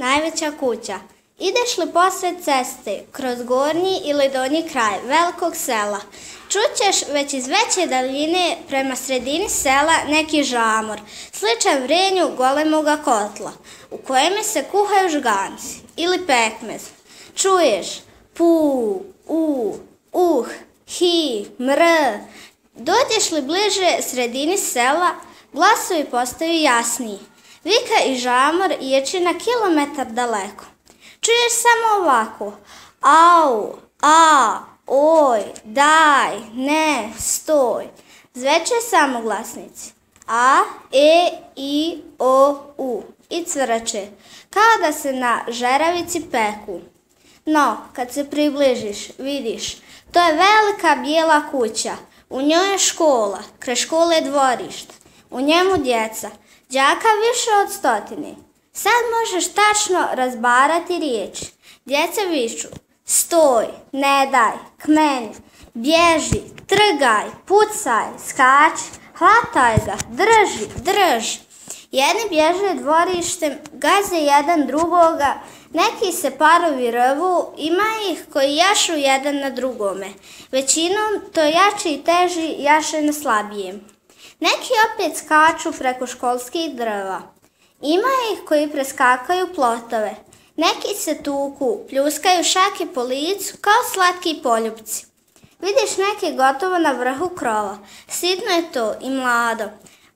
najveća kuća. Ideš li posred ceste, kroz gornji ili donji kraj velikog sela, čućeš već iz veće daljine prema sredini sela neki žamor, sličan vrenju golemoga kotla, u kojem se kuhaju žganci ili pekmez. Čuješ pu, u, uh, hi, mr. Dođeš li bliže sredini sela, glasovi postaju jasniji. Vika i žamor ječi na kilometar daleko. Čuješ samo ovako. Au, a, oj, daj, ne, stoj. Zveće samoglasnici. A, e, i, o, u. I cvrače. Kao da se na žeravici peku. No, kad se približiš, vidiš, to je velika bijela kuća. U njoj je škola, kraj škole je dvorište. U njemu djeca, đaka više od stotine. Sad možeš tačno razbarati riječi. Djeca viču, stoj, ne daj, k meni, bježi, trgaj, pucaj, skači, hvataj ga, drži, drži. Jedni bježe dvorištem, gaze jedan drugoga, neki se parovi rvu, ima ih koji jašu jedan na drugome. Većinom to jači i teži jaše na slabijem. Neki opet skaču preko školskih drva. Ima ih koji preskakaju plotove. Neki se tuku, pljuskaju šake po licu kao slatki poljubci. Vidiš neke gotovo na vrhu krova. Sitno je to i mlado,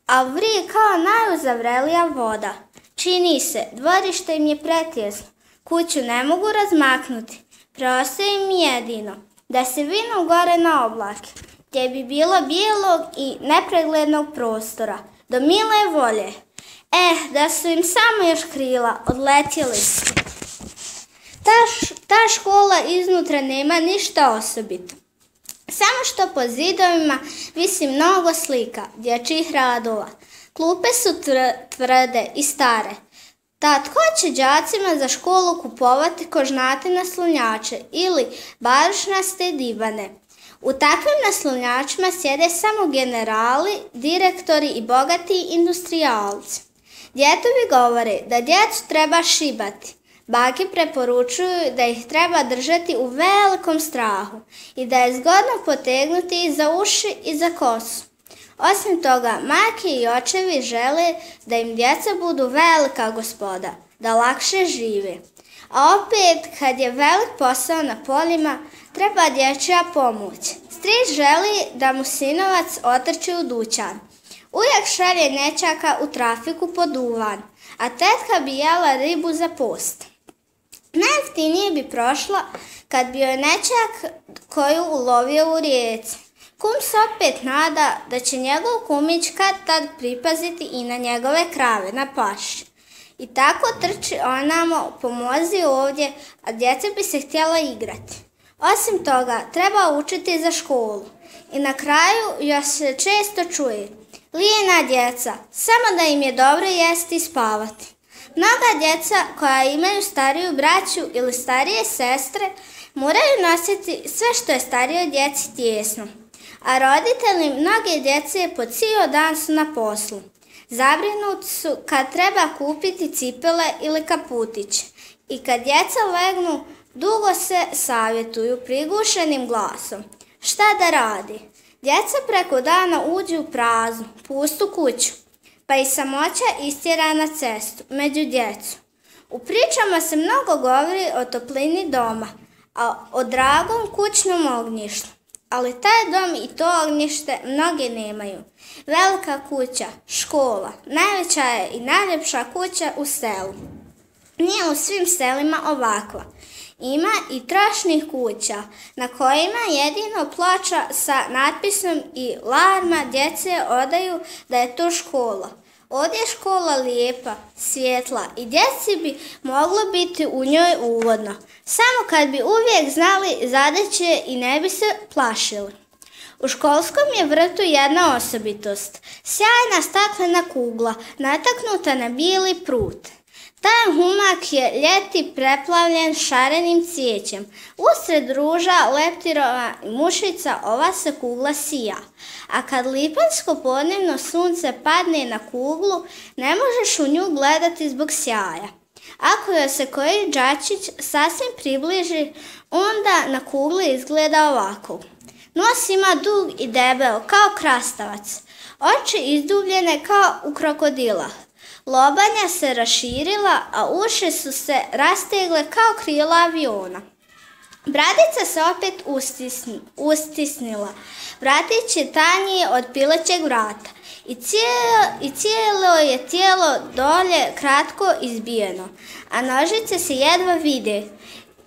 a vrije kao najuzavrelija voda. Čini se, dvorište im je pretjesno. Kuću ne mogu razmaknuti. Preostaje im jedino, da se vinu gore na oblake, gdje bi bilo bijelog i nepreglednog prostora, do mile volje. Eh, da su im samo još krila, odletjeli su. Ta, ta škola iznutra nema ništa osobito. Samo što po zidovima visi mnogo slika, dječjih radova. Klupe su tvrde i stare. Ta tko će đacima za školu kupovati kožnate naslonjače ili barušnaste divane? U takvim naslonjačima sjede samo generali, direktori i bogati industrijalci. Djetovi govore da djecu treba šibati. Baki preporučuju da ih treba držati u velikom strahu i da je zgodno potegnuti i za uši i za kosu. Osim toga, majke i očevi žele da im djeca budu velika gospoda, da lakše žive. A opet, kad je velik posao na poljima, treba dječja pomoć. Stric želi da mu sinovac otrči u dućan. Ujak šalje nečaka u trafiku po duvan, a tetka bi jela ribu za post. Najjeftinije bi prošlo kad bi joj nečak koju ulovio u rijeci. Kum se opet nada da će njegov kumić kad tad pripaziti i na njegove krave na paši. I tako trči onamo, pomozi ovdje, a djeca bi se htjela igrati. Osim toga, treba učiti za školu. I na kraju još se često čuje, lijena djeca, samo da im je dobro jesti i spavati. Mnoga djeca koja imaju stariju braću ili starije sestre moraju nositi sve što je starije djeci tjesno, a roditelji mnoge djece po cijel dan su na poslu. Zabrinuti su kad treba kupiti cipele ili kaputiće i kad djeca legnu dugo se savjetuju prigušenim glasom. Šta da radi? Djeca preko dana uđu u praznu, pustu kuću pa i samoća istjera na cestu, među djecu. U pričama se mnogo govori o toplini doma, a o dragom kućnom ognjištu. Ali taj dom i to ognjište mnoge nemaju. Velika kuća, škola, najveća je i najljepša kuća u selu. Nije u svim selima ovakva. Ima i trašnih kuća na kojima jedino ploča sa natpisom i larma djece odaju da je to škola. Ovdje je škola lijepa, svjetla i djeci bi moglo biti u njoj uvodno. Samo kad bi uvijek znali zadeće i ne bi se plašili. U školskom je vrtu jedna osobitost. Sjajna staklena kugla, nataknuta na bijeli prut. Taj humak je ljeti preplavljen šarenim cvijećem. Usred ruža, leptirova i mušica ova se kugla sija. A kad lipansko podnevno sunce padne na kuglu, ne možeš u nju gledati zbog sjaja. Ako joj se koji džačić sasvim približi, onda na kugli izgleda ovako. Nos ima dug i debel, kao krastavac. Oči izdubljene kao u krokodila. Lobanja se raširila, a uši su se rastegle kao krila aviona. Bradica se opet ustisni, ustisnila. Vratić je tanji od pilećeg vrata i cijelo, i cijelo je tijelo dolje kratko izbijeno, a nožice se jedva vide.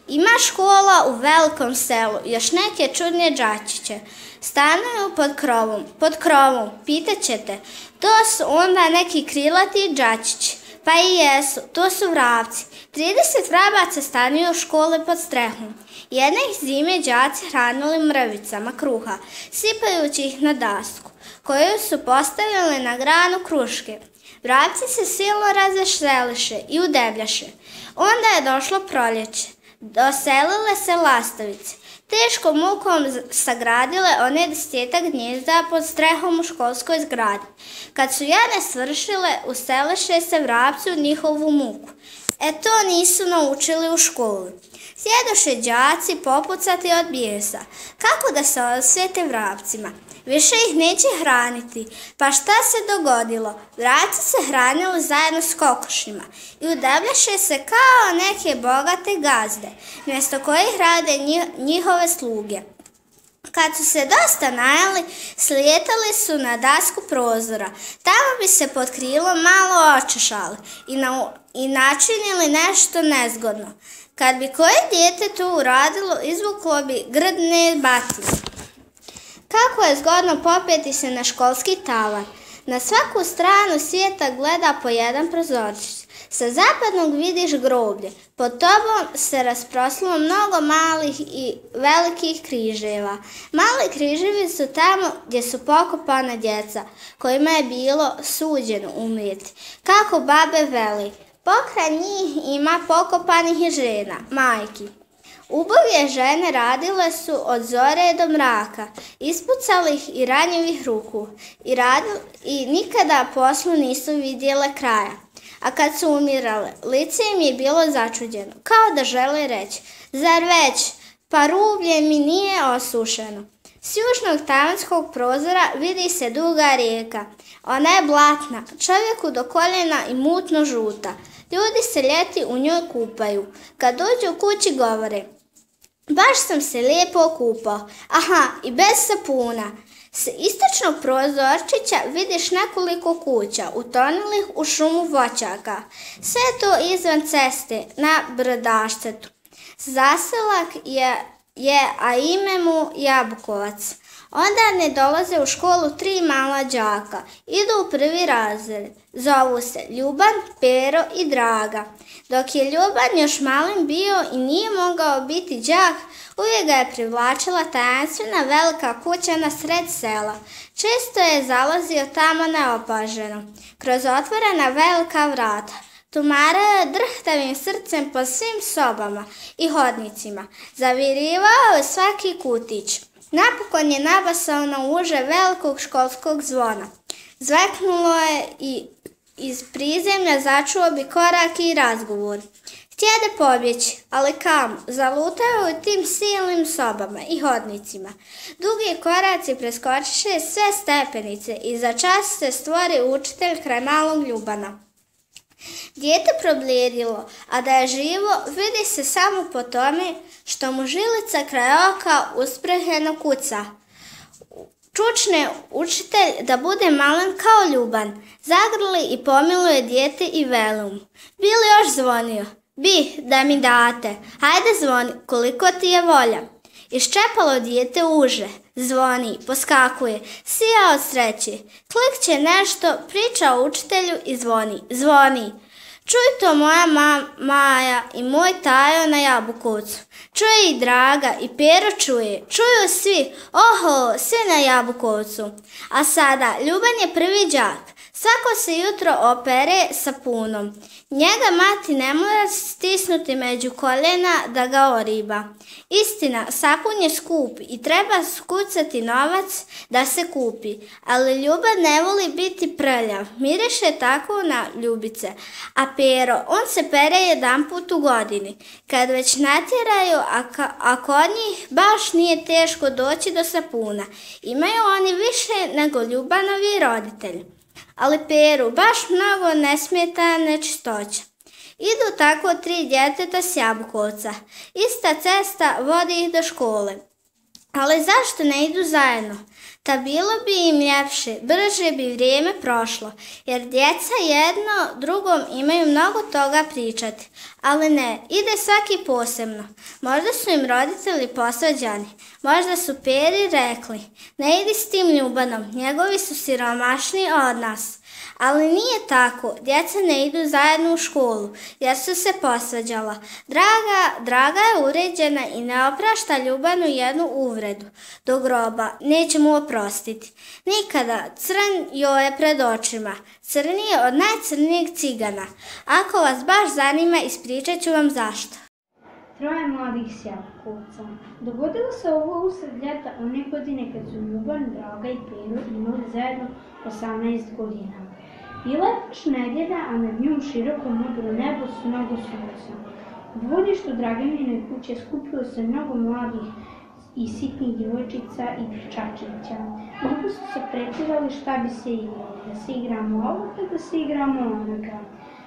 Ima škola u velikom selu, još neke čudne džačiće. Stanuju pod krovom, pod krovom, pitat ćete, to su onda neki krilati džačići. Pa i jesu, to su vravci. 30 vrabaca stanuju u škole pod strehom. Jedne ih zime đaci hranili mrvicama kruha, sipajući ih na dasku, koju su postavili na granu kruške. Vrabci se silno razvešeliše i udebljaše. Onda je došlo proljeće. Doselile se lastovice. Teško mukom sagradile one desetak gnjezda pod strehom u školskoj zgradi. Kad su jane svršile, useliše se vrapci u njihovu muku. E to nisu naučili u školi. Sjedoše đaci popucati od bijesa. Kako da se osvijete vrapcima? Više ih neće hraniti. Pa šta se dogodilo? Vrapci se hranili zajedno s kokošima i udabljaše se kao neke bogate gazde, mjesto kojih rade njihove sluge. Kad su se dosta najali, slijetali su na dasku prozora. Tamo bi se pod krilom malo očešali i, na, i načinili nešto nezgodno. Kad bi koje dijete to uradilo, izvuklo bi grdne batine. Kako je zgodno popeti se na školski tavan. Na svaku stranu svijeta gleda po jedan prozorčić. Sa zapadnog vidiš groblje. Pod tobom se rasproslo mnogo malih i velikih križeva. Mali križevi su tamo gdje su pokopana djeca, kojima je bilo suđeno umrijeti. Kako babe veli, pokraj njih ima pokopanih i žena, majki. Uboge žene radile su od zore do mraka, ispucalih i ranjivih ruku i, i nikada poslu nisu vidjele kraja. A kad su umirale, lice im je bilo začuđeno, kao da žele reći, zar već, pa rublje mi nije osušeno. S južnog tavanskog prozora vidi se duga rijeka. Ona je blatna, čovjeku do koljena i mutno žuta. Ljudi se ljeti u njoj kupaju. Kad dođu kući govore, baš sam se lijepo okupao. Aha, i bez sapuna. S istočnog prozorčića vidiš nekoliko kuća, utonilih u šumu voćaka. Sve to izvan ceste, na brdašcetu. Zaselak je, je, a ime mu Jabukovac. Onda ne dolaze u školu tri mala đaka. Idu u prvi razred. Zovu se Ljuban, Pero i Draga. Dok je Ljuban još malim bio i nije mogao biti đak, uvijek ga je privlačila tajanstvena velika kuća na sred sela. Često je zalazio tamo neopaženo, kroz otvorena velika vrata. Tumarao je drhtavim srcem po svim sobama i hodnicima. Zavirivao je svaki kutić. Napokon je nabasao na uže velikog školskog zvona. Zveknulo je i iz prizemlja začuo bi korak i razgovor. Htjede pobjeći, ali kam? Zalutao u tim silnim sobama i hodnicima. Dugi koraci preskočiše sve stepenice i za čas se stvori učitelj kraj malog ljubana. Dijete probljedilo, a da je živo vidi se samo po tome što mu žilica kraj oka uspreheno kuca. Čučne učitelj da bude malen kao ljuban, zagrli i pomiluje dijete i velum. Bili još zvonio, bi da mi date, hajde zvoni koliko ti je volja. Iščepalo dijete uže, zvoni, poskakuje, sija od sreće. Klikće nešto, priča o učitelju i zvoni, zvoni. Čuj to moja ma Maja i moj Tajo na Jabukovcu. Čuje i Draga i Pero čuje. Čuju svi. Oho, svi na Jabukovcu. A sada, Ljuban je prvi đak. Svako se jutro opere sapunom. Njega mati ne mora stisnuti među koljena da ga oriba. Istina, sapun je skup i treba skucati novac da se kupi, ali ljubav ne voli biti prljav, miriše tako na ljubice. A pero, on se pere jedan put u godini. Kad već natjeraju, a, a kod njih baš nije teško doći do sapuna. Imaju oni više nego ljubanovi roditelji ali Peru baš mnogo ne smeta nečistoća. Idu tako tri djeteta s Jabukovca. Ista cesta vodi ih do škole. Ali zašto ne idu zajedno? Ta bilo bi im ljepše, brže bi vrijeme prošlo, jer djeca jedno drugom imaju mnogo toga pričati. Ali ne, ide svaki posebno. Možda su im roditelji posvađani, možda su peri rekli, ne idi s tim ljubanom, njegovi su siromašniji od nas. Ali nije tako, djeca ne idu zajedno u školu, jer su se posvađala. Draga, draga je uređena i ne oprašta ljubanu jednu uvredu. Do groba neće mu oprostiti. Nikada, crn joj je pred očima. Crni je od najcrnijeg cigana. Ako vas baš zanima, ispričat ću vam zašto. Troje mladih sjavkovca. Dogodilo se ovo usred ljeta one godine kad su Ljuban, Draga i Pero imali zajedno 18 godina. Bila je baš a nad njom široko modro nebo s mnogo sunca. U dvorištu Draganine kuće skupilo se mnogo mladih i sitnih djevojčica i dječačića. Mnogo su se pretirali šta bi se igrali, da se igramo ovoga, da se igramo onoga.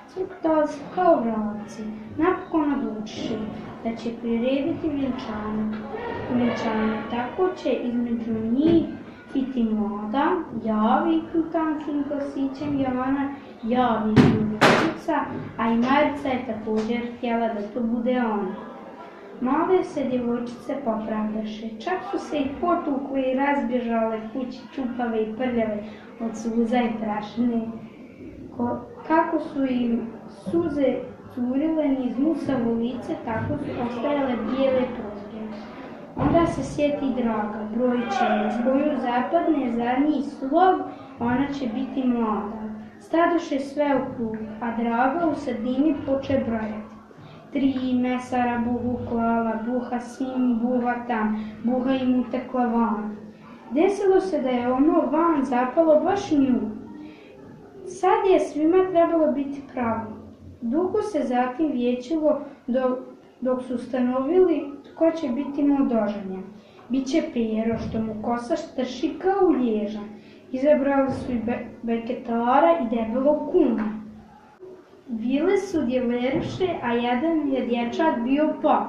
Cvrkutali su kao vrlavci, napokon odlučiši da će prirediti vjenčanje. Vjenčanje tako će između njih biti mlada, javi tankim glasićem Jovana, javi Ljubica, a i Marica je također htjela da to bude ona. Male se djevojčice popravdaše, čak su se i potukle i razbježale kući čupave i prljave od suza i prašine. Ko, kako su im suze curile niz musavo lice, tako su ostajale bijele prozge. Onda se sjeti draga, brojče, koju zapadne zadnji slog, ona će biti mlada. Stadoše sve u krug, a draga u sredini poče brojati. Tri mesara buhu klala, buha sim, buha tam, buha im utekla van. Desilo se da je ono van zapalo baš nju. Sad je svima trebalo biti pravo. Dugo se zatim vječilo do, dok su ustanovili ko će biti mladoženja. Biće Pero što mu kosa štrši kao lježa. Izabrali su i be beketara i debelog kuma. Bile su djeveruše, a jedan je dječak bio pop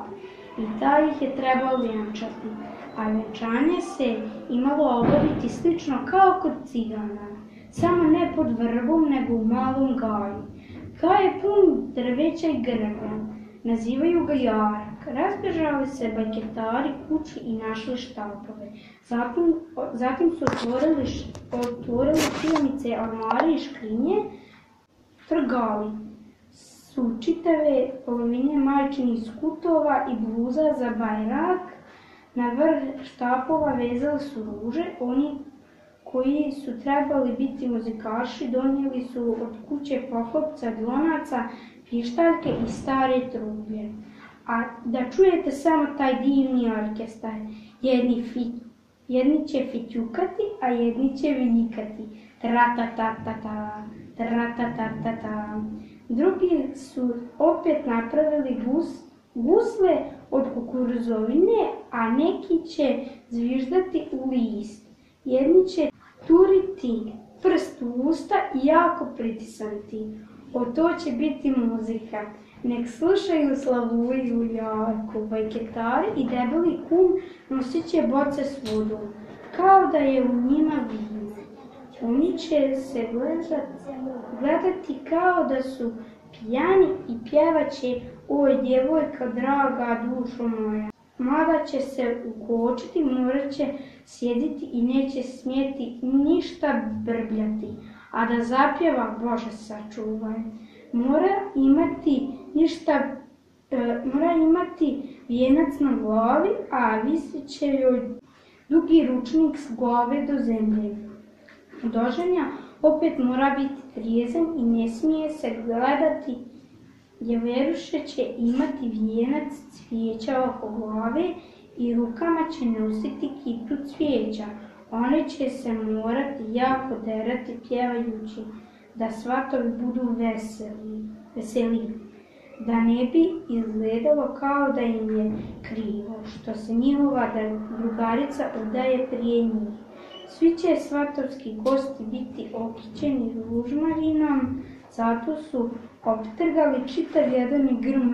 i taj ih je trebao vjenčati. A venčanje se imalo obaviti slično kao kod cigana, samo ne pod vrvom nego u malom gaju. Gaj je pun drveća i grmlja, nazivaju ga Jarak. Razbežali se bajketari kući i našli štapove. Zatim, su otvorili, pijanice, armari i škrinje, trgali su čitave polovine majčinih skutova i bluza za bajrak. Na vrh štapova vezali su ruže, oni koji su trebali biti muzikaši donijeli su od kuće poklopca dlonaca, pištaljke i stare trublje. A da čujete samo taj divni orkestar, jedni, fit, jedni će fitjukati, a jedni će viljikati. Tratatatata, tratatatata. Drugi su opet napravili gus, gusle od kukuruzovine, a neki će zviždati u list. Jedni će turiti prst u usta i jako pritisati. O to će biti muzika. Nek slušaju slavuju jako, bajketari i debeli kum nosit će boce s vodom, kao da je u njima vino. Oni će se gledati, kao da su pijani i pjevaće Oj, djevojka draga, dušo moja. Mlada će se ukočiti, morat će sjediti i neće smjeti ništa brbljati, a da zapjeva, Bože sačuvaj. Mora imati ništa, e, mora imati vijenac na glavi, a visit će joj dugi ručnik s glave do zemlje. Doženja opet mora biti trijezan i ne smije se gledati Ljeveruše će imati vijenac cvijeća oko glave i rukama će nositi kitu cvijeća. One će se morati jako derati pjevajući da svatovi budu veseli, veseli. Da ne bi izgledalo kao da im je krivo, što se njihova drugarica udaje prije njih. Svi će svatovski gosti biti okićeni ružmarinom, zato su optrgali čitav jedan grm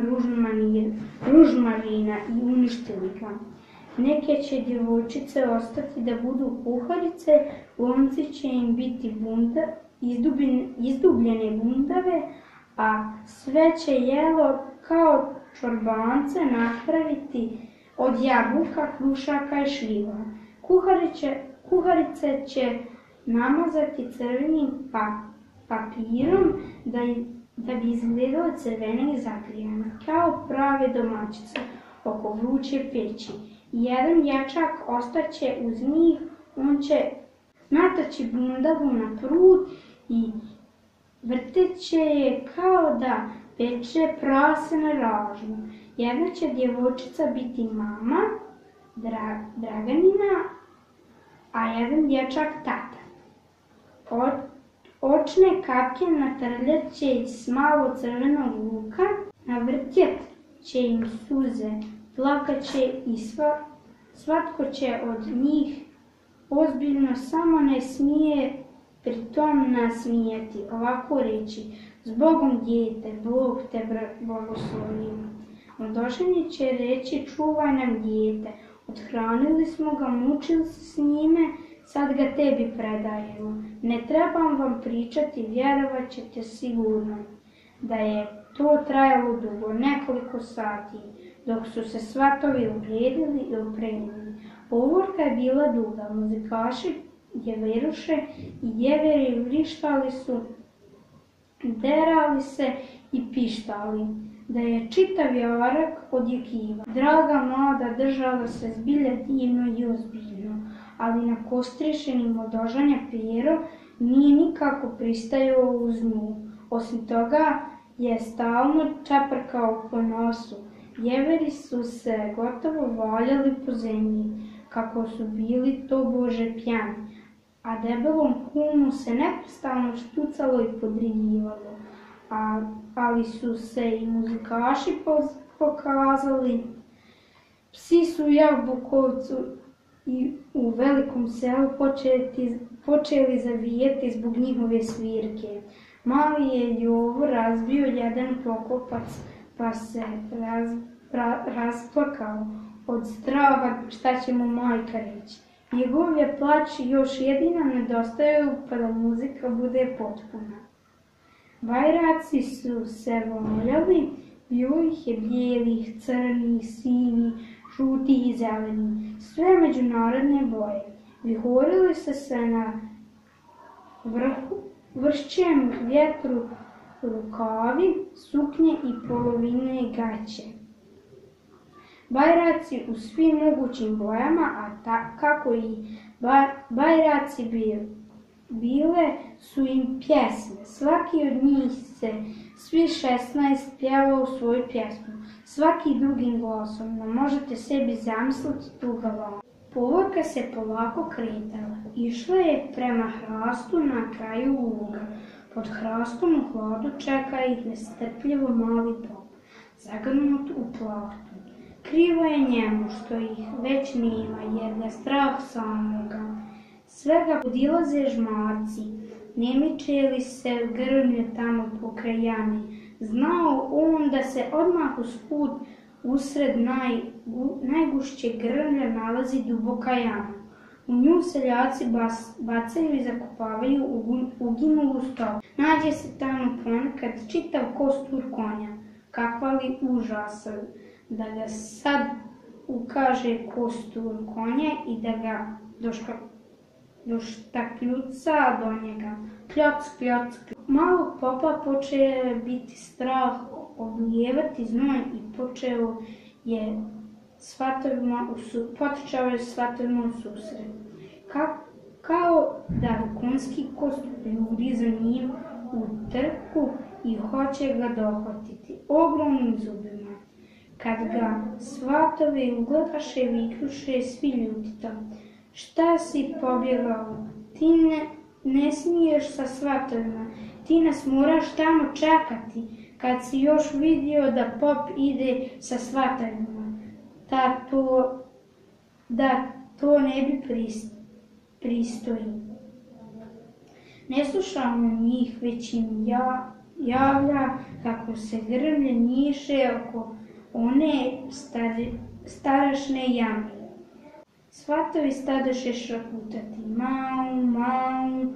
ružmarina i uništili ga. Neke će djevojčice ostati da budu kuharice, lomci će im biti bunda, izdubljene bundave, a sve će jelo kao čorbance napraviti od jabuka, krušaka i šljiva. Kuharice, će namazati crvenim pa, papirom da bi izgledala crvena i zagrijana, kao prave domaćice oko vruće peći. Jedan jačak ostaće uz njih, on će nataći bundavu na prut i vrteće je kao da peče prase na ražnju. Jedna će djevojčica biti mama, Dra, Draganina, a jedan dječak tata. Od Očne kapke natrljat će iz malo crvenog luka, navrtjet će im suze, plakaće i sva, svatko će od njih ozbiljno samo ne smije pri tom nasmijeti, ovako reći, zbogom dijete, Bog te blagoslovio. Mladošenje će reći, čuvaj nam dijete, odhranili smo ga, mučili se s njime, sad ga tebi predajemo. Ne trebam vam pričati, vjerovat ćete sigurno da je to trajalo dugo, nekoliko sati, dok su se svatovi ugledili i opremili. Povorka je bila duga, muzikaši, djeveruše i djeveri vrištali su, derali se i pištali, da je čitav jarak odjekiva. Draga mlada držala se zbilja divno i ozbiljno ali na kostrešenim od ožanja Pero nije nikako pristajao uz nju. Osim toga je stalno čeprkao po nosu. Jeveri su se gotovo valjali po zemlji, kako su bili to bože pjani, a debelom kumu se nepostalno štucalo i podrivalo, a, ali su se i muzikaši pokazali. Psi su u i u velikom selu počeli zavijeti zbog njihove svirke. Mali je Jovo razbio jedan pokopac pa se raz, ra, rasplakao od straha šta će mu majka reći. Njegov je plać još jedina nedostaju pa da muzika bude potpuna. Bajraci su se voljali, bilo ih je bijelih, crnih, sinih, žutih i zelenih, sve međunarodne boje. Vihorili su se na vrhu, vršćem vjetru rukavi, suknje i polovine gaće. Bajraci u svim mogućim bojama, a ta, kako i bajraci bili, bile su im pjesme. Svaki od njih se svi šestnaest pjevao svoju pjesmu svaki drugim glasom, no možete sebi zamisliti tu galamu. Povorka se polako kretala. Išla je prema hrastu na kraju luga. Pod hrastom u hladu čeka ih nestrpljivo mali pop, zagrnut u plahtu. Krivo je njemu što ih već nema, jer ga strah samoga. Svega podilaze žmarci, ne miče li se grlje tamo po krajani, Znao on da se odmah uz put usred naj, najgušće grlja nalazi duboka jama. U nju seljaci bas, bacaju i zakopavaju uginulu stoku. Nađe se tamo ponekad čitav kostur konja. Kakva li užasa da ga sad ukaže kostur konja i da ga doška, doštakljuca do njega. Pljoc, pljoc, pljoc. Malo popa počeo biti strah oblijevati znoj i počeo je svatovima u su, potičao je svatovima u susret. Kao da konski kost ljudi za njim u trku i hoće ga dohvatiti ogromnim zubima. Kad ga svatove ugledaše, viknuše svi ljudita. Šta si pobjegao? Ti ne, smiješ sa svatovima, ti nas moraš tamo čekati, kad si još vidio da pop ide sa svatovima. Da to, ne bi prist, pristoji. Ne slušamo njih, već im ja, javlja kako se grmlje njiše oko one stare, starašne jame. Svatovi stadoše šraputati, mau, mau,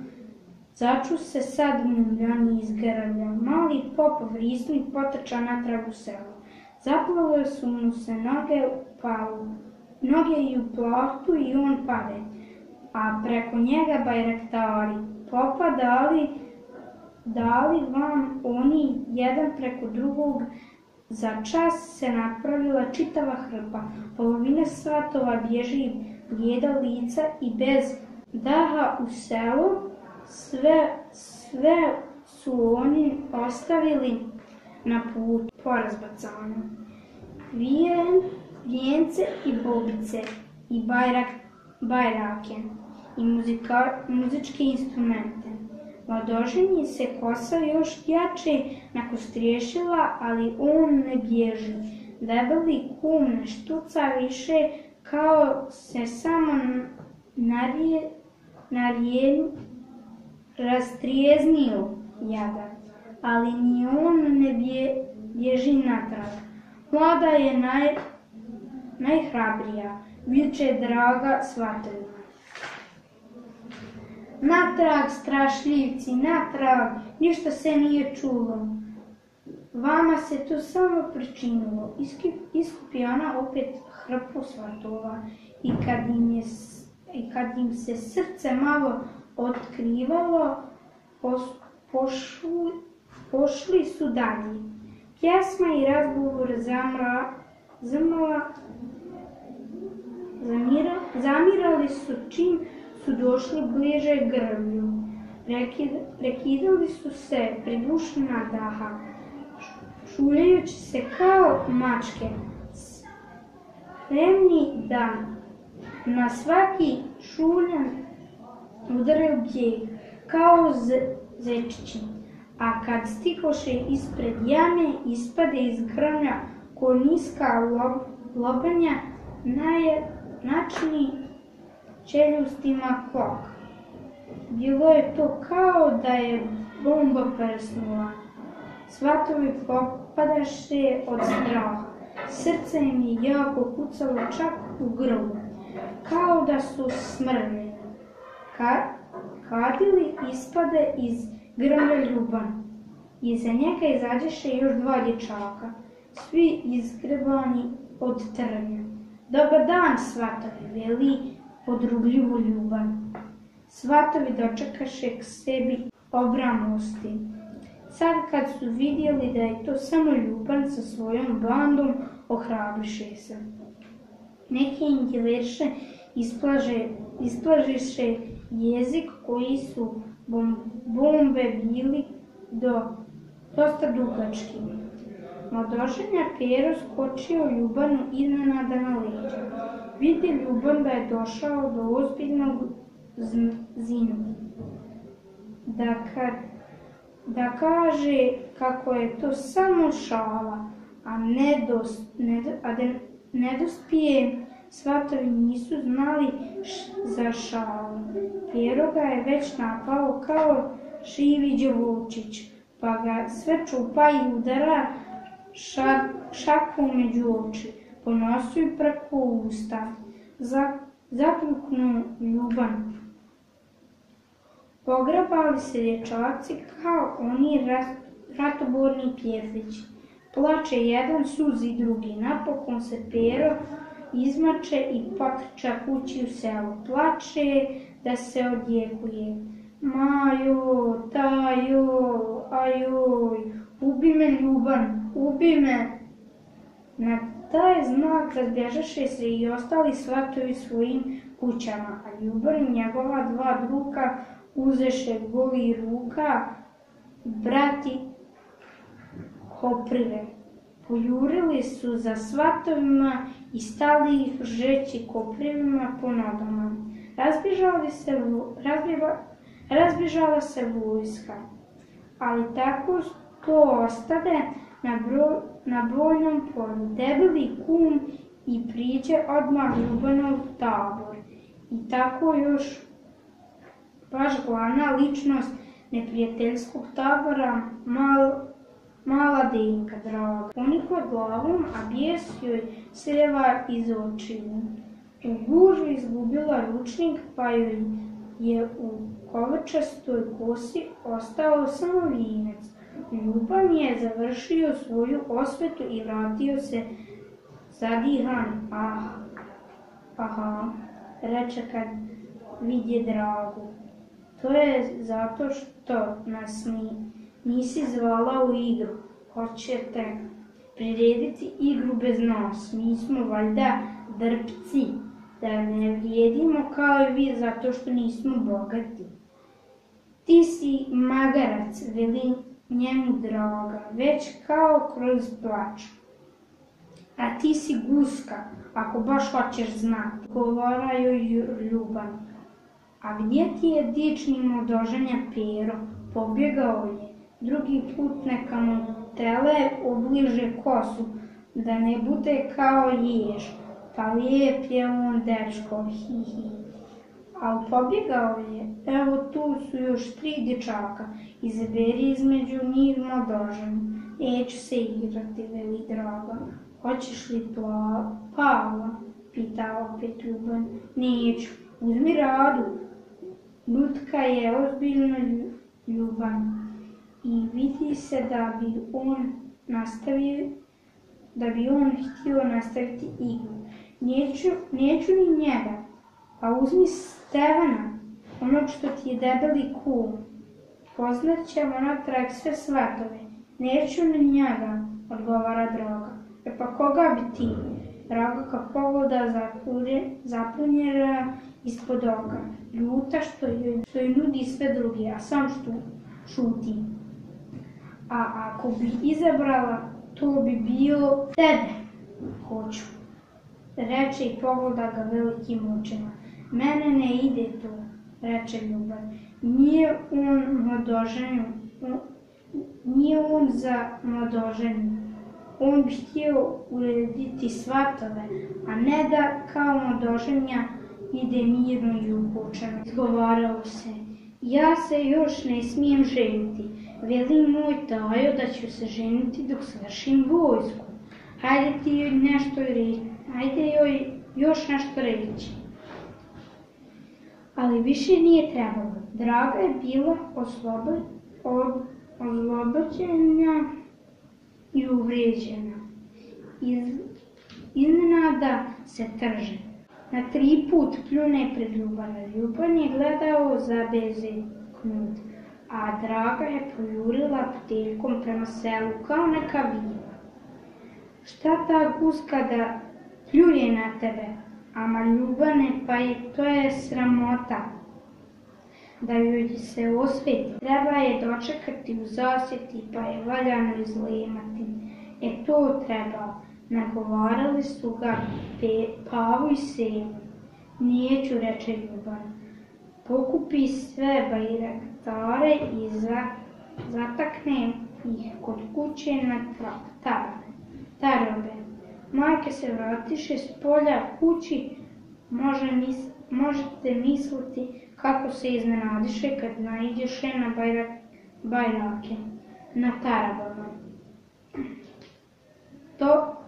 začu se sad muljani iz grlja, mali pop vrisnu i potrča natrag u selo. Zaplavile su mu se noge u palu, noge i u plahtu i on pade, a preko njega bajraktari, popa dali, dali vam oni jedan preko drugog, za čas se napravila čitava hrpa, polovina svatova bježi blijeda lica i bez daha u selu, sve, sve su oni ostavili na put porazbacano. Vijen, vijence i bobice i bajrak, bajrake i muzika, muzičke instrumente. Mladoženji se kosa još jače nakostriješila, ali on ne bježi. Debeli kum ne štuca više, kao se samo narije, rastrijeznio jada, ali ni on ne bje, bježi natrag. Mlada je naj, najhrabrija, viče draga svatovima. Natrag, strašljivci, natrag, ništa se nije čulo. Vama se to samo pričinilo. Iskupi ona opet hrpu svatova i kad im, je, i kad im se srce malo otkrivalo, pos, pošli, pošli su dalje. Pjesma i razgovor zamra, zamala, zamira, zamirali su čim su došli bliže grblju. Rekid, rekidali su se pridušna daha, šuljajući se kao mačke, spremni da na svaki šuljan udaraju bijeg, kao zečići. A kad stikoše ispred jame, ispade iz grmlja ko niska lob, lobanja, najnačni čeljustima klok. Bilo je to kao da je bomba prsnula. Svatovi popadaše od straha. Srce im je jako kucalo čak u grlu, kao da su smrli. Ka, kadili ispade iz grla ljuban. Iza njega izađeše još dva dječaka, svi izgrebani od trnja. Dobar dan, svatovi, veli podrugljivu ljuban. Svatovi dočekaše k sebi obramosti. Sad kad su vidjeli da je to samo ljuban sa svojom bandom, ohrabriše se. Neki indjelerše isplaže, isplažiše jezik koji su bombe bili do dosta dugački. Mladoženja Pero skočio Ljubanu iznenada na leđa. Vidi Ljuban da je došao do ozbiljnog zinu. Da, da kaže kako je to samo šala, a ne, ne, svatovi nisu znali za šalu. Pero ga je već napao kao živi djevovčić, pa ga sve čupa i udara ša, šakom među oči, ponosio i preko usta, za, zaključnu ljuban. Pograbali se dječaci kao oni rat, ratoborni pjevlići. Plače jedan, suzi drugi. Napokon se Pero izmače i potrča kući u selo. Plače da se odjekuje. Majo, tajo, ajoj, ubi me ljuban, ubi me. Na taj znak razbježaše se i ostali svatovi svojim kućama, a Ljubar i njegova dva druga uzeše goli ruka, brati koprive. Pojurili su za svatovima i stali ih žeći koprivima po nogama. Razbježali se, razbježala se vojska, ali tako to ostade na, bro, na brojnom polju. Debeli kum i priđe odmah Ljubanov tabor. I tako još baš glavna ličnost neprijateljskog tabora, mal, mala Denka draga. Glavom, a bijes joj sreva iz očiju. U gužvi izgubila ručnik, pa joj je u kovečastoj kosi ostao samo vinec. Ljuban je završio svoju osvetu i vratio se zadihan. Ah, aha, reče kad vidje dragu. To je zato što nas ni, nisi zvala u igru. Hoćete prirediti igru bez nas. Mi smo valjda drpci, da ne vrijedimo kao i vi zato što nismo bogati. Ti si magarac, veli njemu draga, već kao kroz plač. A ti si guska, ako baš hoćeš znati, govora joj ljubav. A gdje ti je dični modoženja pero? Pobjegao je. Drugi put neka mu tele obliže kosu, da ne bude kao jež. Pa lijep je on dečko, hi hi. Ali pobjegao je. Evo tu su još tri dječaka. Izaberi između njih modoženju. Neću se igrati, veli draga. Hoćeš li pla... Pita opet Ljuban. Neću. Uzmi radu. Lutka je ozbiljno ljuban i vidi se da bi on nastavio, da bi on htio nastaviti igru. Neću, neću ni njega, a uzmi Stevana, onog što ti je debeli kum. Poznat ćemo natrag sve svatove. Neću ni njega, odgovara droga. E pa koga bi ti? Draga kad pogleda zapunjera ispod oka. Ljuta što joj, što joj nudi sve druge, a sam što šuti. A ako bi izabrala, to bi bio tebe. Hoću. Reče i pogleda ga velikim očima. Mene ne ide to, reče Ljubav. Nije on mladoženju, nije on za mladoženju. On bi htio urediti svatove, a ne da kao mladoženja ide mirno i upučeno. Izgovarao se, ja se još ne smijem ženiti. Veli moj tajo da ću se ženiti dok svršim vojsku. Hajde ti joj nešto reći, hajde joj još nešto reći. Ali više nije trebalo. Draga je bila oslobo, oslobođenja i uvrijeđena. Iz, iznenada se trže. Na tri put pljune pred Ljubana. Ljuban je gledao knut, a Draga je pojurila pteljkom prema selu kao neka viva. Šta ta guska da pljuje na tebe? Ama Ljubane, pa je to je sramota da joj se osveti. Treba je dočekati u zasjeti, pa je valjano izlemati. E to treba. Nagovarali su ga pe, Pavu i Sevu. Nijeću, reče Ljuban. Pokupi sve bajraktare i za, zatakne ih kod kuće na tarane, tarobe. Majke se vratiše s polja kući, Može mis, možete misliti kako se iznenadiše kad naiđeše na bajrak, bajrake, na tarabama. To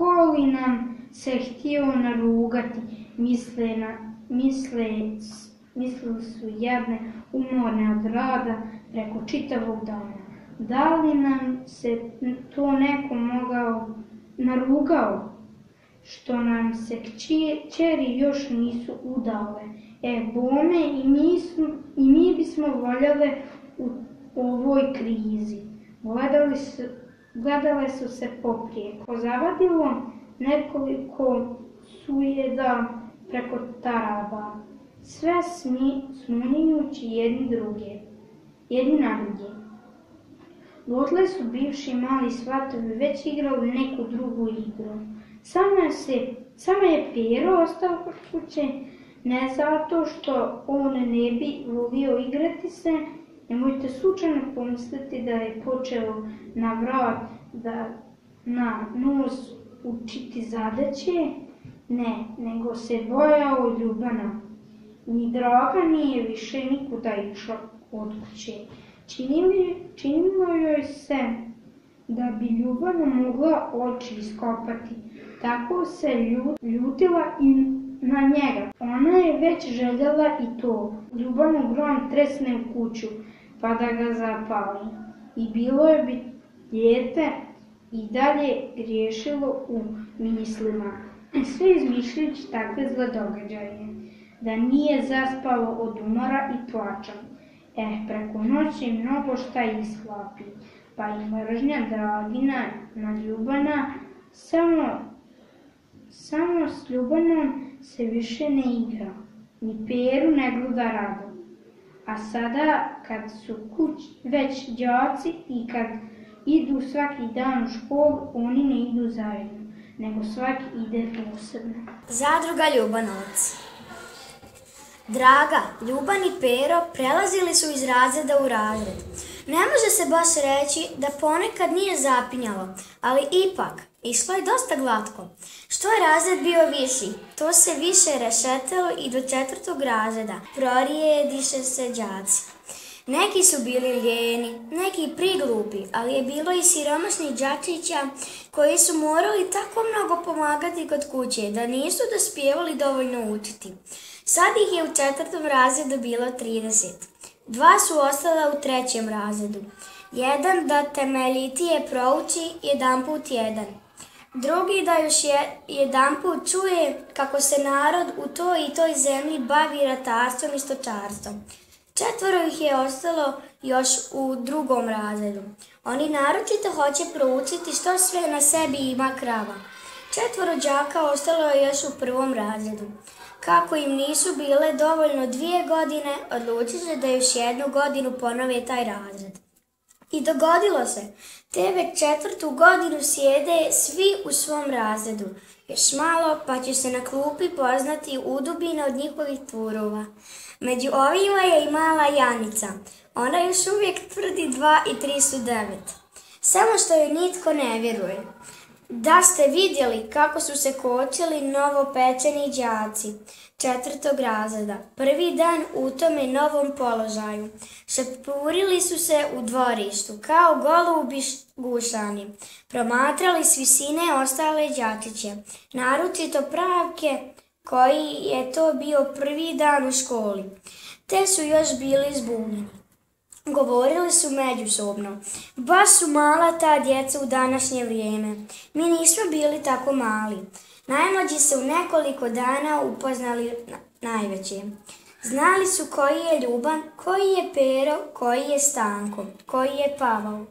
Ko li nam se htio narugati, misle, na, misle, mislili su jedne umorne od rada preko čitavog dana. Da li nam se to neko mogao narugao, što nam se kćeri još nisu udale. E, bome i mi, i mi bismo voljale u ovoj krizi. Gledali su, Gledale su se poprijeko. Zavadilo nekoliko sujeda preko taraba, sve smi, smunjujući jedni druge, jedni na druge. Dotle su bivši mali svatovi već igrali neku drugu igru. Samo se, samo je Pero ostao kod kuće, ne zato što on ne bi volio igrati se, nemojte slučajno pomisliti da je počeo na vrat, da na nos učiti zadaće, ne, nego se bojao Ljubana. Ni Draga nije više nikuda išla od kuće. Činilo, joj se da bi Ljubana mogla oči iskopati. Tako se ljutila i na njega. Ona je već željela i to. Ljubanu grom tresne u kuću, pa da ga zapali. I bilo je bi dijete i dalje riješilo u mislima. Sve izmišljajući takve zle događaje. Da nije zaspalo od umora i plača. Eh, preko noći mnogo šta ishlapi, pa i mržnja Dragina na Ljubana, samo, samo s Ljubanom se više ne igra, ni Peru ne gleda rado. A sada, kad su kuć već đaci i kad idu svaki dan u školu, oni ne idu zajedno, nego svaki ide posebno. Zadruga Ljubanovac Draga, Ljuban i Pero prelazili su iz razreda u razred. Ne može se baš reći da ponekad nije zapinjalo, ali ipak, išlo je dosta glatko. Što je razred bio viši, to se više rešetalo i do četvrtog razreda prorijediše se đaci. Neki su bili ljeni, neki priglupi, ali je bilo i siromašnih đačića koji su morali tako mnogo pomagati kod kuće da nisu dospjevali dovoljno učiti. Sad ih je u četvrtom razredu bilo 30. Dva su ostala u trećem razredu. Jedan da temeljitije prouči jedan put jedan. Drugi da još je, jedan put čuje kako se narod u toj i toj zemlji bavi ratarstvom i stočarstvom. Četvoro ih je ostalo još u drugom razredu. Oni naročito hoće proučiti što sve na sebi ima krava. Četvoro đaka ostalo je još u prvom razredu. Kako im nisu bile dovoljno dvije godine, odlučili da još jednu godinu ponove taj razred. I dogodilo se. Te već četvrtu godinu sjede svi u svom razredu. Još malo pa će se na klupi poznati udubina od njihovih tvorova. Među ovima je i mala Janica. Ona još uvijek tvrdi dva i tri su devet. Samo što joj nitko ne vjeruje. Da ste vidjeli kako su se kočili novopečeni đaci četvrtog razreda, prvi dan u tome novom položaju. Šepurili su se u dvorištu, kao golubi gušani. Promatrali s visine ostale đačiće, naročito pravke koji je to bio prvi dan u školi. Te su još bili zbunjeni. Govorili su međusobno. Baš su mala ta djeca u današnje vrijeme. Mi nismo bili tako mali. Najmlađi se u nekoliko dana upoznali na, najveće. Znali su koji je Ljuban, koji je Pero, koji je Stanko, koji je Pavao.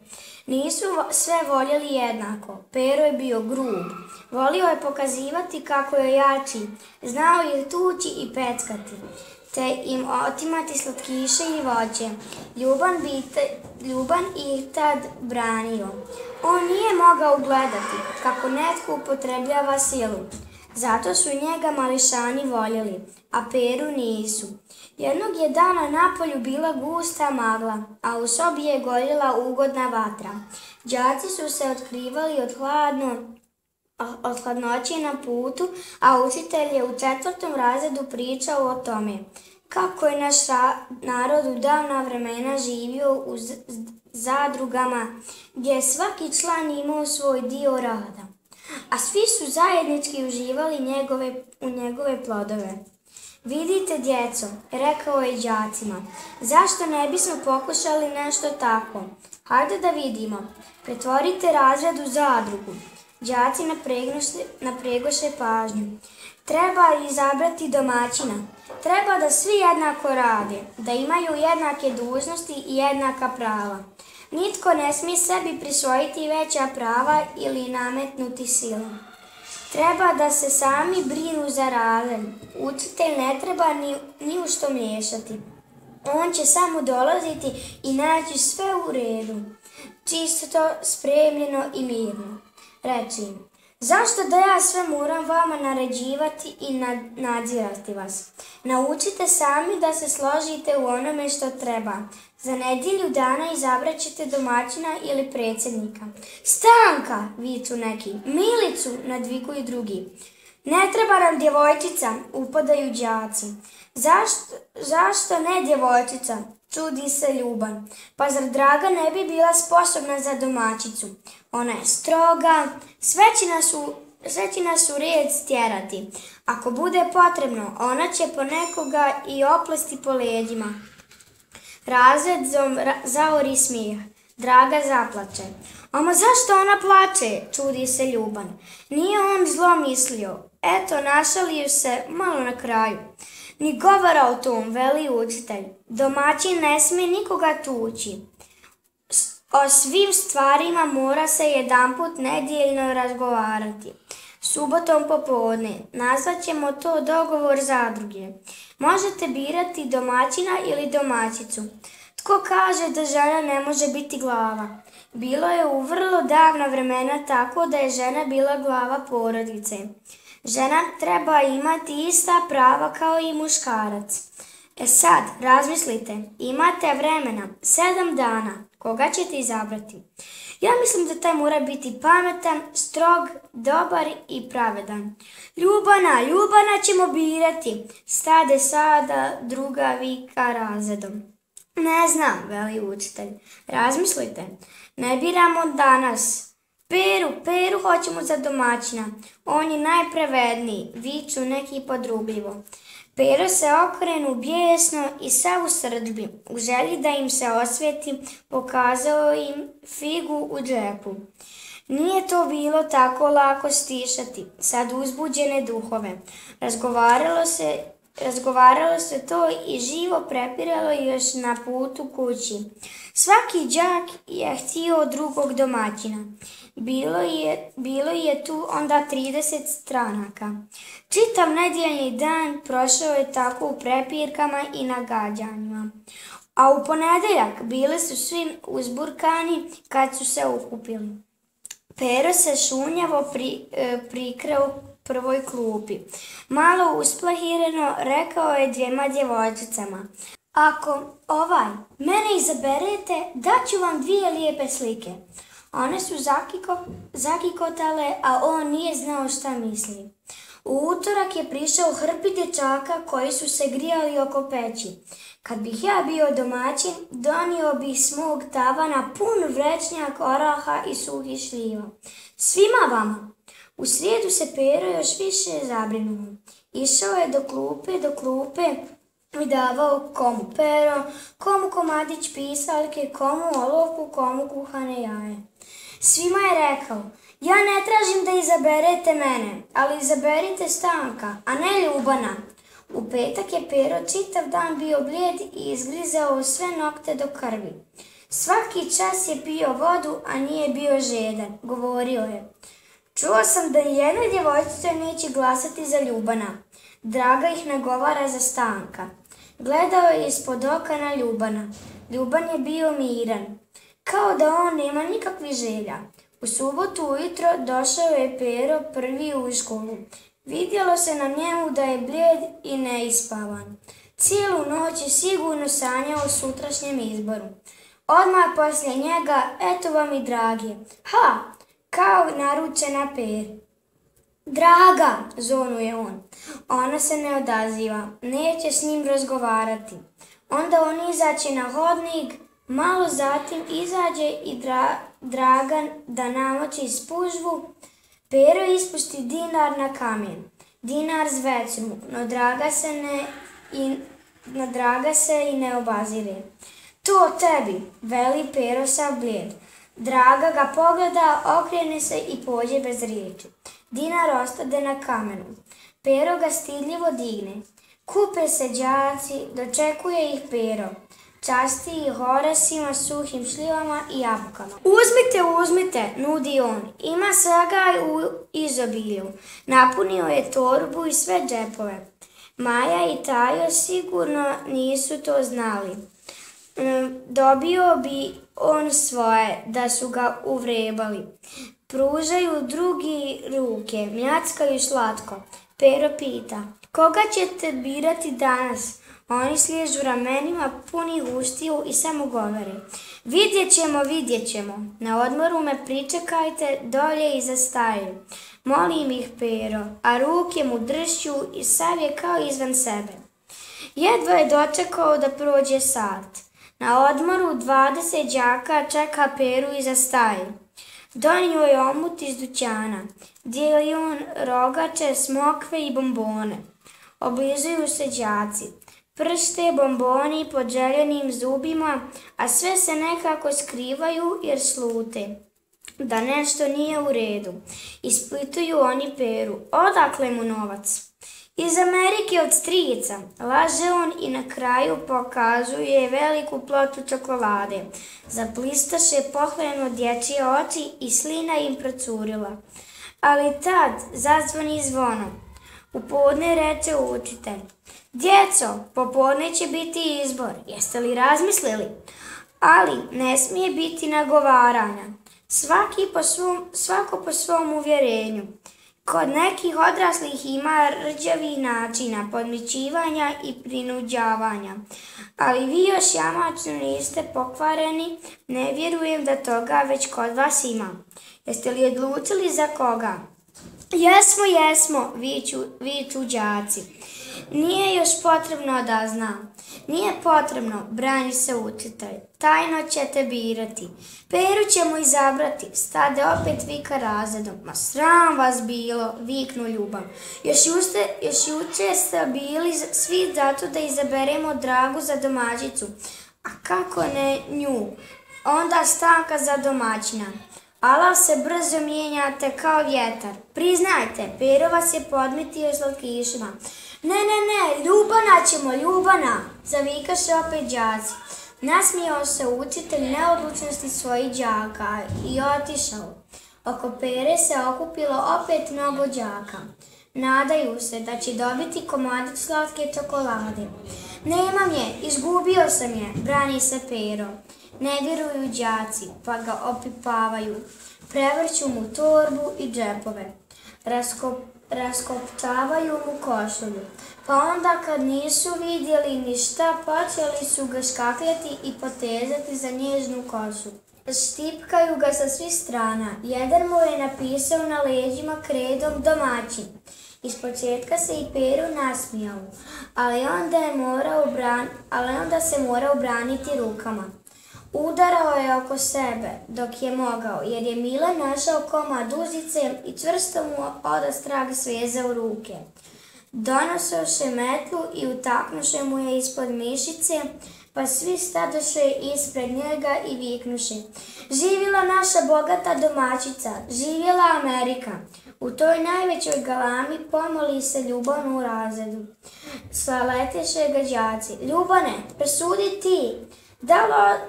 Nisu sve voljeli jednako. Pero je bio grub. Volio je pokazivati kako je jači. Znao je tući i peckati te im otimati slatkiše i voće. Ljuban, bi Ljuban ih tad branio. On nije mogao gledati kako netko upotrebljava silu. Zato su njega mališani voljeli, a Peru nisu. Jednog je dana na polju bila gusta magla, a u sobi je gorjela ugodna vatra. Đaci su se otkrivali od hladno od hladnoće na putu, a učitelj je u četvrtom razredu pričao o tome kako je naš narod u davna vremena živio u zadrugama gdje je svaki član imao svoj dio rada, a svi su zajednički uživali njegove, u njegove plodove. Vidite, djeco, rekao je đacima, zašto ne bismo pokušali nešto tako? Hajde da vidimo. Pretvorite razred u zadrugu. Đaci napregoše pažnju. Treba izabrati domaćina. Treba da svi jednako rade, da imaju jednake dužnosti i jednaka prava. Nitko ne smije sebi prisvojiti veća prava ili nametnuti silom. Treba da se sami brinu za razred. Učitelj ne treba ni, ni u što miješati. On će samo dolaziti i naći sve u redu. Čisto, spremljeno i mirno. Reći im, zašto da ja sve moram vama naređivati i nadzirati vas? Naučite sami da se složite u onome što treba. Za nedjelju dana izabrat domaćina ili predsjednika. Stanka, viču neki. Milicu, nadvikuju drugi. Ne treba nam djevojčica, upadaju đaci. Zašto, zašto ne djevojčica? Čudi se Ljuban. Pa zar Draga ne bi bila sposobna za domaćicu? Ona je stroga, sve će nas u, sve red stjerati. Ako bude potrebno, ona će po nekoga i oplesti po leđima. Razred ra, zaori smijeh. Draga zaplače. Ama zašto ona plače? Čudi se Ljuban. Nije on zlo mislio. Eto, našalio se malo na kraju. Ni govora o tom, veli učitelj. Domaćin ne smije nikoga tući. O svim stvarima mora se jedanput nedjeljno razgovarati. Subotom popodne nazvat ćemo to dogovor zadruge. Možete birati domaćina ili domaćicu. Tko kaže da žena ne može biti glava? Bilo je u vrlo davna vremena tako da je žena bila glava porodice. Žena treba imati ista prava kao i muškarac. E sad, razmislite, imate vremena, sedam dana, koga ćete izabrati? Ja mislim da taj mora biti pametan, strog, dobar i pravedan. Ljubana, Ljubana ćemo birati, stade sada druga vika razredom. Ne znam, veli učitelj, razmislite, ne biramo danas, Peru, Peru hoćemo za domaćina. On je najprevedniji, viču neki podrugljivo. Pero se okrenu bijesno i sav u srđbi. U želji da im se osvijeti, pokazao im figu u džepu. Nije to bilo tako lako stišati, sad uzbuđene duhove. Razgovaralo se Razgovaralo se to i živo prepiralo još na putu kući. Svaki đak je htio drugog domaćina. Bilo je, bilo je tu onda 30 stranaka. Čitav nedjeljni dan prošao je tako u prepirkama i nagađanjima. A u ponedeljak bili su svi uzburkani kad su se ukupili. Pero se šunjavo pri, e, prikrao prvoj klupi. Malo usplahireno rekao je dvijema djevojčicama. Ako ovaj mene izaberete, daću vam dvije lijepe slike. One su zakiko, zakikotale, a on nije znao šta misli. U utorak je prišao hrpi dječaka koji su se grijali oko peći. Kad bih ja bio domaćin, donio bih s mog tavana pun vrečnjak oraha i suhih šljiva. Svima vama, u srijedu se Pero još više zabrinuo. Išao je do klupe, do klupe i davao komu pero, komu komadić pisalke, komu olovku, komu kuhane jaje. Svima je rekao, ja ne tražim da izaberete mene, ali izaberite Stanka, a ne Ljubana. U petak je Pero čitav dan bio blijed i izgrizao sve nokte do krvi. Svaki čas je pio vodu, a nije bio žedan, govorio je. Čuo sam da jedna djevojčica neće glasati za Ljubana. Draga ih nagovara za stanka. Gledao je ispod oka na Ljubana. Ljuban je bio miran. Kao da on nema nikakvih želja. U subotu ujutro došao je Pero prvi u školu. Vidjelo se na njemu da je blijed i neispavan. Cijelu noć je sigurno sanjao o sutrašnjem izboru. Odmah poslije njega, eto vam i dragi. Ha, kao naručena per. Draga, zonuje on. Ona se ne odaziva, neće s njim razgovarati. Onda on izaće na hodnik, malo zatim izađe i Dragan da namoći spužvu. Pero ispusti dinar na kamen. Dinar zvecnu, no Draga se ne i no Draga se i ne obazire. To tebi, veli Pero sa blijed. Draga ga pogleda, okrene se i pođe bez riječi. Dinar ostade na kamenu. Pero ga stidljivo digne. Kupe se đaci, dočekuje ih Pero. Časti ih oresima, suhim šljivama i jabukama. Uzmite, uzmite, nudi on. Ima svega u izobilju. Napunio je torbu i sve džepove. Maja i Tajo sigurno nisu to znali. Mm, Dobio bi on svoje da su ga uvrebali. Pružaju drugi ruke, mljackaju slatko. Pero pita, koga ćete birati danas? Oni sliježu ramenima puni ustiju i samo govore. Vidjet ćemo, vidjet ćemo. Na odmoru me pričekajte dolje iza staje. Molim ih Pero, a ruke mu dršću i sav je kao izvan sebe. Jedva je dočekao da prođe sat. Na odmoru 20 đaka čeka Peru iza staje. Donio je omut iz dućana. Dijeli on rogače, smokve i bombone. Oblizuju se đaci. Pršte bomboni pod željenim zubima, a sve se nekako skrivaju jer slute da nešto nije u redu. Ispituju oni Peru. Odakle mu novac? Iz Amerike od strica. Laže on i na kraju pokazuje veliku plotu čokolade. Zaplistaše pohvalno dječje oči i slina im procurila. Ali tad zazvoni zvono. U podne reče učitelj. Djeco, popodne će biti izbor. Jeste li razmislili? Ali ne smije biti nagovaranja. Svaki po svom, svako po svom uvjerenju. Kod nekih odraslih ima rđavih načina podmićivanja i prinuđavanja. Ali vi još jamačno niste pokvareni, ne vjerujem da toga već kod vas ima. Jeste li odlučili za koga? Jesmo, jesmo, viću, viću đaci. Nije još potrebno da znam. Nije potrebno, brani se učitelj. Tajno ćete birati. Peru ćemo izabrati. Stade opet vika razredom. Ma sram vas bilo, viknu ljubav. Još, juste, još juče ste bili svi zato da izaberemo dragu za domaćicu. A kako ne nju? Onda stanka za domaćina. Ala se brzo mijenjate kao vjetar. Priznajte, Pero vas je podmitio slatkišima. Ne, ne, ne, Ljubana ćemo, Ljubana, zavikaše opet đaci. Nasmijao se učitelj neodlučnosti svojih đaka i otišao. Oko pere se okupilo opet mnogo đaka. Nadaju se da će dobiti komadić slatke čokolade. Nemam je, izgubio sam je, brani se pero. Ne vjeruju đaci, pa ga opipavaju. Prevrću mu torbu i džepove. Raskopčavaju mu košulju. Pa onda kad nisu vidjeli ništa, počeli su ga škakljati i potezati za nježnu kosu. Štipkaju ga sa svih strana. Jedan mu je napisao na leđima kredom domaćin. Iz početka se i Peru nasmijao, ali onda, je morao ali onda se morao braniti rukama. Udarao je oko sebe dok je mogao, jer je Mile našao komad uzice i čvrsto mu odastrag svezao ruke. Donosoše metlu i utaknuše mu je ispod mišice, pa svi stadoše ispred njega i viknuše. Živjela naša bogata domaćica, živjela Amerika. U toj najvećoj galami pomoli se Ljuban u razredu. Slaleteše ga đaci. Ljubane, presudi ti, da li,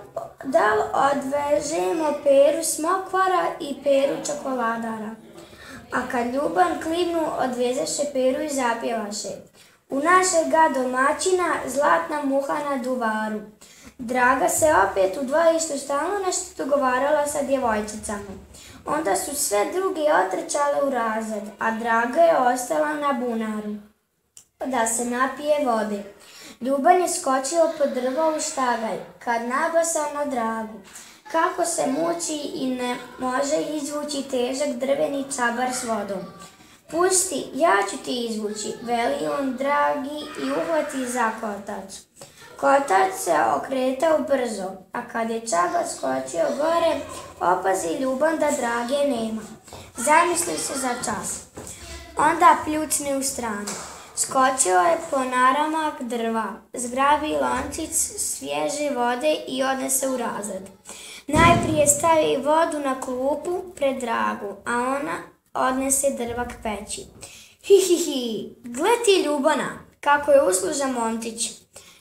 da li odvežemo peru smokvara i peru čokoladara? A kad ljuban klibnu, odvezeše peru i zapjevaše. U našeg ga domaćina zlatna muha na duvaru. Draga se opet u dvojištu stalno nešto dogovarala sa djevojčicama. Onda su sve druge otrčale u razred, a Draga je ostala na bunaru da se napije vode. Ljuban je skočio po drvo u štagalj, kad nabasao na dragu. Kako se muči i ne može izvući težak drveni čabar s vodom. Pusti, ja ću ti izvući, veli on dragi i uhvati za kotač. Kotač se okretao brzo, a kad je čabar skočio gore, opazi ljuban da drage nema. Zamisli se za čas. Onda pljucne u stranu. Skočio je po naramak drva, zgrabi lončić svježe vode i odnese u razred. Najprije stavi vodu na klupu pred dragu, a ona odnese drva k peći. Hi, hi, hi, ti Ljubana, kako je usluža Montić.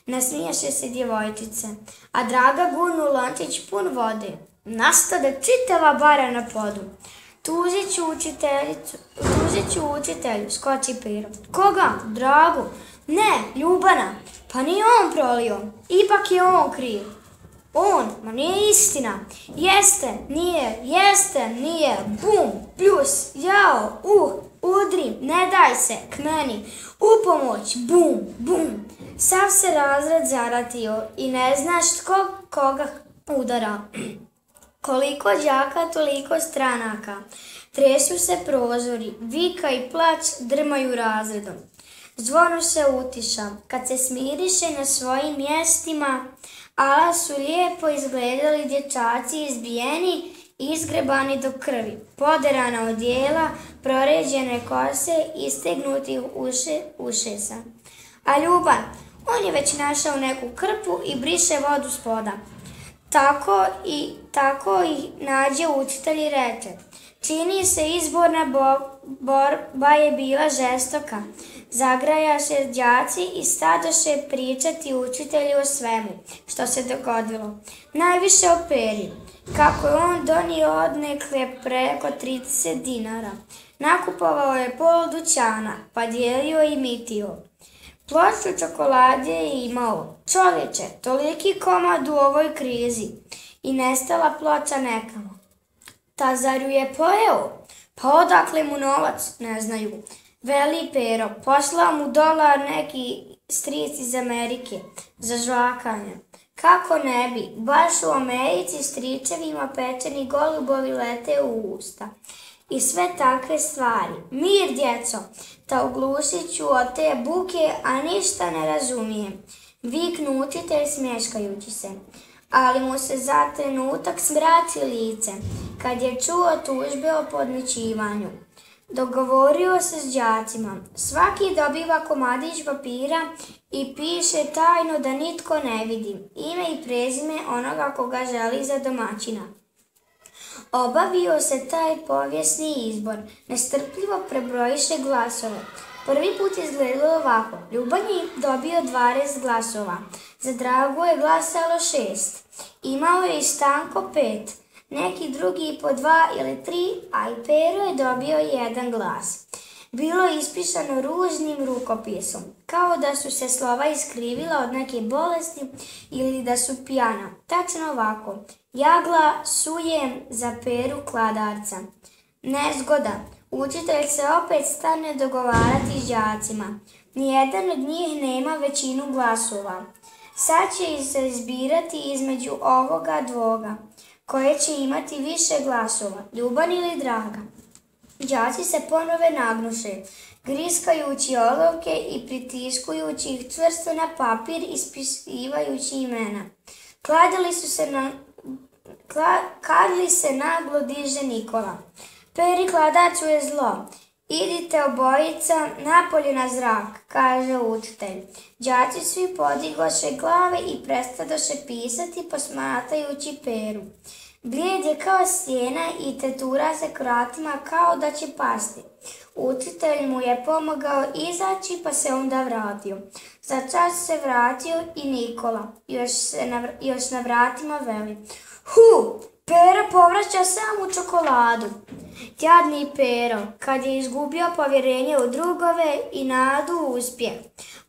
Nasmijaše se djevojčice, a Draga gurnu lončić pun vode. Nastade čitava bara na podu. Tuzit ću učiteljicu, tuzit ću učitelju, skoči Pero. Koga? Dragu? Ne, Ljubana. Pa nije on prolio. Ipak je on kriv. On, ma nije istina. Jeste, nije, jeste, nije. Bum, pljus, jao, uh, udri, ne daj se, k meni. U pomoć, bum, bum. Sav se razred zaratio i ne znaš tko koga udara. Koliko đaka, toliko stranaka. Tresu se prozori, vika i plać drmaju razredom. Zvono se utiša, kad se smiriše na svojim mjestima, ala su lijepo izgledali dječaci izbijeni izgrebani do krvi, poderana odjela, proređene kose, istegnuti uše, ušesa. A Ljuban, on je već našao neku krpu i briše vodu spoda. Tako i tako i nađe učitelj i reče, čini se izborna bo, borba je bila žestoka. Zagrajaše đaci i stadoše pričati učitelju o svemu što se dogodilo. Najviše o peri, kako je on donio odnekle preko 30 dinara. Nakupovao je pol dućana, pa dijelio i mitio. Ploču čokolade je imao. Čovječe, toliki komad u ovoj krizi. I nestala ploča nekamo. Ta zar ju je pojeo? Pa odakle mu novac, ne znaju. Veli Pero, poslao mu dolar neki stric iz Amerike za žvakanje. Kako ne bi, baš u Americi stričevima pečeni golubovi lete u usta. I sve takve stvari. Mir, djeco, ta uglušit ću od te buke, a ništa ne razumijem. Viknu učitelj smješkajući se. Ali mu se za trenutak smraci lice, kad je čuo tužbe o podmićivanju. Dogovorio se s đacima. Svaki dobiva komadić papira i piše tajno da nitko ne vidi ime i prezime onoga koga želi za domaćina. Obavio se taj povijesni izbor. Nestrpljivo prebrojiše glasove. Prvi put je izgledalo ovako. Ljuban je dobio 12 glasova. Za Dragu je glasalo šest. Imao je i Stanko pet. Neki drugi po dva ili tri, a i Pero je dobio jedan glas. Bilo je ispisano ružnim rukopisom, kao da su se slova iskrivila od neke bolesti ili da su pijana. Tačno ovako. Ja glasujem za Peru kladarca. Nezgoda. Učitelj se opet stane dogovarati s đacima. Nijedan od njih nema većinu glasova. Sad će se izbirati između ovoga dvoga, koje će imati više glasova, ljuban ili draga. Đaci se ponove nagnuše, griskajući olovke i pritiskujući ih čvrsto na papir ispisivajući imena. Kladili su se na, kla, kadli se naglo diže Nikola. Peri kladaču je zlo. Idite obojica napolje na zrak, kaže učitelj. Đaci svi podigoše glave i prestadoše pisati posmatajući Peru. Blijed je kao stijena i tetura se kratima kao da će pasti. Učitelj mu je pomogao izaći pa se onda vratio. Za čas se vratio i Nikola, još, se na, još na vratima veli. Hu, Pero povraća samo čokoladu. Jadni Pero, kad je izgubio povjerenje u drugove i nadu u uspjeh.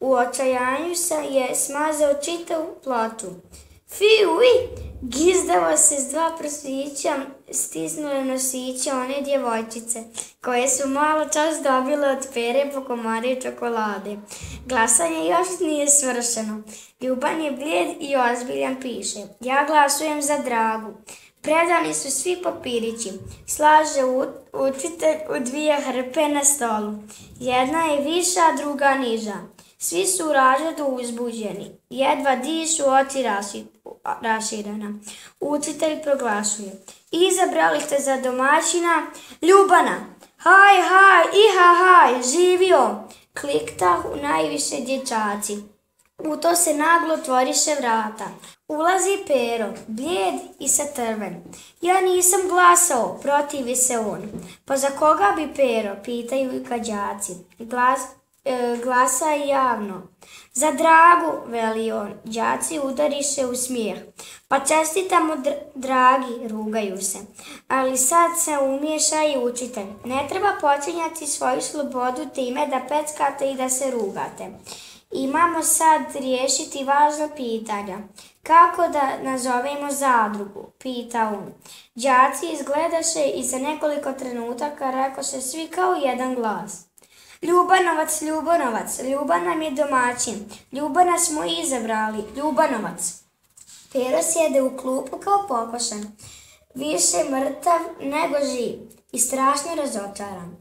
U očajanju se je smazao čitavu ploču. Fiuj, gizdavo se s dva prstića stisnule nosiće one djevojčice, koje su malo čas dobile od pere po komari čokolade. Glasanje još nije svršeno. Ljuban je blijed i ozbiljan piše. Ja glasujem za Dragu. Predani su svi papirići. Slaže učitelj u dvije hrpe na stolu. Jedna je viša, druga niža. Svi su u razredu uzbuđeni. Jedva dišu oči raširena. Učitelj proglašuje. Izabrali ste za domaćina Ljubana. Haj, haj, iha, haj, živio. Kliktah u najviše dječaci. U to se naglo otvoriše vrata. Ulazi Pero, blijed i satrven. Ja nisam glasao, protivi se on. Pa za koga bi Pero, pitaju i kađaci. Glas, e, glasa javno. Za dragu, veli on, đaci udariše u smijeh. Pa čestitamo dr- dragi, rugaju se. Ali sad se umješa i učitelj. Ne treba počinjati svoju slobodu time da peckate i da se rugate. Imamo sad riješiti važna pitanja. Kako da nazovemo zadrugu? Pita on. Đaci izgledaše i za nekoliko trenutaka rekoše svi kao jedan glas. Ljubanovac, Ljubanovac, Ljuban nam je domaćin. Ljubana smo izabrali, Ljubanovac. Pero sjede u klupu kao pokošan. Više mrtav nego živ i strašno razočaran.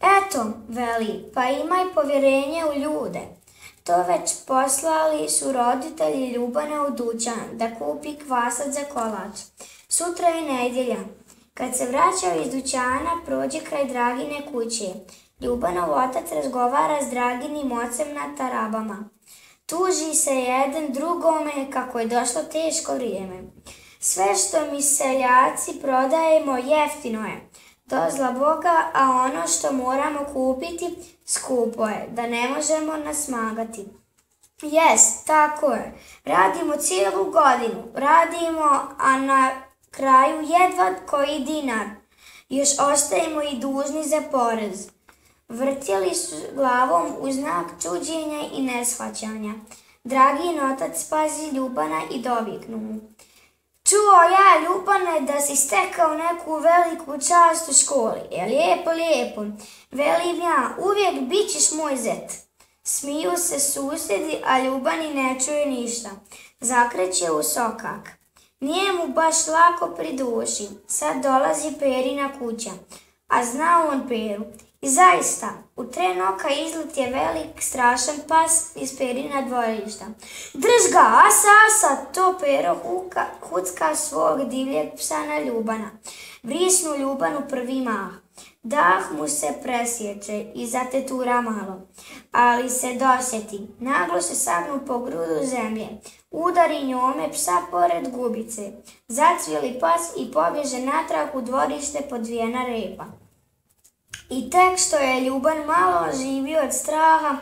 Eto, veli, pa imaj povjerenje u ljude. To već poslali su roditelji Ljubana u dućan da kupi kvasac za kolač. Sutra je nedjelja. Kad se vraćao iz dućana, prođe kraj Dragine kuće. Ljubanov otac razgovara s Draginim ocem na tarabama. Tuži se jedan drugome kako je došlo teško vrijeme. Sve što mi seljaci prodajemo jeftino je. Dozla Boga, a ono što moramo kupiti skupo je, da ne možemo nasmagati. Jes, tako je. Radimo cijelu godinu. Radimo, a na kraju jedva koji dinar. Još ostajemo i dužni za porez. Vrtjeli su glavom u znak čuđenja i neshvaćanja. Dragi otac pazi Ljubana i doviknu mu. Čuo ja, Ljubane, da si stekao neku veliku čast u školi. Je lijepo, lijepo. Velim ja, uvijek bit ćeš moj zet. Smiju se susjedi, a Ljubani ne čuje ništa. Zakreće u sokak. Nije mu baš lako pri duši. Sad dolazi Perina kuća. A zna on Peru. I zaista, u tren oka izlet je velik, strašan pas iz perina dvorišta. Drž ga, asa, asa, to pero huka, hucka svog divljeg psa na Ljubana. Vrisnu Ljubanu prvi mah. Dah mu se presječe i zatetura malo, ali se dosjeti. Naglo se sagnu po grudu zemlje. Udari njome psa pored gubice. Zacvili pas i pobježe natrag u dvorište podvijena repa. I tek što je Ljuban malo oživio od straha,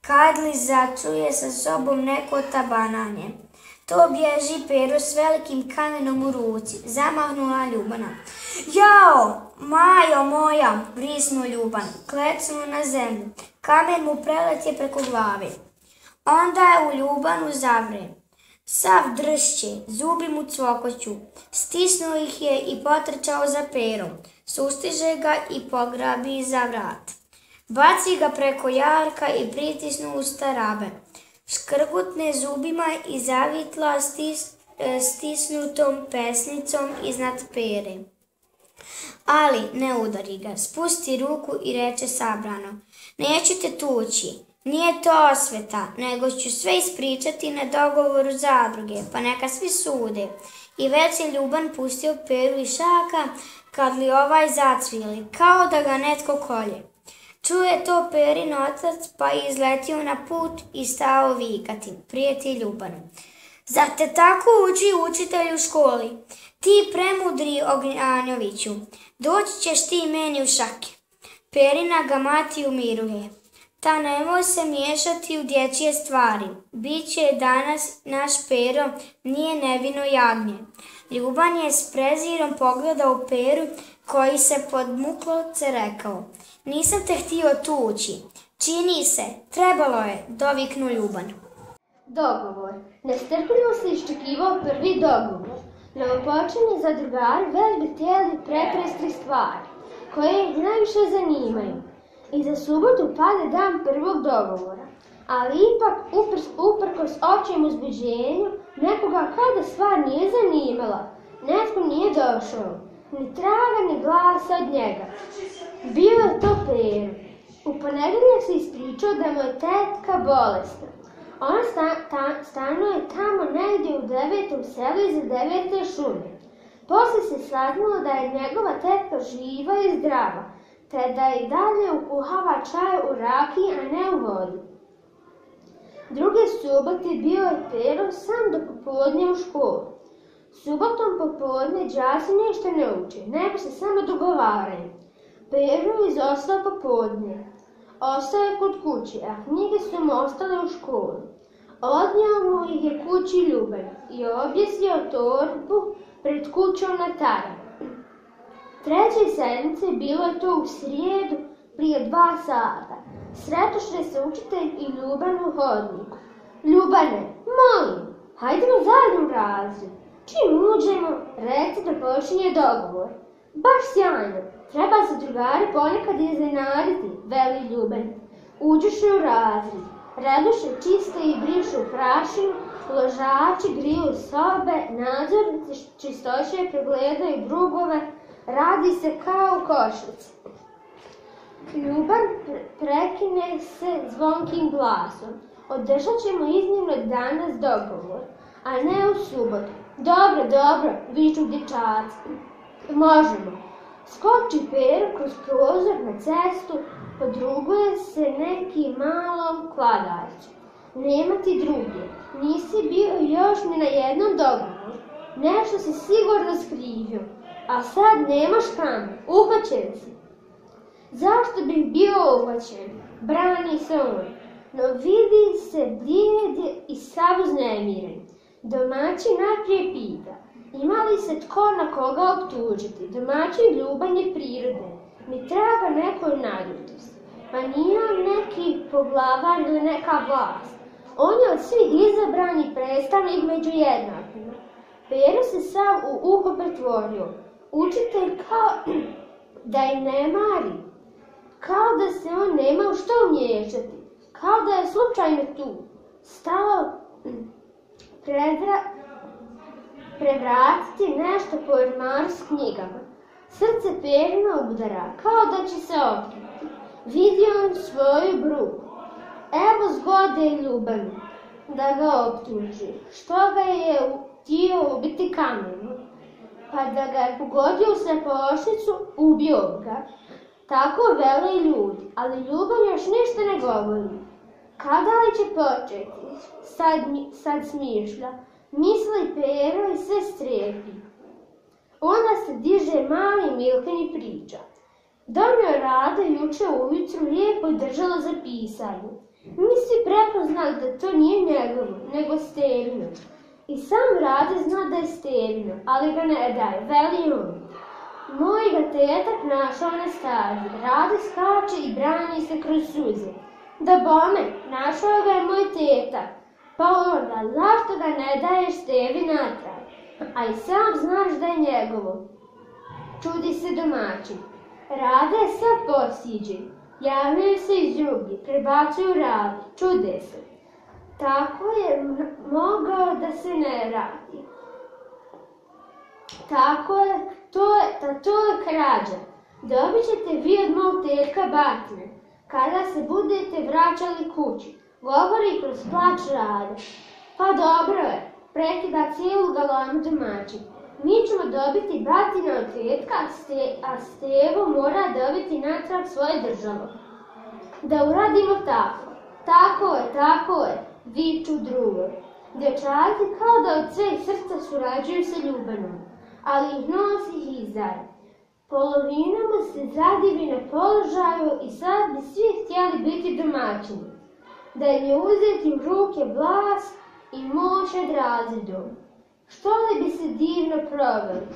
Kadli začuje sa sobom neko tabananje. To bježi Pero s velikim kamenom u ruci. Zamahnula Ljubana. Jao, Majo moja, vrisnu Ljuban. Klecnu na zemlju. Kamen mu preletje preko glave. Onda je u Ljubanu zavre. Sav dršće, zubi mu cvokoću. Stisnuo ih je i potrčao za perom. Sustiže ga i pograbi za vrat. Baci ga preko jarka i pritisnu u starabe. Škrgutne zubima i zavitla e, stisnutom pesnicom iznad pere. Ali ne udari ga, spusti ruku i reče sabrano. Neću te tući, nije to osveta, nego ću sve ispričati na dogovoru zadruge, pa neka svi sude. I već je Ljuban pustio peru i šaka, kad li ovaj zacvili, kao da ga netko kolje. Čuje to perin otac, pa je izletio na put i stao vikati, prijeti Ljubanu. Zar te tako uči učitelj u školi? Ti premudri Ognjanoviću, doći ćeš ti meni u šake. Perina ga mati umiruje. Ta nemoj se miješati u dječje stvari. Biće danas naš pero, nije nevino jagnje. Ljuban je s prezirom pogledao Peru koji se podmukloce rekao. Nisam te htio tući. Čini se, trebalo je, doviknu Ljuban. Dogovor. Nestrpljivo se iščekivao prvi dogovor. Novopočeni zadrugari već bi htjeli pretresti stvari, koje ih najviše zanimaju. I za subotu pade dan prvog dogovora. Ali ipak, upr, uprkos općem uzbuđenju, nekoga kada stvar nije zanimala. Netko nije došao. Ni traga, ni glasa od njega. Bio je to Pero. U ponedjeljak se ispričao da mu je tetka bolesna. On sta, ta, stanuje tamo negdje u devetom selu iza devete šume. Posle se saznalo da je njegova tetka živa i zdrava, te da i dalje ukuhava čaj u raki, a ne u vodi. Druge subote bio je Pero sam do popodne u školu. Subotom popodne džasi ništa ne uče, nego se samo dogovaraju. Pero je izostao popodne. Ostao je kod kuće, a knjige su mu ostale u školi. Odnio mu ih je kući Ljuban i objesio torbu pred kućom na taran. Treće sedmice bilo je to u srijedu prije dva sata. Sretošle se učitelj i Ljuban u hodniku. Ljubane, molim, hajdemo zajedno u razred. Čim uđemo, reci da počinje dogovor. Baš sjajno, treba se drugari ponekad iznenaditi, veli Ljuban. Uđuše u razred. Reduše čiste i brišu prašinu, ložači griju sobe, nadzornici čistoće pregledaju drugove, radi se kao u. Ljuban prekine se zvonkim glasom. Održat ćemo iznimno danas dogovor, a ne u subotu. Dobro, dobro, viču dječaci. Možemo. Skoči Pero kroz prozor na cestu, podruguje se neki malom kladajcu. Nema ti druge, nisi bio još ni na jednom dogovoru. Nešto si sigurno skrivio, a sad nemaš kam, uhvaćen si. Zašto bih bio uhvaćen? Brani se on. No vidi se blijed i sav uznemiren. Domaćin najprije pita, ima li se tko na koga optužiti? Domaćin ljuban je prirodne, mi traga nekoj naljutosti. Pa nije on neki poglavar ili neka vlast. On je od svih izabrani predstavnik među jednakima. Pero se sav u uho pretvorio. Učitelj kao da i ne mari. Kao da se on nema u što umješati. Kao da je slučajno tu. Stao predra, prevratiti nešto po ormaru s knjigama. Srce perima udara, kao da će se otkriti. Vidio on svoju bruku. Evo zgode i ljubavi, da ga optuži. Što ga je htio ubiti kamenom? Pa da ga je pogodio u slepošnicu, ubio ga. Tako vele i ljudi, ali ljubav još ništa ne govori. Kada li će početi? Sad, sad smišlja. Misli pero i sve strepi. Onda se diže mali Milkan i priča. Donio Rada juče ujutru lijepo je držalo za pisanje. Mi svi prepoznali da to nije njegovo, nego Stevino. I sam Rade zna da je Stevino, ali ga ne daje, veli on. Moj ga tetak našao na stazi, Rade skače i brani se kroz suze. Da bome, našao ga je moj tetak. Pa onda, zašto ga ne daješ Stevi natrag? A i sam znaš da je njegovo. Čudi se domaćin. Rade je sad posiđen. Javljaju se iz drugi, prebacuju radi, čude se. Tako je mogao da se ne radi. Tako je, to je, da to je krađa. Dobit ćete vi od mog tetka batine, kada se budete vraćali kući. Govori kroz plač rade. Pa dobro je, prekida cijelu galamu domaćin. Mi ćemo dobiti batina od tetka, a Stevo mora dobiti natrag svoje državo. Da uradimo tako. Tako je, tako je, viču drugo. Dječaci kao da od sve srca surađuju sa ljubanom, ali ih nosi izdaj. Polovina mu se zadivi na položaju i sad bi svi htjeli biti domaćini. Da je uzeti ruke vlast i moć nad razredom. Što li bi se divno proveli?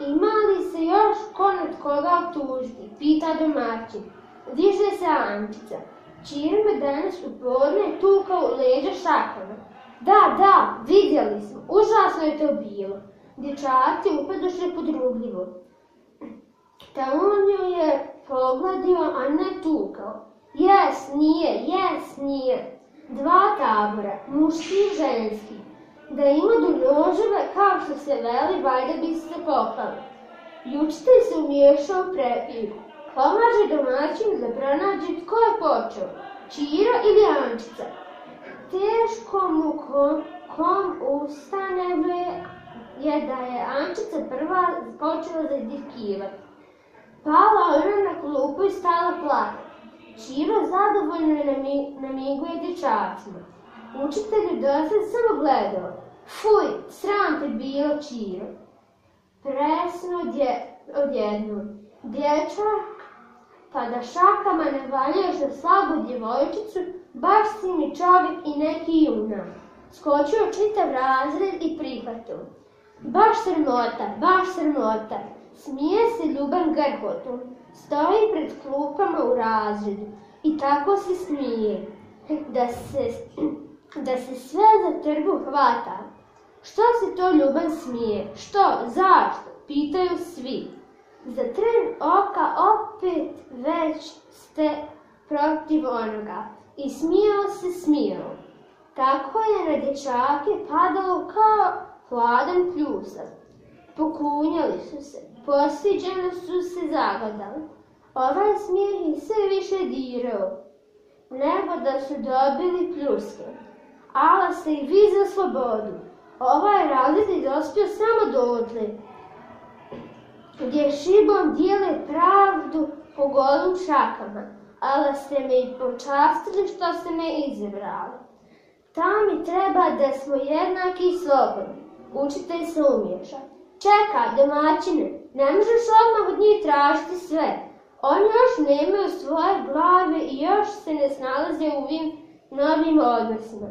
Ima li se još ko nad koga optužiti? Pita domaćin. Diže se Ančica. Čir me danas u podne tukao u leđa šakama. Da, da, vidjeli smo. Užasno je to bilo. Dječaci upadoše podrugljivo. Taunju je pogladio, a ne tukao. Jes, nije, jes, nije. Dva tabora, muški i ženski. Da ima do noževe, kao što se veli, valjda bi se popali. Učitelj se umiješao prepirku. Pomaže domaćin da pronađe tko je počeo, Čiro ili Ančica. Teško mu kom, kom ustane je da je Ančica prva počela zadivkivati. Pala ona na klupu i stala plakati. Čiro zadovoljno je namiguje dječacima. Učitelj je dosad samo gledao. Fuj, sram te bilo, Čiro. Presno odjednom. Dječak pa da šakama ne valjaš na slabu djevojčicu, baš si mi čovjek i neki junak. Skočio čitav razred i prihvatio. Baš srmota, baš srmota. Smije se Ljuban grhotom. Stoji pred klupama u razredu i tako se smije. Da se, da se sve za trgu hvata. Što se to Ljuban smije? Što? Zašto? Pitaju svi. Za tren oka opet već ste protiv onoga. I smijao se smijao. Tako je na dječake padalo kao hladan pljusak. Pokunjali su se, posviđeno su se zagadali. Ovaj smijeh ih sve više dirao, nego da su dobili pljuske. Ala se i vi za slobodu. Ovaj razred je dospio samo dotle, gdje šibom dijele pravdu po golim šakama, ali ste me i počastili što ste me izabrali. Tam mi treba da smo jednaki i slobodni. Učitelj se umješa. Čekaj, domaćine, ne možeš odmah od njih tražiti sve. Oni još nemaju svoje glave i još se ne snalaze u ovim novim odnosima.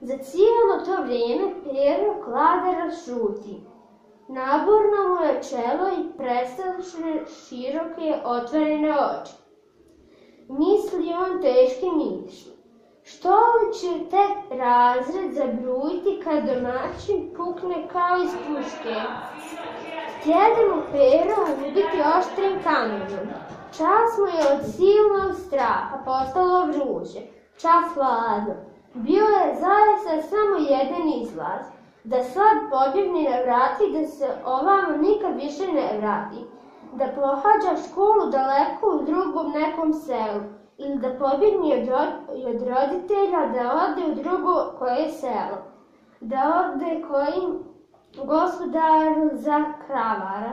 Za cijelo to vrijeme Pero Kladara šuti. Naborno mu je čelo i presašne široke otvorene oči. Misli on teške misli. Što li će te razred zabrujiti kad domaćin pukne kao iz puške? Htjede mu Pero ubiti oštrim kamenom. Čas mu je od silnog straha postalo vruće, čas hladno. Bio je zaista samo jedan izlaz, da sad pobjegne na vrati, da se ovamo nikad više ne vrati, da pohađa školu daleko u drugom nekom selu, ili da pobjegne od, od roditelja, da ode u drugo koje selo, da ode kojim gospodaru za kravara,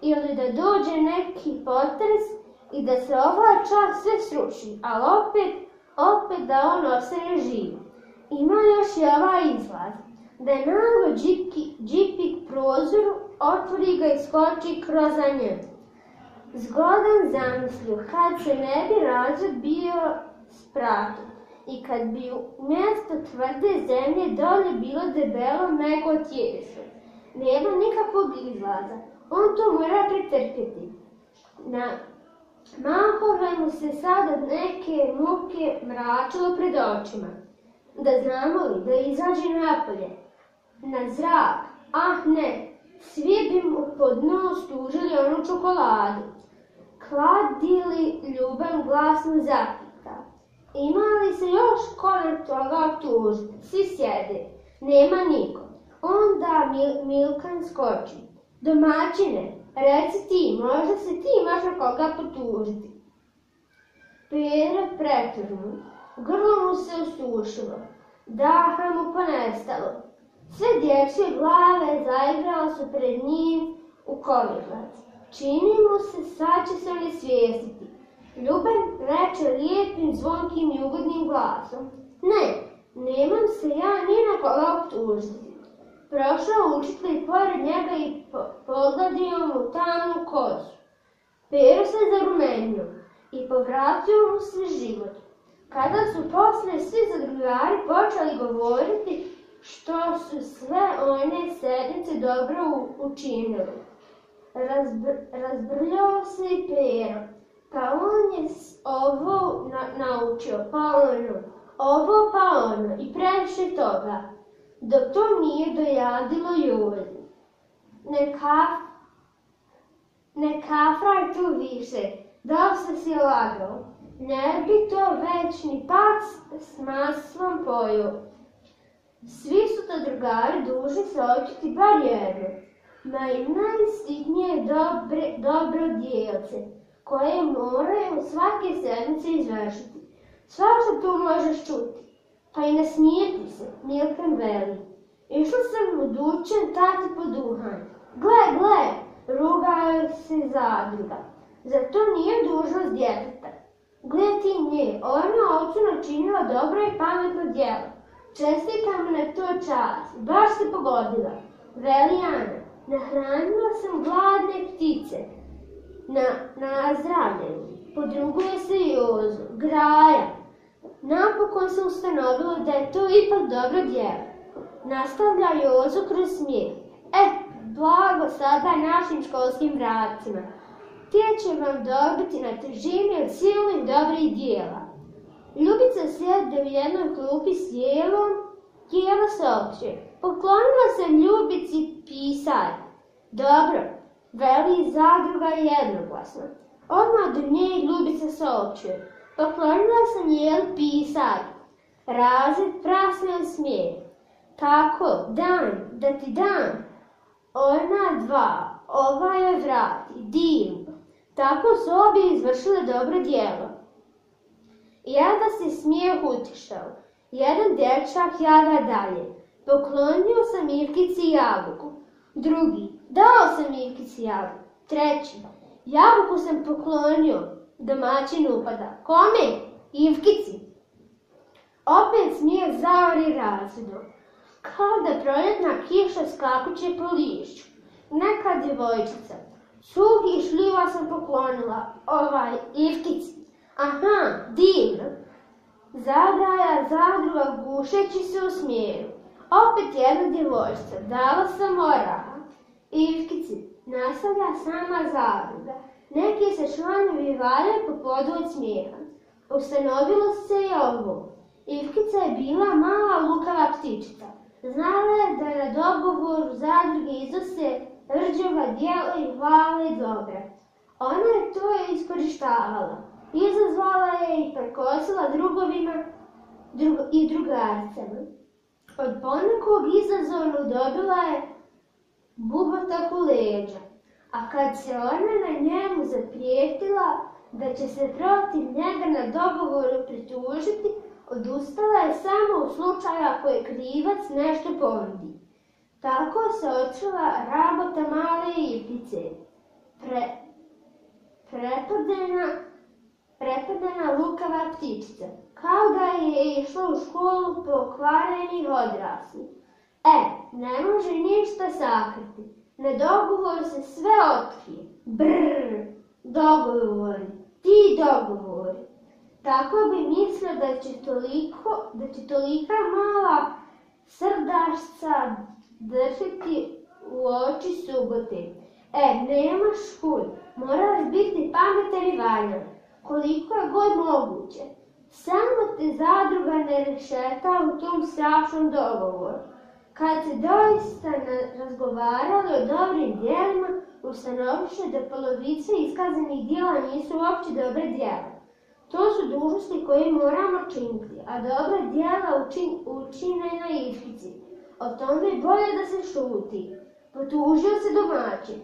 ili da dođe neki potres i da se ovaj čas sve sruši, ali opet, opet da on ostane živ. Ima još i ovaj izlaz, da je nago džipki, džipik prozoru, otvori ga i skoči kroz nje. Zgodan zamislio, kad se ne bi razred bio spratut i kad bi mjesto tvrde zemlje dolje bilo debelo nego tjeso. Nema nikakvog izlaza, on to mora pretrpjeti. Na Mahove mu se sad od neke muke mračilo pred očima. Da znamo li da izađe napolje, na zrak, ah ne, svi bi mu pod nos tužili onu čokoladu. Kladili ljubav glasno zapita. Ima li se još ko na toga tužiti? Svi sjede, nema niko. Onda Mil Milkan skoči. Domaćine, Reci ti, možda se ti imaš na koga potužiti. Pera pretrnu, grlo mu se usušilo, daha mu ponestalo. Sve dječje glave zaigrale su pred njim u komilac. Čini mu se, sad će se on svijestiti. Ljubav reče lijepim, zvonkim i ugodnim glasom. Ne, nemam se ja ni na koga optužiti. Prošao učitelj pored njega i po pogledio mu tamnu kosu. Pero se zarumenio i povratio mu se život. Kada su posle svi zadrugari počeli govoriti što su sve one sednice dobro učinili. Razbr razbrljao se i Pero, pa on je ovo na naučio, pa ono, ovo pa ono i previše toga dok to nije dojadilo ljudi. Ne, kaf, ne kafraj tu više, da se si lagao, ne bi to već ni pac s maslom poju. Svi su to drugari duži se očiti bar jedno, najsitnije dobre, dobro dijelce, koje moraju svake sedmice izvršiti. Svašta tu možeš čuti pa i nasmijeti se, Milkan veli. Išla sam u dućan tati po duhan. Gle, gle, rugaju se zadruga. Zar to nije dužnost djeteta? Gle ti nje, ona ocu načinila dobro i pametno djelo. Čestitam na to čas, baš se pogodila. Veli Ana, nahranila sam gladne ptice. Na, na zdravljenju. podruguje se Jozu, Graja. Napokon se ustanovilo da je to ipak dobro djelo. Nastavlja Jozu kroz smijeh. E, blago sada našim školskim vracima. Te će vam dobiti na težini od silnih dobrih dijela. Ljubica sjede u jednoj klupi s jelom, jela se opće. Poklonila se Ljubici pisar. Dobro, veli zadruga jednoglasno. Odmah do nje Ljubica se općuje. Poklonila sam jel pisar. Razred prasne smije. Tako, dan, da ti dam. Ona dva, ova je vrati, divno. Tako su obje izvršile dobro djelo. Jada se smijeh utišao. Jedan dječak jada dalje. Poklonio sam Ivkici jabuku. Drugi, dao sam Ivkici jabuku. Treći, jabuku sam poklonio. Domaćin upada. Kome? Ivkici. Opet smijeh zaori razredom. Kao da proljetna kiša skakuće po lišću. Neka djevojčica. Suhi šljiva sam poklonila. Ovaj, Ivkici. Aha, divno. Zabraja zadruga gušeći se u smjeru. Opet jedna djevojčica, dala sam oraha. Ivkici, nastavlja sama zadruga. Neki se članovi valjaju po podu od smijeha. Ustanovilo se i ovo. Ivkica je bila mala lukava ptičica. Znala je da na dogovoru zadruge iznose rđava djela i hvale dobre. Ona je to iskorištavala. Izazvala je i prekosila drugovima drug, i drugaricama. Od ponekog izazovno dobila je bubotak u leđa, a kad se ona na njemu zaprijetila da će se protiv njega na dogovoru pritužiti, odustala je samo u slučaju ako je krivac nešto ponudi. Tako se očula rabota male Ipice, pre, prepadena prepadana lukava ptičica, kao da je išla u školu pokvarenih odrasli. E, ne može ništa sakriti. Na dogovoru se sve otkrije. Brrr, dogovori, ti dogovori. Tako bi mislio da će toliko, da će tolika mala srdašca držati u oči subote. E, nemaš hulj, moraš biti pametan i valjan koliko je god moguće. Samo te zadruga ne rešeta u tom strašnom dogovoru. Kad se doista razgovarali o dobrim dijelima, ustanoviše da polovica iskazanih dijela nisu uopće dobre dijela. To su dužnosti koje moramo činiti, a dobra dijela učin, učine na ispici. O tome je bolje da se šuti. Potužio se domaćin.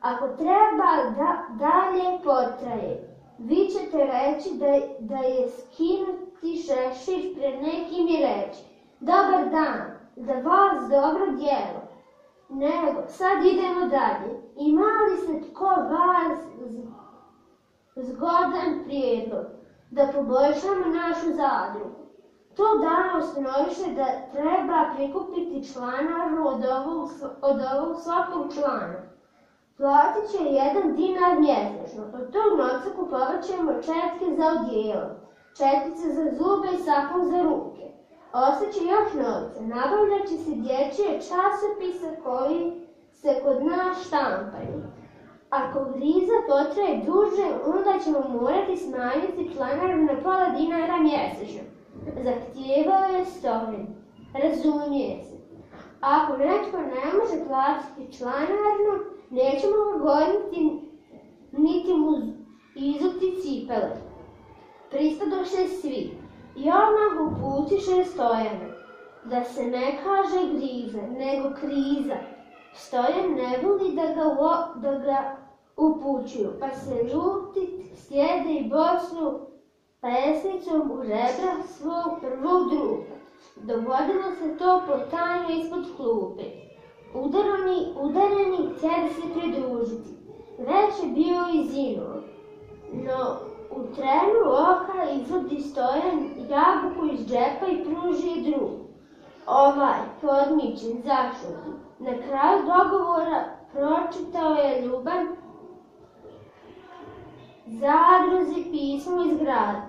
Ako treba da dalje potraje, Vi ćete reći da, da je skinuti šešir pred nekim i reći Dobar dan, za vas dobro djelo. Nego, sad idemo dalje. Ima li se tko vas zgodan prijedlog da poboljšamo našu zadrugu? To dana ustanoviše da treba prikupiti članarnu od ovog, od ovog svakog člana. Platit će jedan dinar mjesečno. Od tog novca kupovat ćemo četke za odijelo, četkice za zube i sapun za ruke. Ostaće još novca. Nabavljat će se dječje časopise koji se kod nas štampaju. Ako griza potraje duže, onda ćemo morati smanjiti članarnu na pola dinara mjesečno. Zahtijevao je Storin. Razumije se. Ako netko ne može platiti članarnu, nećemo ga goniti niti mu izuti cipele. Pristadoše svi i odmah uputiše Stojana, da se ne kaže griza, nego kriza. Stojan ne voli da ga, da ga upućuju, pa se ljuti, sjede i bosnu pesnicom u rebra svog prvog druga. Dogodilo se to po tanju ispod klupe. Udarani, udareni htjeli se pridružiti. Već je bio i zinuo. No, u trenu oka izvodi stojan jabuku iz džepa i pruži drugu. Ovaj, podmičen, zašuti. Na kraju dogovora pročitao je Ljuban zadruzi pismo iz grada.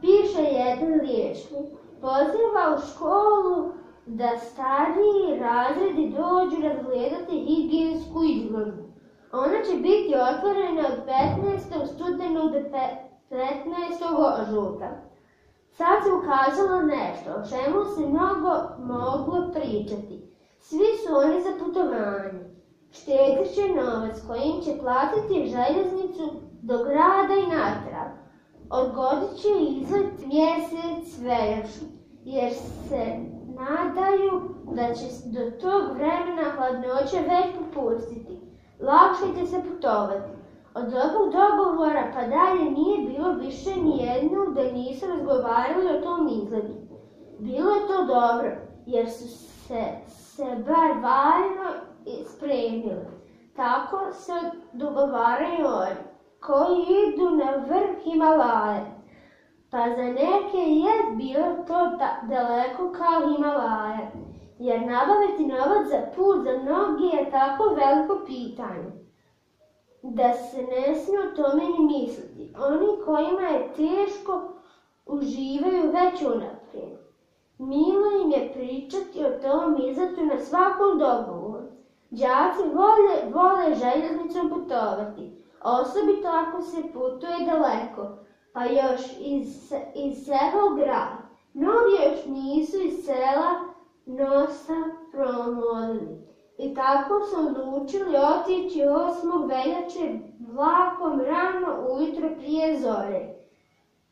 Piše jedan liječnik, poziva u školu da stariji razredi dođu razgledati higijensku izložbu. Ona će biti otvorena od 15. studenog do 15. ožujka. Sad se ukazalo nešto o čemu se mnogo moglo pričati. Svi su oni za putovanje. Štedit će novac kojim će platiti željeznicu do grada i natrag. Odgodit će izlet mjesec veljaču, jer se nadaju da će do tog vremena hladnoće već popustiti. Lakše će se putovati. Od ovog dogovora pa dalje nije bilo više ni jednog da nisu razgovarali o tom izgledu. Bilo je to dobro, jer su se, se bar valjno spremili. Tako se dogovaraju oni koji idu na vrh Himalaje. Pa za neke je bilo to da, daleko kao Himalaje, jer nabaviti novac za put za mnogi je tako veliko pitanje da se ne smije o tome ni misliti. Oni kojima je teško uživaju već unaprijed. Milo im je pričati o tom izletu na svakom dogovoru. Đaci vole, vole željeznicom putovati, osobito ako se putuje daleko, pa još iz, iz grad. Mnogi još nisu iz sela nosa promodili. I tako su odlučili otići 8. veljače vlakom rano ujutro prije zore.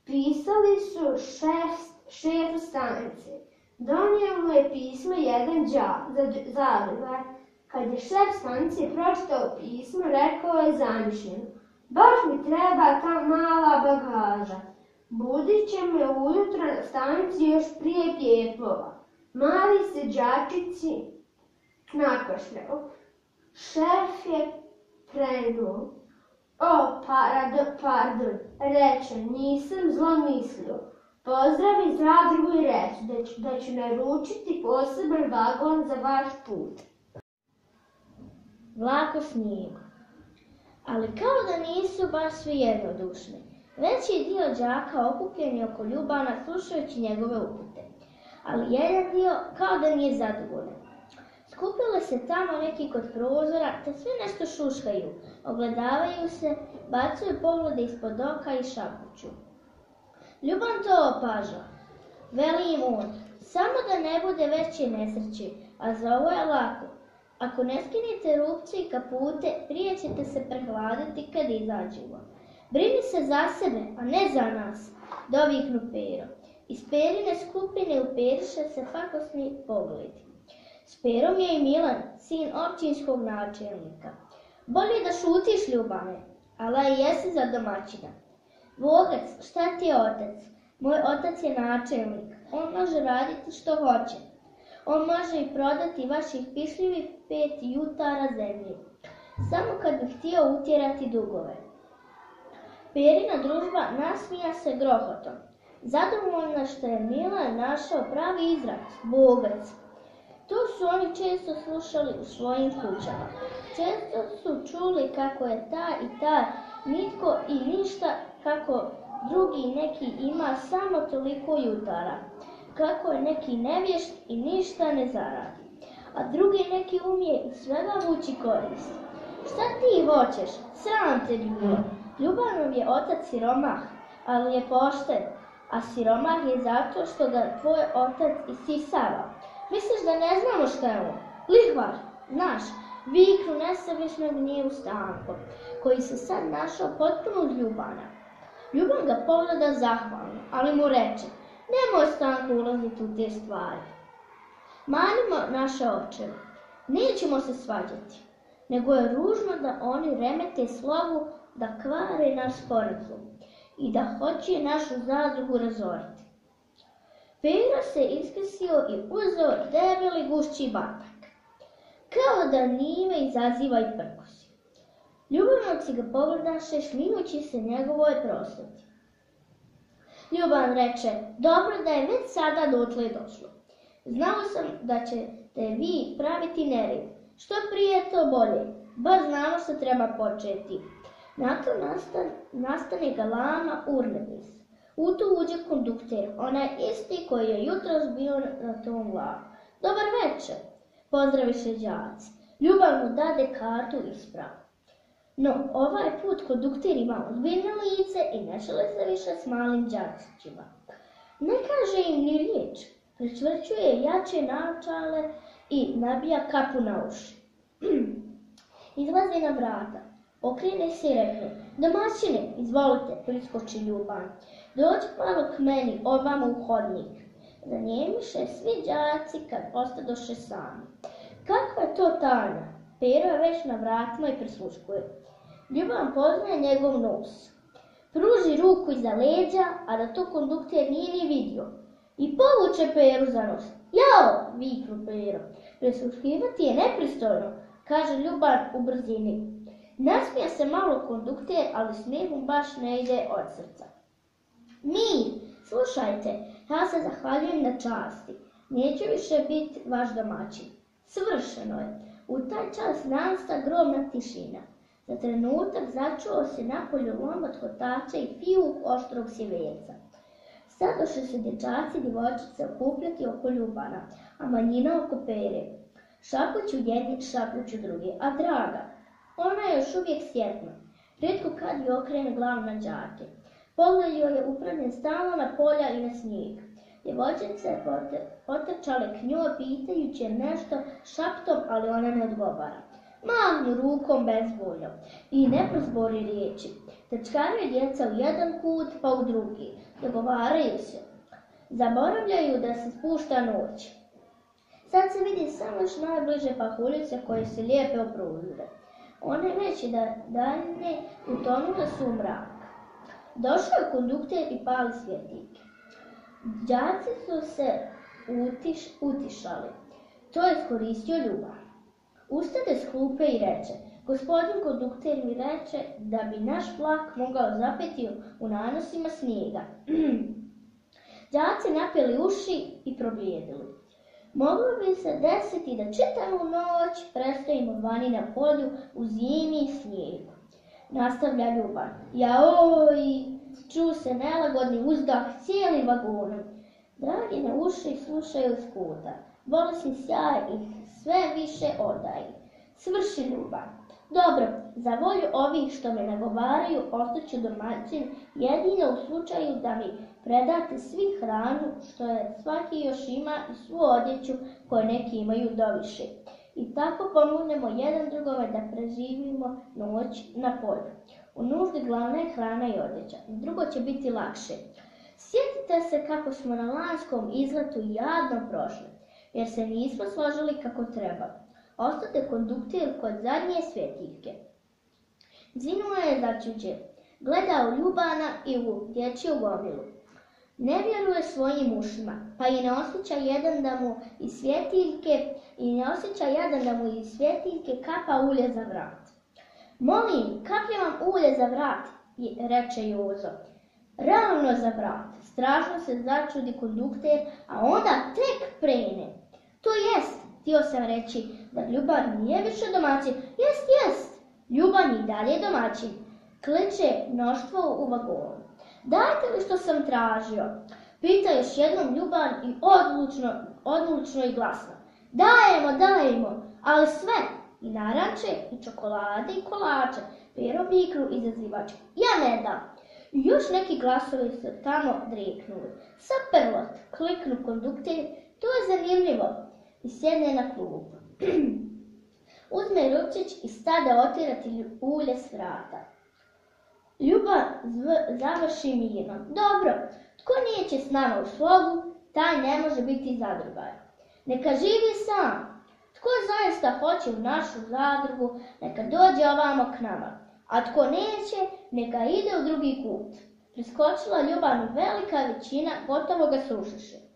Pisali su šest, šefu stanice. Donio mu je pismo jedan džak, zadrugar. Kad je šef stanice pročitao pismo, rekao je zamišljeno. Baš mi treba ta mala bagaža. Budit će me ujutro na stanici još prije pjepova. Mali se džačici nakašljao. Šef je krenuo. O, parado, pardon, reče, nisam zlo mislio. Pozdravi zadrugu i reći da ću, da ću naručiti poseban vagon za vaš put. Vlako snijegu. Ali kao da nisu baš svi jednodušni. Veći dio đaka okupljen je oko Ljubana slušajući njegove upute. Ali jedan dio kao da nije zadovoljan. Skupile se tamo neki kod prozora, te sve nešto šuškaju, ogledavaju se, bacuju poglede ispod oka i šapuću. Ljuban to opaža. Veli im on, samo da ne bude veće nesreće, a za ovo je lako. Ako ne skinite rupce i kapute, prije ćete se prehladiti kad izađemo. Brini se za sebe, a ne za nas, doviknu Pero. Iz Perine skupine uperiše se fakosni pogledi. S Perom je i Milan, sin općinskog načelnika. Bolje da šutiš, Ljubane, ali i jesi za domaćina. Vogac, šta ti je otac? Moj otac je načelnik. On može raditi što hoće. On može i prodati vaših pišljivih pet jutara zemlje. Samo kad bi htio utjerati dugove. Perina družba nasmija se grohotom. Zadovoljna što je Milan našao pravi izraz, bogac. To su oni često slušali u svojim kućama. Često su čuli kako je ta i ta nitko i ništa, kako drugi neki ima samo toliko jutara, kako je neki nevješt i ništa ne zaradi, a drugi neki umije i svega vući korist. Šta ti hoćeš? Sram te bilo. Ljubanov je otac siromah, ali je pošten, a siromah je zato što ga tvoj otac isisava. Misliš da ne znamo šta je on? Lihvar, naš, viknu nesebično gnjevu stanko, koji se sad našao potpuno od Ljubana. Ljuban ga pogleda zahvalno, ali mu reče, nemoj stanko ulaziti u te stvari. Manimo naše očeve, nećemo se svađati, nego je ružno da oni remete slovu da kvare naš sporazum i da hoće našu zadrugu razoriti. Pero se iskrsio i uzeo debeli gušći batak, kao da njime izaziva i prkosi. Ljubavnovci ga pogledaše šmijući se njegovoj prosveti. Ljuban reče, dobro da je već sada dotle došlo. Znao sam da ćete vi praviti nered. Što prije to bolje, bar znamo što treba početi. Na to nastan, nastane galama urnemis. U to uđe kondukter, onaj isti koji je jutros bio na tom vlaku. Dobar večer, pozdravi se đaci. Ljubav mu dade kartu ispravu. No, ovaj put kondukter ima ozbiljno lice i ne šale se više s malim đacićima. Ne kaže im ni riječ, pričvrćuje jače naočale i nabija kapu na uši. Izlazi na vrata, okrene se i rekne, domaćine, izvolite, priskoči Ljuban. Dođi malo k meni, ovamo u hodnik. Zanjemiše svi đaci kad ostadoše sami. Kakva je to tajna? Pero je već na vratima i prisluškuje. Ljuban poznaje njegov nos. Pruži ruku iza leđa, a da to kondukter nije ni vidio. I povuče Peru za nos. Jao, viknu Pero. Prisluškivati je nepristojno, kaže Ljuban u brzini. Nasmija se malo kondukter, ali smijeh mu baš ne ide od srca. Mi, slušajte, ja se zahvaljujem na časti. Neću više biti vaš domaćin. Svršeno je. U taj čas nasta gromna tišina. Za trenutak začuo se napolju lomot hotača i fijuk oštrog sjeveca. Sadoše se dječaci i djevojčice okupljati oko ljubana, a manjina oko pere. Šapuću jedni, šapuću drugi, a draga, ona je još uvijek sjetna. Rijetko kad je okrene glavu na đake. Pogled joj je upravljen stalno na polja i na snijeg. Djevojčice potrčale k njoj pitajući je nešto šaptom, ali ona ne odgovara. Mahnu rukom bezvoljno i ne prozbori riječi. Trčkaraju djeca u jedan kut pa u drugi. Dogovaraju se. Zaboravljaju da se spušta noć. Sad se vidi samo još najbliže pahuljice koje se lijepe opružile. One već i da daljne utonule su u mrak. Došao je kondukter i pali svjetike. Đaci su se utiš, utišali. To je iskoristio ljubav. Ustade s klupe i reče, gospodin kondukter mi reče da bi naš vlak mogao zapeti u nanosima snijega. Đaci napili uši i probijedili. Moglo bi se desiti da čitavu noć prestojimo vani na polju u zimi i snijegu. Nastavlja Ljuban. Jaoj, ču se nelagodni uzdah cijelim vagonom. Dragi na uši slušaju skuta. Bolesni sjaj ih sve više odaje. Svrši ljubav. Dobro, za volju ovih što me nagovaraju, ostaću domaćin jedino u slučaju da mi predate svi hranu što je svaki još ima i svu odjeću koje neki imaju doviše. I tako pomognemo jedan drugome da preživimo noć na polju. U nuždi glavna je hrana i odjeća, drugo će biti lakše. Sjetite se kako smo na lanskom izletu jadno prošli, jer se nismo složili kako treba. Ostate konduktir kod zadnje svjetiljke. Zinuo je začuđen, gleda u Ljubana i u dječju gomilu. Ne vjeruje svojim ušima, pa i ne osjeća jedan da mu iz svjetiljke i ne osjeća jedan da mu iz svjetiljke kapa ulje za vrat. Molim, kaplje vam ulje za vrat, reče Jozo. Ravno za vrat, strašno se začudi kondukter, a onda tek prene. To jest, htio sam reći, da Ljuban nije više domaćin. Jest, jest, Ljuban i dalje domaćin. Kliče mnoštvo u vagonu. Dajte mi što sam tražio. Pita još jednom Ljuban i odlučno, odlučno i glasno. Dajemo, dajemo, ali sve. I naranče, i čokolade, i kolače. Pero viknu izazivač. Ja ne dam. Još neki glasovi su tamo dreknuli. Saperlot, kliknu kondukter, to je zanimljivo. I sjedne na klubu. Uzme ručić i stade otirati ulje s vrata. Ljubav završi mirno. Dobro, tko neće s nama u slogu, taj ne može biti zadrugar. Neka živi sam. Tko zaista hoće u našu zadrugu, neka dođe ovamo k nama. A tko neće, neka ide u drugi kut. Preskočila Ljubanu velika većina, gotovo ga slušaše.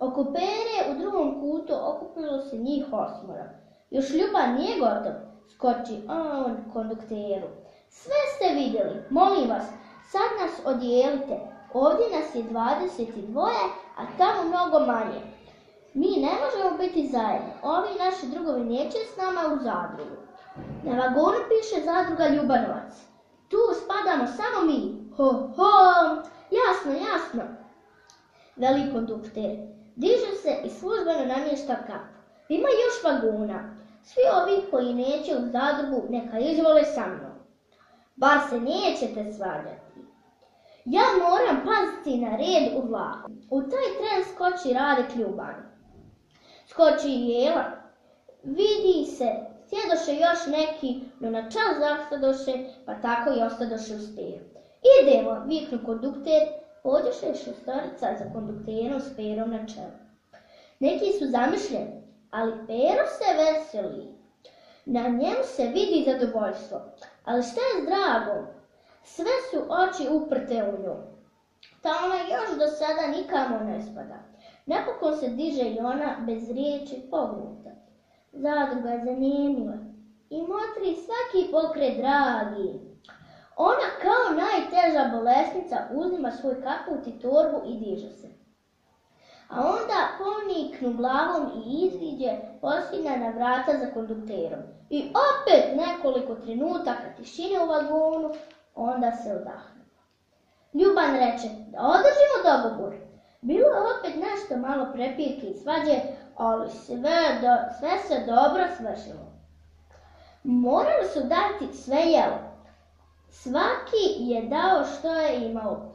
Oko pere u drugom kutu okupilo se njih osmora. Još Ljuban nije gotov, skoči on kondukteru. Sve ste vidjeli, molim vas, sad nas odijelite. Ovdje nas je 22, a tamo mnogo manje. Mi ne možemo biti zajedno. Ovi naši drugovi neće s nama u zadrugu. Na vagonu piše zadruga Ljubanovac. Tu spadamo samo mi. Ho, ho, jasno, jasno. Veli kondukter. Diže se i službeno namješta kapu. Ima još vaguna. Svi ovi koji neće u zadrugu neka izvole sa mnom. Bar se nećete svađati. Ja moram paziti na red u vlaku. U taj tren skoči Rade Kljuban. Skoči i Jela. Vidi se, sjedoše još neki, no na čas zastadoše, pa tako i ostadoše u steru. Idemo, viknu kondukter, pođoše šestorica za kondukterom s perom na čelu. Neki su zamišljeni, ali pero se veseli. Na njemu se vidi zadovoljstvo, ali šta je s dragom? Sve su oči uprte u nju. Ta ona još do sada nikamo ne spada. Napokon se diže i ona bez riječi pognuta. Zadruga je zanimljiva i motri svaki pokret dragi. Ona kao najteža bolesnica uzima svoj kaput i torbu i diže se. A onda poniknu glavom i izviđe posljednja na vrata za kondukterom. I opet nekoliko trenutaka tišine u vagonu, onda se odahne. Ljuban reče da održimo dogovor. Bilo je opet nešto malo prepirke i svađe, ali sve, do, sve se dobro svršilo. Morali su dati sve jelo. Svaki je dao što je imao.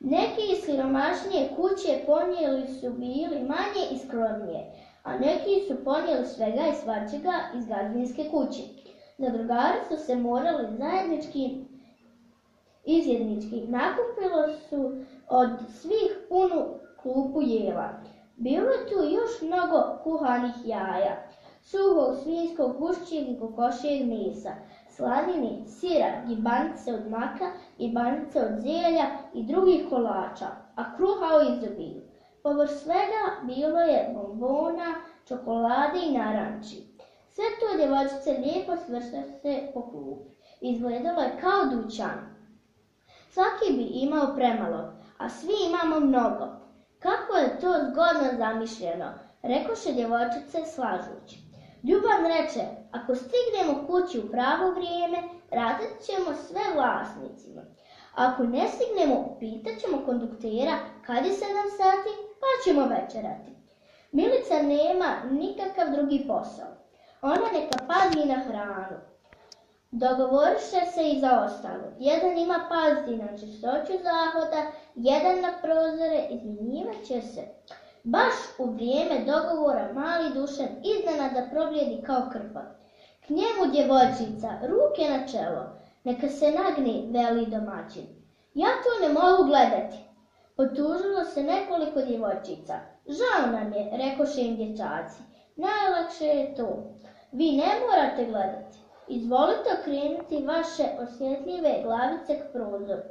Neki iz siromašnije kuće ponijeli su bili manje i skromnije, a neki su ponijeli svega i svačega iz gazdinske kuće. Zadrugari su se morali zajednički izjednički. Nakupilo su od svih punu klupu jela. Bilo je tu još mnogo kuhanih jaja, suhog svinjskog gušćeg i kokošijeg mesa, slanine, sira, gibanice od maka, gibanice od zelja i drugih kolača, a kruha u izobilju. Površ svega bilo je bombona, čokolade i naranči. Sve to djevojčice lijepo svrše se po klupi. Izgledalo je kao dućan. Svaki bi imao premalo, a svi imamo mnogo. Kako je to zgodno zamišljeno, rekoše djevojčice slažući. Ljuban reče, ako stignemo kući u pravo vrijeme, radat ćemo sve vlasnicima. Ako ne stignemo, pitat ćemo konduktera kad je 7 sati, pa ćemo večerati. Milica nema nikakav drugi posao. Ona neka pazi na hranu. Dogovoriše se i za ostalo. Jedan ima paziti na čistoću zahoda, jedan na prozore, izmjenjivat će se. Baš u vrijeme dogovora mali dušan iznenada probljedi kao krpa. K njemu djevojčica, ruke na čelo, neka se nagni, veli domaćin. Ja to ne mogu gledati. Potužilo se nekoliko djevojčica. Žao nam je, rekoše im dječaci. Najlakše je to. Vi ne morate gledati. Izvolite okrenuti vaše osjetljive glavice k prozoru.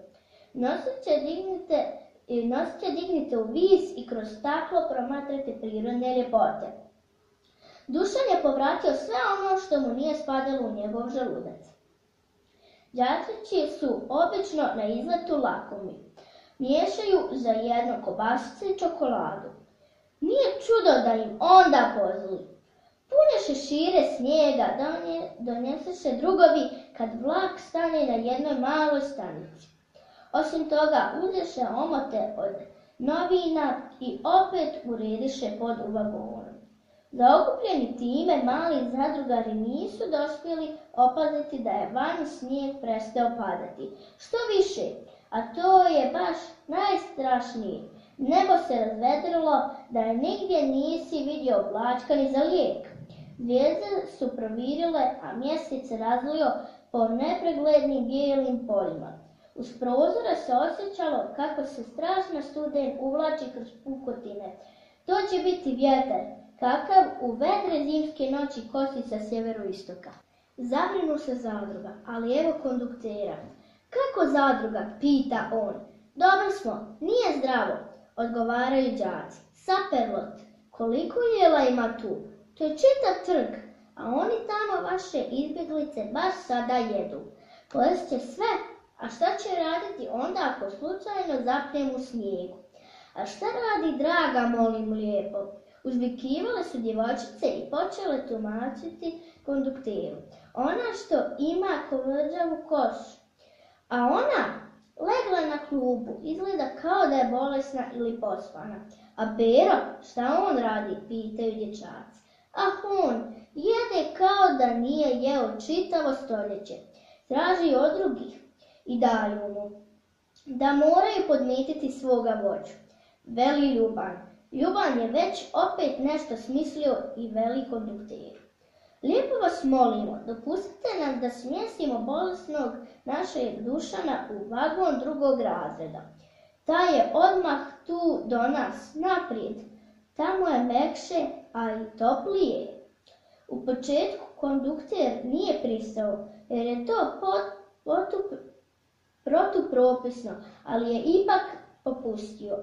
Nosiće dignite, nosiće dignite u vis i kroz staklo promatrate prirodne ljepote. Dušan je povratio sve ono što mu nije spadalo u njegov želudac. Đačići su obično na izletu lakomi. Miješaju za jedno kobasice i čokoladu. Nije čudo da im onda pozli. Pune šešire snijega doneseše drugovi kad vlak stane na jednoj maloj stanici. Osim toga uzeše omote od novina i opet urediše pod u vagonu. Zaokupljeni time mali zadrugari nisu dospjeli opaziti da je van snijeg prestao padati. Što više, a to je baš najstrašnije, nebo se razvedrilo da je nigdje nisi vidio oblačka ni za lijek. Zvijezde su provirile, a mjesec se razlio po nepreglednim bijelim poljima. Uz prozore se osjećalo kako se strašna studen uvlači kroz pukotine. To će biti vjetar, kakav u vedre zimske noći kosi sa sjeveroistoka. Zabrinu se zadruga, ali evo konduktera. Kako zadruga? pita on. Dobro smo, nije zdravo, odgovaraju đaci. Saperlot, koliko jela ima tu? To je čitav trg, a oni tamo vaše izbjeglice baš sada jedu. Pojest će sve, a šta će raditi onda ako slučajno zapnem u snijegu? A šta radi draga, molim lijepo? Uzvikivale su djevojčice i počele tumačiti kondukteru. Ona što ima kovrđavu košu, A ona legla na klubu, izgleda kao da je bolesna ili pospana. A Pero, šta on radi, pitaju dječaci. A on jede kao da nije jeo čitavo stoljeće. Traži od drugih i daju da moraju podmititi svoga vođu. Veli Ljuban. Ljuban je već opet nešto smislio i veli kondukteru. Lijepo vas molimo, dopustite nam da smjestimo bolesnog našeg dušana u vagon drugog razreda. Taj je odmah tu do nas, naprijed. Tamo je mekše, a i toplije. U početku kondukter nije pristao, jer je to pot, protupropisno, ali je ipak popustio.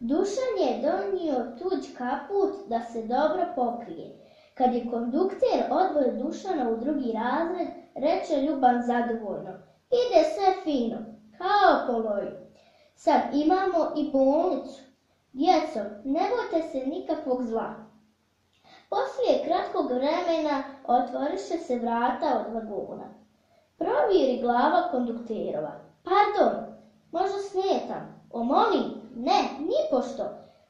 Dušan je donio tuđ kaput da se dobro pokrije. Kad je kondukter odvojio Dušana u drugi razred, reče Ljuban zadovoljno. Ide sve fino, kao po loju. Sad imamo i bolnicu. Djeco, ne bojte se nikakvog zla. Poslije kratkog vremena otvoriše se vrata od vagona. Provjeri glava kondukterova. Pardon, možda smetam. O, molim, ne, nipošto.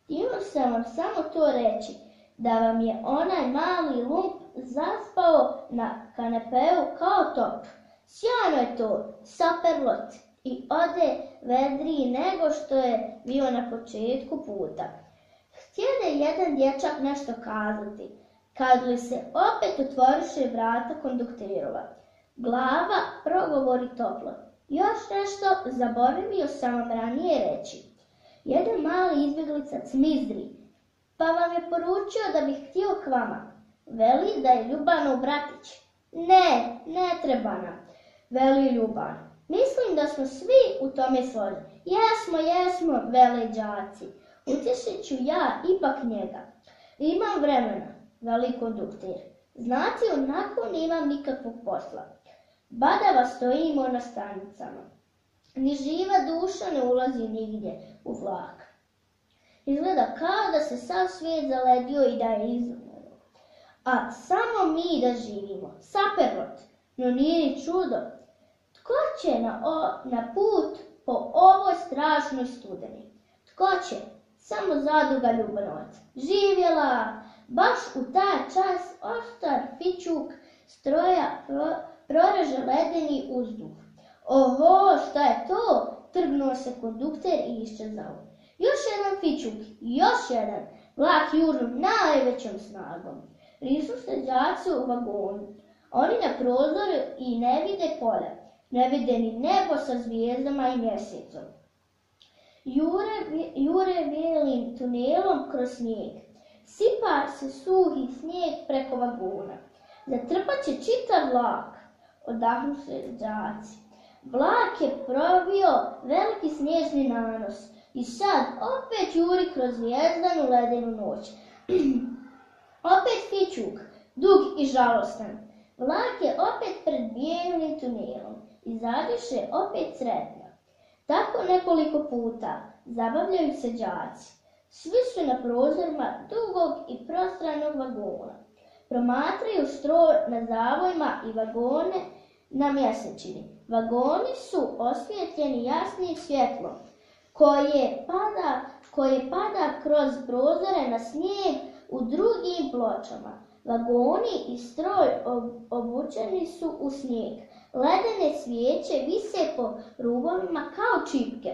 Imam sam vam samo to reći, da vam je onaj mali lump zaspao na kanepeu kao top. Sjajno je to, saperlot i ode vedriji nego što je bio na početku puta. Htjede jedan dječak nešto kazati, kad li se opet otvoriše vrata kondukterova. Glava progovori toplo. Još nešto zaboravio sam vam ranije reći. Jedan mali izbjeglica cmizdri, pa vam je poručio da bih htio k vama. Veli da je Ljubano bratić. Ne, ne treba nam, veli Ljuban. Mislim da smo svi u tome složeni. Jesmo, jesmo, vele đaci. Utješit ću ja ipak njega. Imam vremena, veli konduktir. Znati, onako nemam nikakvog posla. Badava stojimo na stanicama. Ni živa duša ne ulazi nigdje u vlak. Izgleda kao da se sav svijet zaledio i da je izumro. A samo mi da živimo, saperot, no nije ni čudo. Tko će na, na put po ovoj strašnoj studeni? Tko će? Samo zaduga Ljubanovac. Živjela! Baš u taj čas ostar fičuk stroja pro, proreže ledeni uzduh. Oho, šta je to? Trgnuo se kondukter i iščezao. Još jedan fičuk, još jedan, vlak jurnom najvećom snagom. Risu se đaci u vagonu. Oni na prozoru i ne vide polja, ne vide ni nebo sa zvijezdama i mjesecom. Jure, jure bijelim tunelom kroz snijeg. Sipa se suhi snijeg preko vagona. Zatrpat će čitav vlak. Odahnu se đaci. Vlak je probio veliki snježni nanos. I sad opet juri kroz zvijezdanu ledenu noć. opet fičuk, dug i žalostan. Vlak je opet pred bijelim tunelom i zadiše opet sretno. Tako nekoliko puta zabavljaju se đaci. Svi su na prozorima dugog i prostranog vagona. Promatraju stroj na zavojima i vagone na mjesečini. Vagoni su osvjetljeni jasnim svjetlom koje pada, koje pada kroz prozore na snijeg u drugim pločama. Vagoni i stroj obučeni su u snijeg. Ledene svijeće vise po rubovima kao čipke.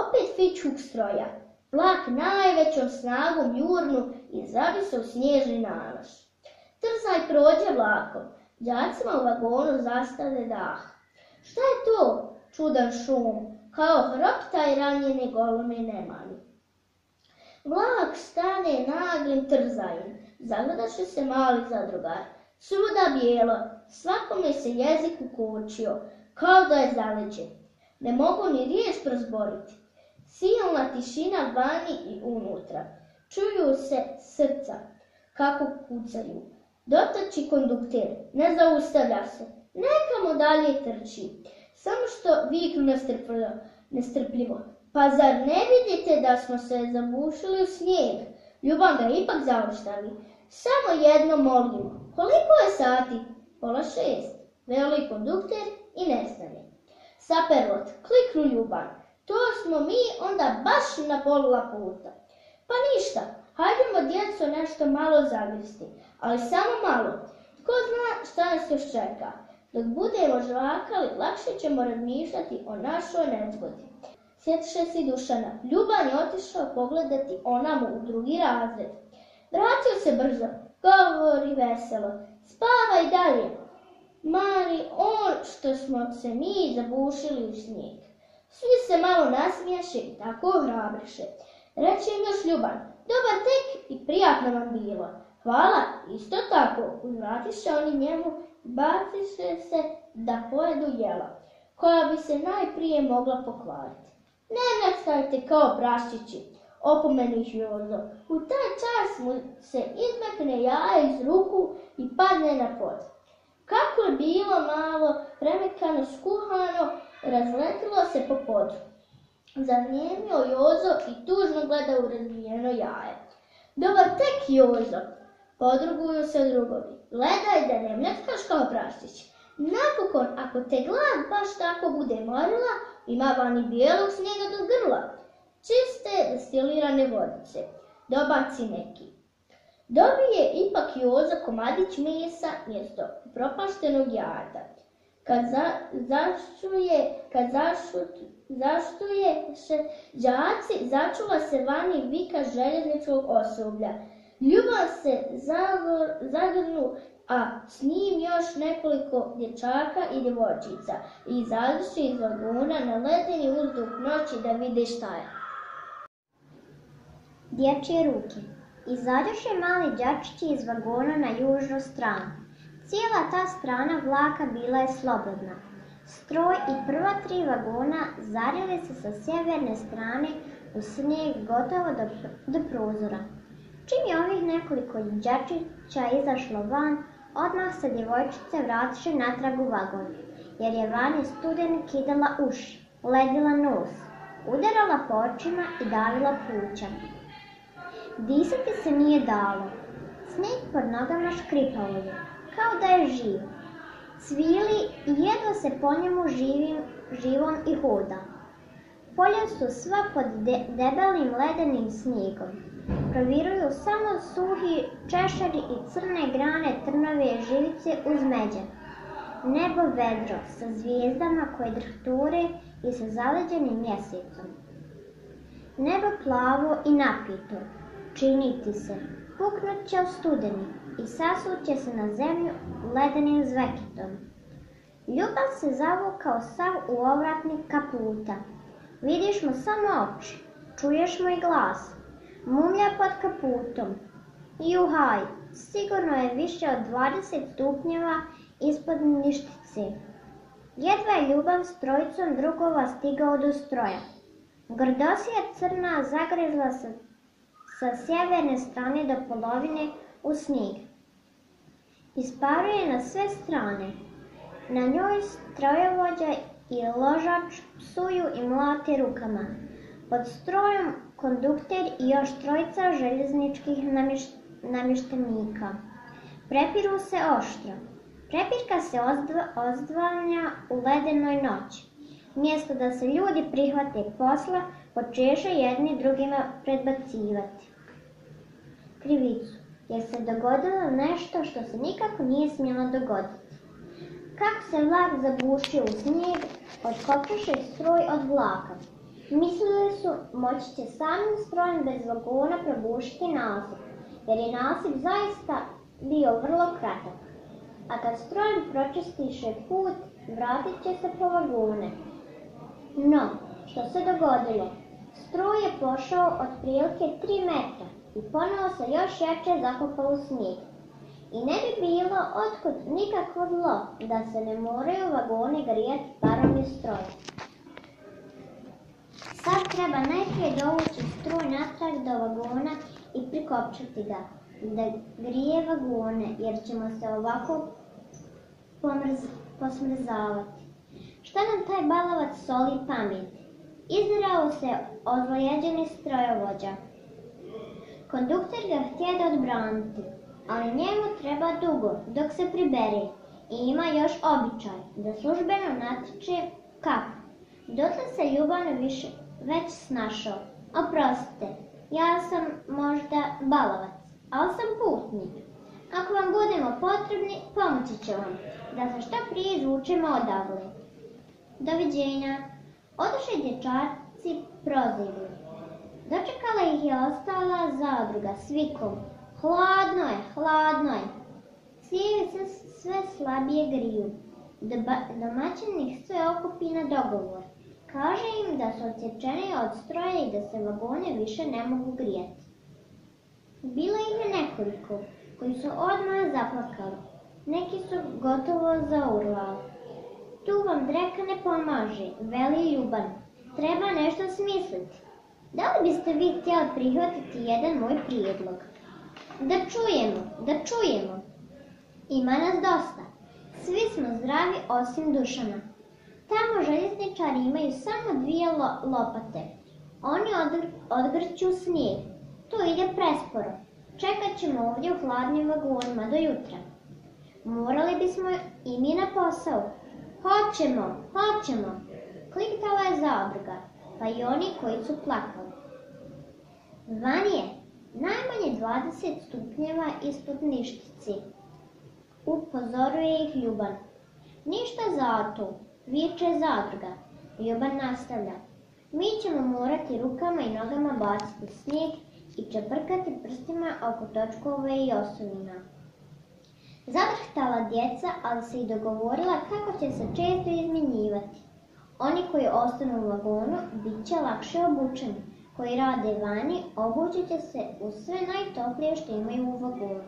Opet fičuk stroja. Plak najvećom snagom jurnu i zavise u snježni nanoš. Trzaj prođe vlakom. Đacima u vagonu zastave dah. Šta je to? Čudan šum kao hropta i ranjene golome nemani. Vlak stane naglim trzajem, zagledaše se mali zadrugar. Svuda bijelo, svakome se jezik ukočio, kao da je zaleđen. Ne mogu ni riječ prozboriti. Silna tišina vani i unutra. Čuju se srca, kako kucaju. Dotači kondukter, ne zaustavlja se. Neka mu dalje trči. Samo što viknu nestrpljivo. Pa zar ne vidite da smo se zabušili u snijeg? Ljubav ga ipak zaustavi. Samo jedno molimo. Koliko je sati? Pola šest. Veli kondukter i nestane. Saperot, kliknu ljubav. To smo mi onda baš na pola puta. Pa ništa, hajdemo djeco nešto malo zagristi, ali samo malo. Tko zna šta nas još čeka. Dok budemo žvakali, lakše ćemo razmišljati o našoj nezgodi. Sjetiše se i Dušana. Ljuban je otišao pogledati onamo u drugi razred. Vratio se brzo, govori veselo. Spavaj dalje. Mari, on što smo se mi zabušili u snijeg. Svi se malo nasmiješe i tako hrabriše. Reče im još Ljuban, dobar tek i prijatno vam bilo. Hvala, isto tako, uzvratiše oni njemu, baciše se da pojedu jela, koja bi se najprije mogla pokvariti. Ne nestajte kao praščići, opomeni ih Jozo. U taj čas mu se izmekne jaje iz ruku i padne na pod. Kako je bilo malo, premekano, skuhano, razletilo se po podu. Zanijemio Jozo i tužno gleda u razbijeno jaje. Dobar tek, Jozo! Podruguju se drugovi. Gledaj da ne mljatkaš kao praštić. Napokon, ako te glad baš tako bude morila, ima vani bijelog snijega do grla. Čiste destilirane vodice. Dobaci neki. Dobije ipak Jozo komadić mesa mjesto propaštenog jada. Kad za, zaštuje, kad zašut, zaštuje se đaci, začula se vani vika željezničkog osoblja. Ljubav se zagrnu, a s njim još nekoliko dječaka i djevojčica i izađuši iz vagona na ledeni uzduh noći da vide šta je. Dječje ruke. Izađoše mali djačići iz vagona na južnu stranu. Cijela ta strana vlaka bila je slobodna. Stroj i prva tri vagona zarili se sa sjeverne strane u snijeg gotovo do, do prozora. Čim je ovih nekoliko djačića izašlo van, odmah se djevojčice vratiše natrag u vagon, jer je vani studen kidala uši, ledila nos, udarala po očima i davila pluća. Disati se nije dalo. Snijeg pod nogama škripao je, kao da je živ. Cvili i jedva se po njemu živim, živom i hoda. Polja su sva pod de, debelim ledenim snijegom. Proviruju samo suhi češari i crne grane trnove živice uz međe. Nebo vedro sa zvijezdama koje drhture i sa zaleđenim mjesecom. Nebo plavo i napito, činiti se, puknut će u studeni i sasuće se na zemlju ledenim zvekitom. Ljubav se zavukao sav u ovratnik kaputa. Vidiš mu samo oči, čuješ mu i glas. Mumlja pod kaputom. Juhaj, sigurno je više od 20 stupnjeva ispod ništice. Jedva je ljubav s trojicom drugova stigao do stroja. Grdosija crna zagrizla se sa sjeverne strane do polovine u snijeg. Isparuje na sve strane. Na njoj strojovođa i ložač psuju i mlate rukama. Pod strojom kondukter i još trojica željezničkih namještenika. Prepiru se oštro. Prepirka se ozdva, ozdvanja u ledenoj noći. Mjesto da se ljudi prihvate posla, počeše jedni drugima predbacivati. Krivicu, jer se dogodilo nešto što se nikako nije smjelo dogoditi. Kako se vlak zabušio u snijeg, odkopčaše stroj od vlaka. Mislili su moći će samim strojem bez vagona probušiti nasip, jer je nasip zaista bio vrlo kratak. A kad strojem pročistiše put, vratit će se po vagone. No, što se dogodilo? Stroj je pošao otprilike 3 metra i ponovo se još jače zakopao u snijeg. I ne bi bilo otkud nikakvo zlo da se ne moraju vagoni grijati parom iz stroja. Sad treba najprije dovući struj natrag do vagona i prikopčati ga, da grije vagone, jer ćemo se ovako pomrz, posmrzavati. Šta nam taj balavac soli pamet? Izdrao se ozlojeđeni strojovođa. Kondukter ga htjede odbraniti, ali njemu treba dugo dok se pribere i ima još običaj da službeno natječe Kako? Dotle se Ljuban više već snašao. Oprostite, ja sam možda balovac, ali sam putnik. Ako vam budemo potrebni, pomoći će vam, da se što prije izvučemo odavle. Doviđenja. Odoše dječaci prozirli. Dočekala ih je ostala zadruga s vikom. Hladno je, hladno je. Cijevi se sve slabije griju. Doba- sve okupi na dogovor. Kaže im da su odsječeni od stroja i da se vagone više ne mogu grijati. Bilo ih je nekoliko koji su odmah zaplakali. Neki su gotovo zaurlali. Tu vam dreka ne pomaže, veli Ljuban. Treba nešto smisliti. Da li biste vi htjeli prihvatiti jedan moj prijedlog? Da čujemo, da čujemo. Ima nas dosta. Svi smo zdravi osim dušana. Tamo željezničari imaju samo dvije lo- lopate. Oni odgr- odgrću snijeg. To ide presporo. Čekat ćemo ovdje u hladnim vagonima do jutra. Morali bismo i mi na posao. Hoćemo, hoćemo. Kliktala je zadruga, pa i oni koji su plakali. Van je najmanje 20 stupnjeva ispod ništici. Upozoruje ih Ljuban. Ništa zato, viče zadruga. Ljuban nastavlja. Mi ćemo morati rukama i nogama baciti snijeg i čeprkati prstima oko točkove i osovina. Zadrhtala djeca, ali se i dogovorila kako će se često izmjenjivati. Oni koji ostanu u vagonu bit će lakše obučeni, koji rade vani obučit će se u sve najtoplije što imaju u vagonu.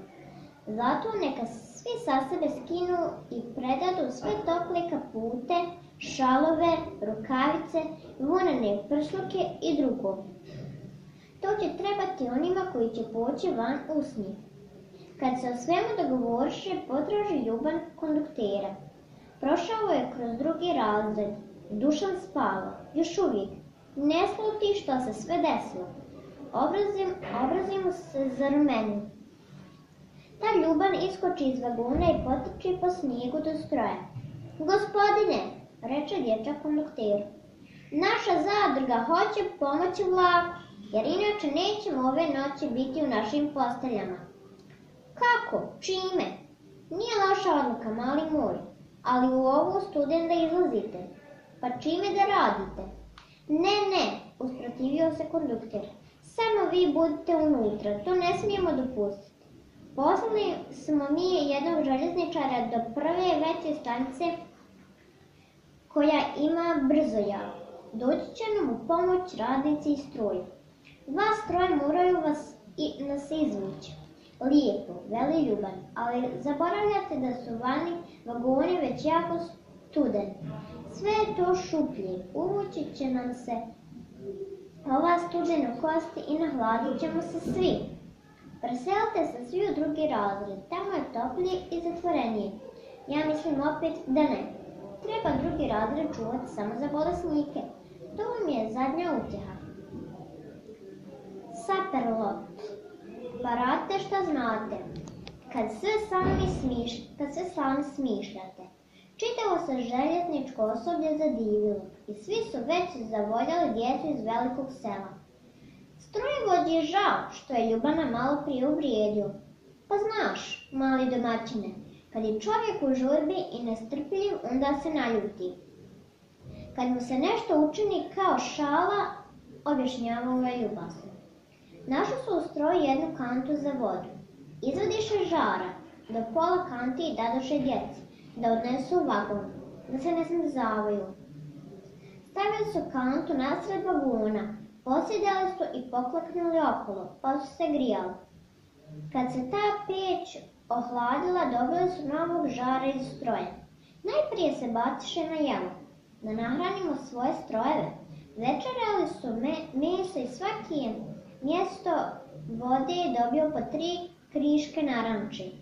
Zato neka svi sa sebe skinu i predadu sve tople kapute, šalove, rukavice, vunene prsluke i drugo. To će trebati onima koji će poći van usni. Kad se o svemu dogovoriše, potraži Ljuban konduktera. Prošao je kroz drugi razred. Dušan spava, još uvijek. Ne sluti što se sve desilo. Obrazi, obrazi mu se zarumeni. Ta Ljuban iskoči iz vaguna i potrči po snijegu do stroja. Gospodine, reče dječak kondukteru, naša zadruga hoće pomoći vlaku, jer inače nećemo ove noći biti u našim posteljama. Kako? Čime? Nije loša odluka, mali moj, ali u ovu studen da izlazite. Pa čime da radite? Ne, ne, usprotivio se kondukter. Samo vi budite unutra, to ne smijemo dopustiti. Poslali smo mi jednog željezničara do prve veće stanice koja ima brzojav. Doći će nam u pomoć radnici i stroj. Vas troje moraju vas i nas izvući. Lijepo, veli Ljuban, ali zaboravljate da su vani vagoni već jako studeni. Sve je to šuplje, uvući će nam se ova studena kosti i nahladit ćemo se svi. Preselite se svi u drugi razred, tamo je toplije i zatvorenije. Ja mislim opet da ne. Treba drugi razred čuvati samo za bolesnike. To vam je zadnja utjeha. Saperlot. Pa radite što znate. Kad sve sami smiš, kad sve sami smišljate. Čitavo se željezničko osoblje zadivilo i svi su već zavoljali djecu iz velikog sela. Strojevođi je žao što je Ljubana malo prije uvrijedio. Pa znaš, mali domaćine, kad je čovjek u žurbi i nestrpljiv, onda se naljuti. Kad mu se nešto učini kao šala, objašnjavao je ljubazno. Našli su u stroju jednu kantu za vodu. Izvodiše žara, do pola kanti i dadoše djeci, da odnesu u vagon, da se ne smrzavaju. Stavili su kantu nasred vagona, posjedali su i poklaknuli okolo, pa su se grijali. Kad se ta peć ohladila, dobili su novog žara iz stroja. Najprije se batiše na jelo, da nahranimo svoje strojeve. Večerali su me, meso i svaki je mjesto vode je dobio po tri kriške naranči.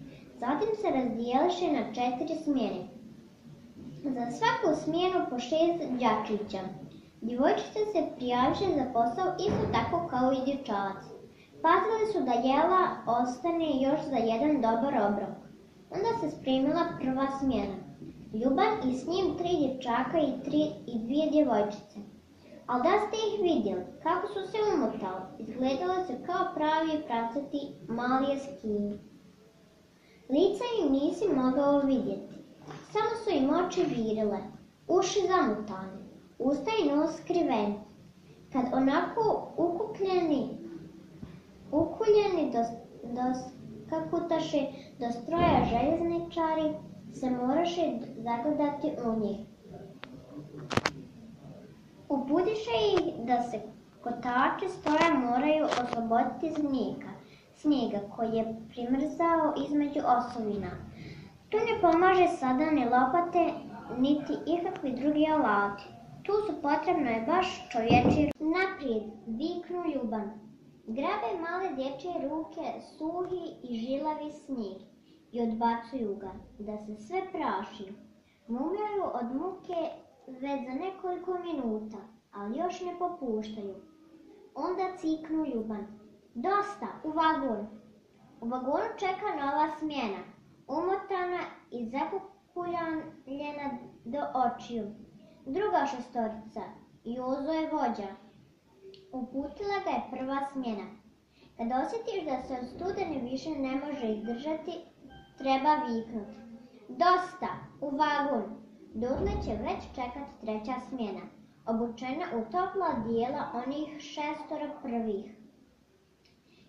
Zatim se razdijeliše na četiri smjene. Za svaku smjenu po šest đačića. Djevojčice se prijaviše za posao isto tako kao i dječaci. Pazili su da jela ostane još za jedan dobar obrok. Onda se spremila prva smjena. Ljuban i s njim tri dječaka i, tri, i dvije djevojčice. Ali da ste ih vidjeli, kako su se umotali, izgledali su kao pravi pracati mali eskiji. Lica im nisi mogao vidjeti, samo su im oči virile, uši zamutane, usta i nos skriveni. Kad onako ukupljeni, ukuljeni do, do kakutaše do stroja željezničari, se moraše zagledati u njih. Ubudiše ih da se kotači stroja moraju osloboditi snijega, snijega koji je primrzao između osovina. Tu ne pomaže sada ni lopate, niti ikakvi drugi alati. Tu su potrebno je baš čovječi naprijed, viknu ljuban. Grabe male dječje ruke, suhi i žilavi snijeg i odbacuju ga, da se sve praši. Mumljaju od muke već za nekoliko minuta, ali još ne popuštaju. Onda ciknu ljuban. Dosta, u vagon. U vagonu čeka nova smjena, umotana i zakukuljena do očiju. Druga šestorica, Jozo je vođa. Uputila ga je prva smjena. Kad osjetiš da se od studene više ne može izdržati, treba viknuti. Dosta, u vagon. Dotle će već čekati treća smjena, obučena u topla dijela onih šestora prvih.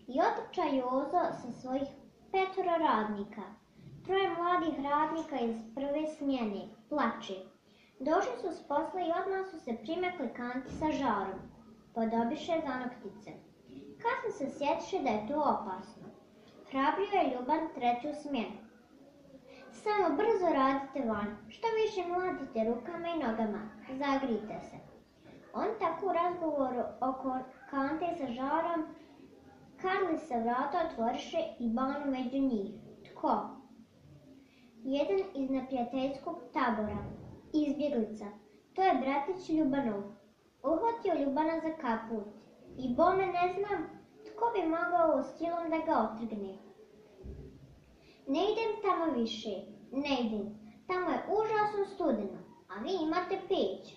I otrča Jozo sa svojih petoro radnika. Troje mladih radnika iz prve smjene, plače. Došli su s posla i odmah su se primekli kanti sa žarom. Podobiše zanoktice. Kasno se sjetiše da je to opasno. Hrabrio je Ljuban treću smjenu. Samo brzo radite van, što više mladite rukama i nogama, zagrite se. On tako u razgovoru oko kante sa žarom, Karli se vrata otvoriše i banu među njih. Tko? Jedan iz neprijateljskog tabora, izbjeglica. To je bratić Ljubanov. Uhvatio Ljubana za kaput. I bome ne znam tko bi mogao silom da ga otrgne. Ne idem tamo više, ne idem. Tamo je užasno studeno, a vi imate peć.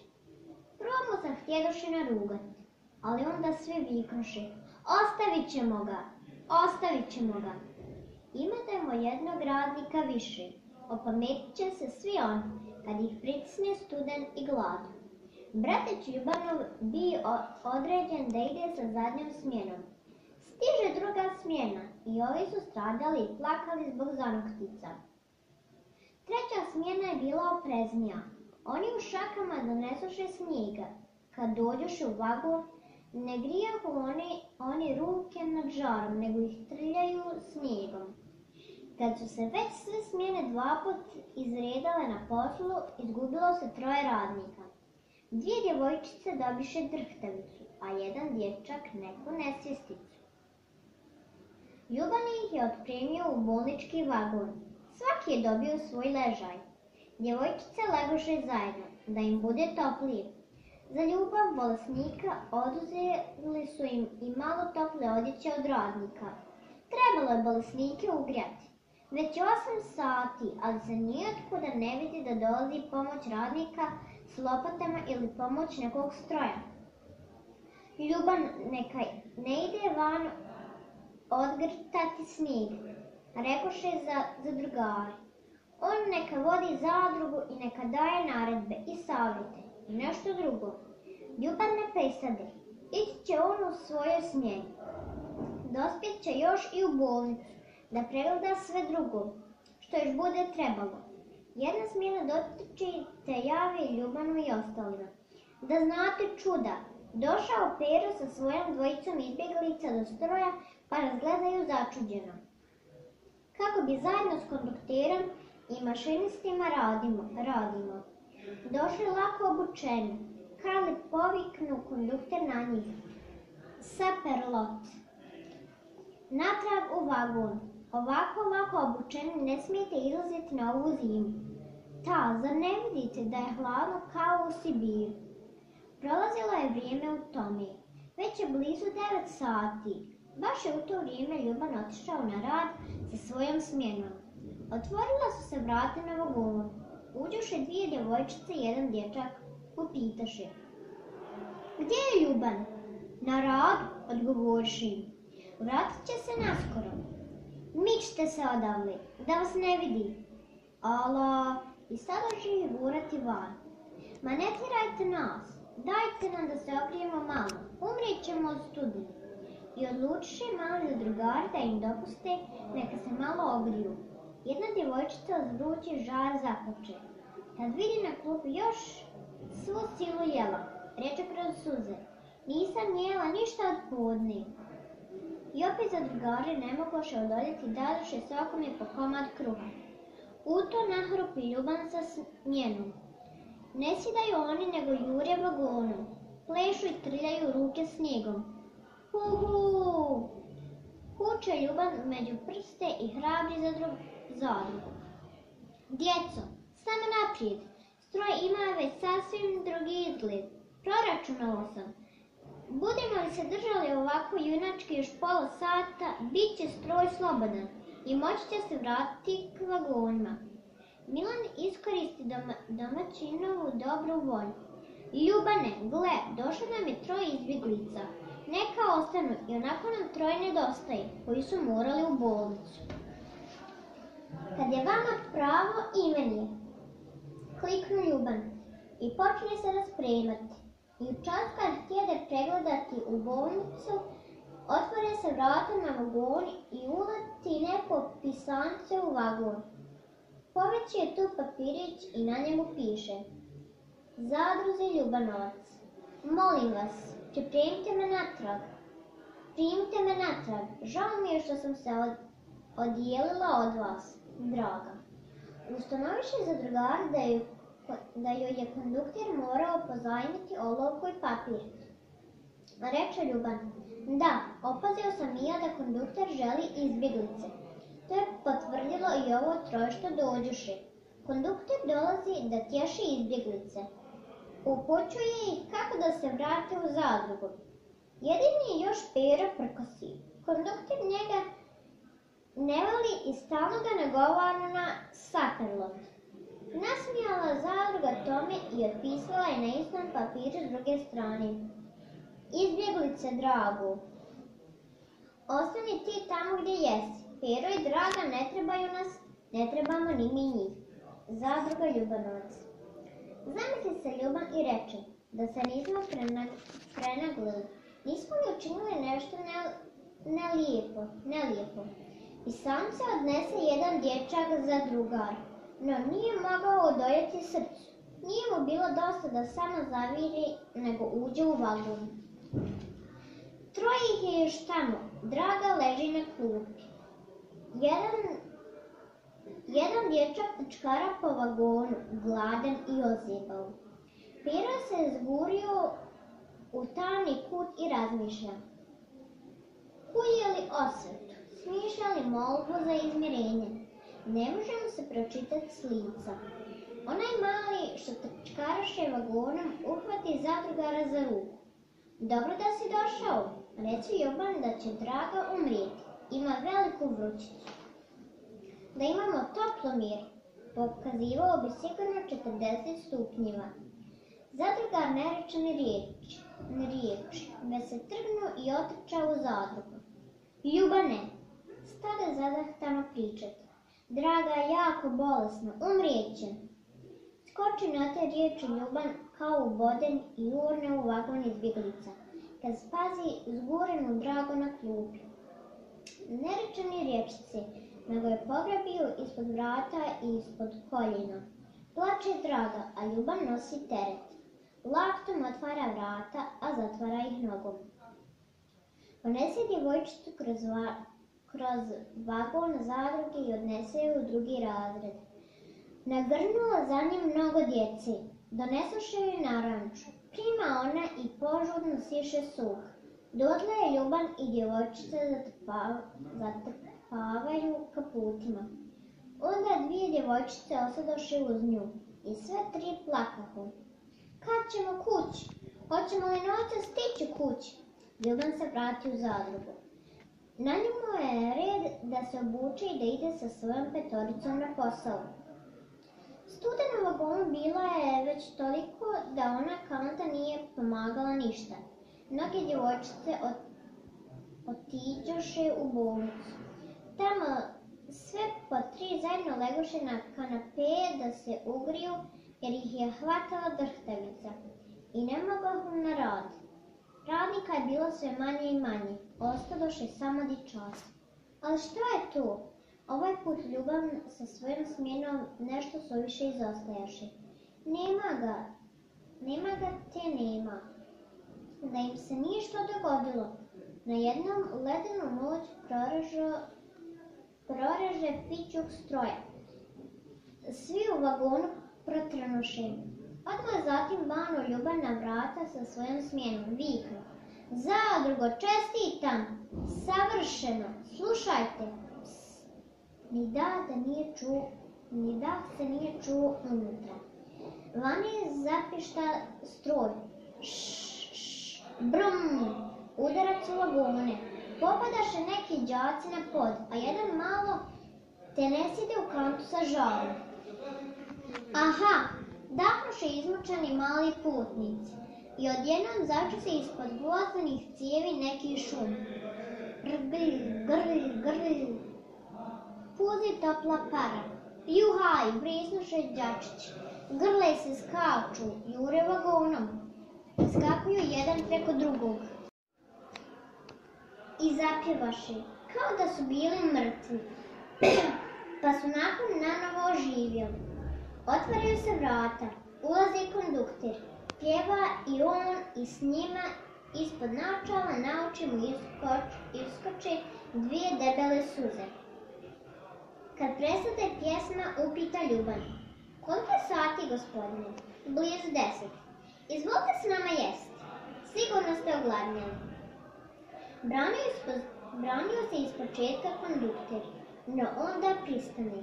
Prvo mu sam htjedoše narugati, ali onda sve viknuše. Ostavit ćemo ga, ostavit ćemo ga. Imatemo jednog radnika više. Opametit će se svi oni, kad ih pritisne studen i glad. Brateć Ljubanov bi određen da ide sa zadnjom smjenom. Stiže druga smjena i ovi su stradali i plakali zbog zanoktica. Treća smjena je bila opreznija. Oni u šakama donesuše snijega. Kad dođoše u vagu, ne grijahu oni, oni ruke nad žarom, nego ih trljaju snijegom. Kad su se već sve smjene dva put izredale na poslu, izgubilo se troje radnika. Dvije djevojčice dobiše drhtavicu, a jedan dječak neku nesvjesticu. Ljuban ih je otpremio u bolnički vagon. Svaki je dobio svoj ležaj. Djevojčice legoše zajedno, da im bude toplije. Za ljubav bolesnika oduzeli su im i malo tople odjeće od radnika. Trebalo je bolesnike ugrijati. Već osam sati, ali se nijotkuda ne vidi da dolazi pomoć radnika s lopatama ili pomoć nekog stroja. Ljuban neka ne ide van odgrtati snijeg, rekoše za zadrugari. On neka vodi zadrugu i neka daje naredbe i savjete i nešto drugo. Ljuban ne pesade, ići će on u svojoj smjeni. Dospjet će još i u bolnicu, da pregleda sve drugo, što još bude trebalo. Jedna smjena dotiče te javi Ljubanu i ostalima. Da znate čuda, došao Pero sa svojom dvojicom izbjeglica do stroja, pa razgledaju začuđeno. Kako bi zajedno s kondukterom i mašinistima radimo, radimo. Došli lako obučeni, Karli poviknu kondukter na njih. Saperlot. Natrag u vagon. Ovako lako obučeni ne smijete izlaziti na ovu zimu. Ta, zar ne vidite da je hladno kao u Sibiru? Prolazilo je vrijeme u tome. Već je blizu 9 sati. Baš je u to vrijeme Ljuban otišao na rad sa svojom smjenom. Otvorila su se vrata na vagonu. uđoše dvije djevojčice i jedan dječak, upitaše. Gdje je Ljuban? Na radu, odgovoriši im. Vratit će se naskoro. Mičite se odavle, da vas ne vidi. Ala, i sada živi gurati van. Ma ne tjerajte nas, dajte nam da se ogrijemo malo, umrijet ćemo od studine. I odlučiše mali zadrugari da im dopuste neka se malo ogriju. Jedna djevojčica od vrući žar započe. Kad vidi na klupi još svu silu jela, reče kroz suze. Nisam jela ništa od podne. I opet zadrugari ne mogoše odoljeti dadoše svakome po komad kruha. U to nahrupi ljuban sa smjenom. Ne sidaju oni nego jure vagonom. Plešu i trljaju ruke snijegom. Hu hu! Kuće ljubav među prste i hrabri za drug zadrugu. Djeco, samo naprijed. Stroj ima već sasvim drugi izgled. Proračunao sam. Budemo li se držali ovako junački još pola sata, bit će stroj slobodan i moći će se vratiti k vagonima. Milan iskoristi doma, domaćinovu dobru volju. Ljubane, gle, došlo nam je troje izbjeglica. Neka ostanu i onako nam troje nedostaje, koji su morali u bolnicu. Kad je vama pravo i meni, kliknu Ljuban i počne se raspremati. I u čas kad htjede pregledati u bolnicu, otvore se vrata na vagon i uleti neko pisance u vagon. Poveći je tu papirić i na njemu piše Zadruzi Ljubanovac. Molim vas, pripremite me natrag. Primite me natrag. Žao mi je što sam se od, odijelila od vas, draga. Ustanoviše zadrugar da je da joj je kondukter morao pozajmiti olovku i papir. Reče Ljuban, da, opazio sam i ja da kondukter želi izbjeglice. To je potvrdilo i ovo troje što dođuše. Kondukter dolazi da tješi izbjeglice. Upućuje ih kako da se vrate u zadrugu. Jedini je još Pero prkosi. Kondukter njega ne voli i stalno ga nagovara na Saperlot. Nasmijala zadruga tome i otpisala je na istom papiru s druge strane. Izbjeglice dragu. Ostani ti tamo gdje jesi. Pero i draga ne trebaju nas, ne trebamo ni mi njih. Zadruga Ljubanovac. Zamisli se Ljuban i reče da se nismo prenaglili. Nismo li učinili nešto nelijepo, nelijepo. I sam se odnese jedan dječak za drugar no nije mogao odojeti srcu. Nije mu bilo dosta da samo zaviri, nego uđe u vagon. Troje ih je još tamo, Draga leži na klupi. Jedan, jedan dječak čkara po vagonu, gladan i ozjebao. Pira se zgurio u tamni kut i razmišlja. Kuje li osvet, smišlja li molbu za izmirenje? Ne možemo se pročitati s lica. Onaj mali što trčkaraše vagonom uhvati zadrugara za ruku. Dobro da si došao. Reci Joban da će draga umrijeti. Ima veliku vrućicu. Da imamo toplomir, pokazivao bi sigurno 40 stupnjiva. Zadrugar ne reče ni riječ, ni riječ, već se trgnuo i otrčao u zadrugu. Ljubane, stade zadahtano pričati. Draga jako bolesna, umrijeće. Skoči na te riječi ljuban kao u boden i urne u vagon izbjeglica. Kad spazi zgurenu drago na klupi. Ne reče ni riječice, nego je pograbio ispod vrata i ispod koljena. Plače draga, a ljuban nosi teret. Laktom otvara vrata, a zatvara ih nogom. Ponese djevojčicu kroz kroz vagon zadruge i odnese ju u drugi razred. Nagrnula za njim mnogo djeci. Donesoše ju na ranču. Prima ona i požudno siše suh. Dotle je ljuban i djevojčica zatrpavaju kaputima. Onda dvije djevojčice osadoše uz nju i sve tri plakahu. Kad ćemo kući? Hoćemo li noća stići kući? Ljuban se vrati u zadrugu. Na njemu je red da se obuče i da ide sa svojom petoricom na posao. Studenovog vagonu bila je već toliko da ona kanta nije pomagala ništa. Mnoge djevojčice od, u bolnicu. Tamo sve po tri zajedno legoše na kanapeje da se ugriju jer ih je hvatala drhtavica i ne mogohu na rad. Radnika je bilo sve manje i manje, ostadoše samo dičas. Ali što je tu? Ovaj put ljubav sa svojom smjenom nešto suviše izostajaše. Nema ga, nema ga te nema. Da im se nije što dogodilo. Na jednom ledenu noć prorežo, proreže pićuk stroja. Svi u vagonu protrnuše. Odmah zatim bano ljubavna vrata sa svojom smjenom viknu. Zadrugo, čestitam! Savršeno! Slušajte! Psst. Ni da nije čuo, ni da se nije čuo unutra. Vani zapišta stroj. Brum! Udarac u vagone. Popadaše neki đaci na pod, a jedan malo te ne side u kantu sa žalom. Aha, dahnuše izmučani mali putnici i odjednom začu se ispod gvozdanih cijevi neki šum. Grglj, grglj, grglj. Puzi topla para. Juhaj, brisnuše đačić. Grle se skaču, jure vagonom. Skakuju jedan preko drugog. I zapjevaše, kao da su bili mrtvi. pa su nakon nanovo oživjeli. Otvaraju se vrata, ulazi kondukter, pjeva i on i s njima ispod naočala na oči mu iskoč, iskoče dvije debele suze. Kad prestade pjesma, upita Ljuban. Koliko je sati, gospodine? Blizu deset. Izvolite s nama jest. Sigurno ste ogladnjeni. Branio, branio se iz početka kondukter, no onda pristane.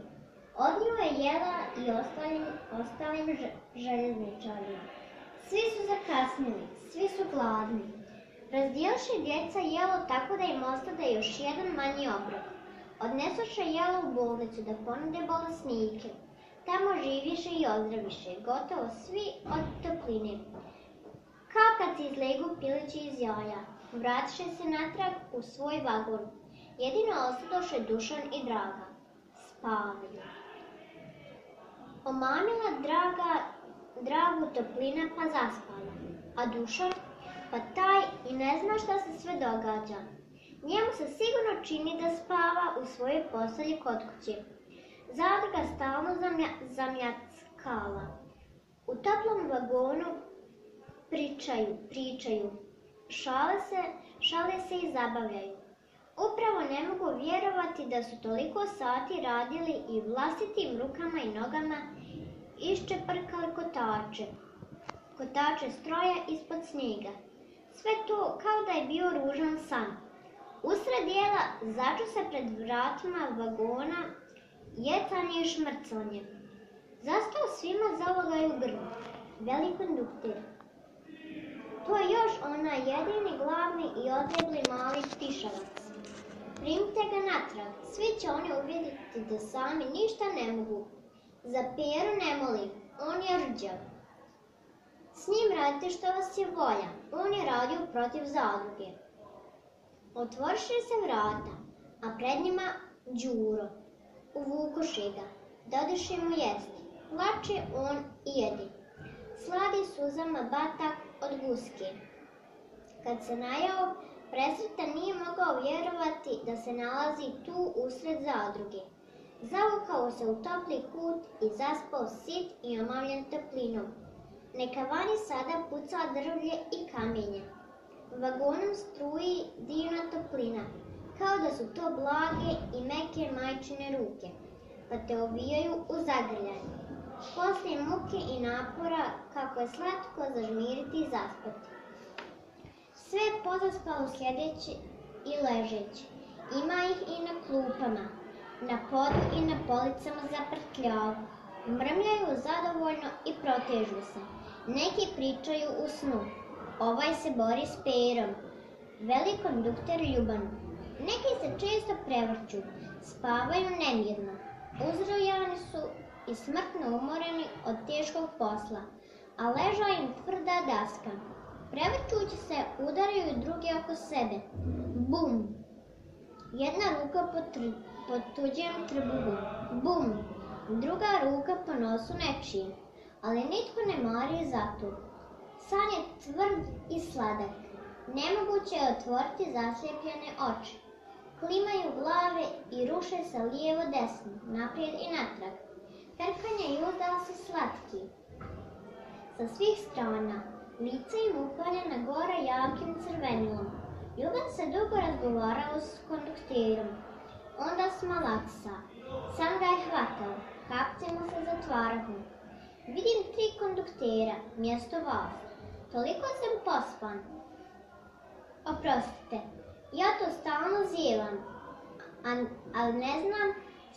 Odnio je jela i ostalim, ostalim željezničarima. Svi su zakasnili, svi su gladni. Razdijelše djeca jelo tako da im ostade još jedan manji obrok. Odnesoše jelo u bolnicu da ponude bolesnike. Tamo živiše i ozdraviše, gotovo svi od topline. Kao kad se izlegu pilići iz jaja, vratiše se natrag u svoj vagon. Jedino ostadoše Dušan i Draga. Spavaju. Omamila draga, dragu toplina pa zaspala. A Dušan? Pa taj i ne zna šta se sve događa. Njemu se sigurno čini da spava u svojoj postelji kod kuće. Zadruga stalno zamlja, zamljackala. U toplom vagonu pričaju, pričaju. Šale se, šale se i zabavljaju. Upravo ne mogu vjerovati da su toliko sati radili i vlastitim rukama i nogama iščeprkali kotače. Kotače stroja ispod snijega. Sve to kao da je bio ružan san. Usred dijela začu se pred vratima vagona jecanje i šmrcanje. Zastao svima zalogaju grlo. Kondukter. To je još onaj jedini glavni i odrebli mali pišavac. Primite ga natrag, svi će oni uvjeriti da sami ništa ne mogu. Za Peru ne molim, on je rđav. S njim radite što vas je volja, on je radio protiv zadruge. Otvoriše se vrata, a pred njima Đuro. Uvukoše ga, dodeše mu jesti. Plače on i jedi. Sladi suzama batak od guske. Kad se najao, presretan nije mogao vjerovati da se nalazi tu usred zadruge. Zavukao se u topli kut i zaspao sit i omavljen toplinom. Neka vani sada puca drvlje i kamenje. Vagonom struji divna toplina, kao da su to blage i meke majčine ruke, pa te ovijaju u zagrljanje. Poslije muke i napora, kako je slatko zažmiriti i zaspati. Sve je pozaspalo sljedeći i ležeći. Ima ih i na klupama, na podu i na policama za prtljavu. Mrmljaju zadovoljno i protežu se. Neki pričaju u snu. Ovaj se bori s perom. Veli kondukter Ljuban. Neki se često prevrću, spavaju nemirno. Uzrojani su i smrtno umoreni od teškog posla, a leža im tvrda daska. Prevrćući se, udaraju druge oko sebe. Bum! Jedna ruka po, tr po tuđem trbuhu. Bum! Druga ruka po nosu nečije. Ali nitko ne mari za to. San je tvrd i sladak. Nemoguće je otvoriti zaslijepljene oči. Klimaju glave i ruše se lijevo desno, naprijed i natrag. Trkanje i udal se slatki. Sa svih strana, lice im upaljena gora jakim crvenilom. Ljubav se dugo razgovarao s kondukterom. Onda s malaksa. Sam ga je hvatao. Kapci mu se zatvarahu. Vidim tri konduktera, mjesto vas. Toliko sam pospan. Oprostite, ja to stalno zijevam, ali ne znam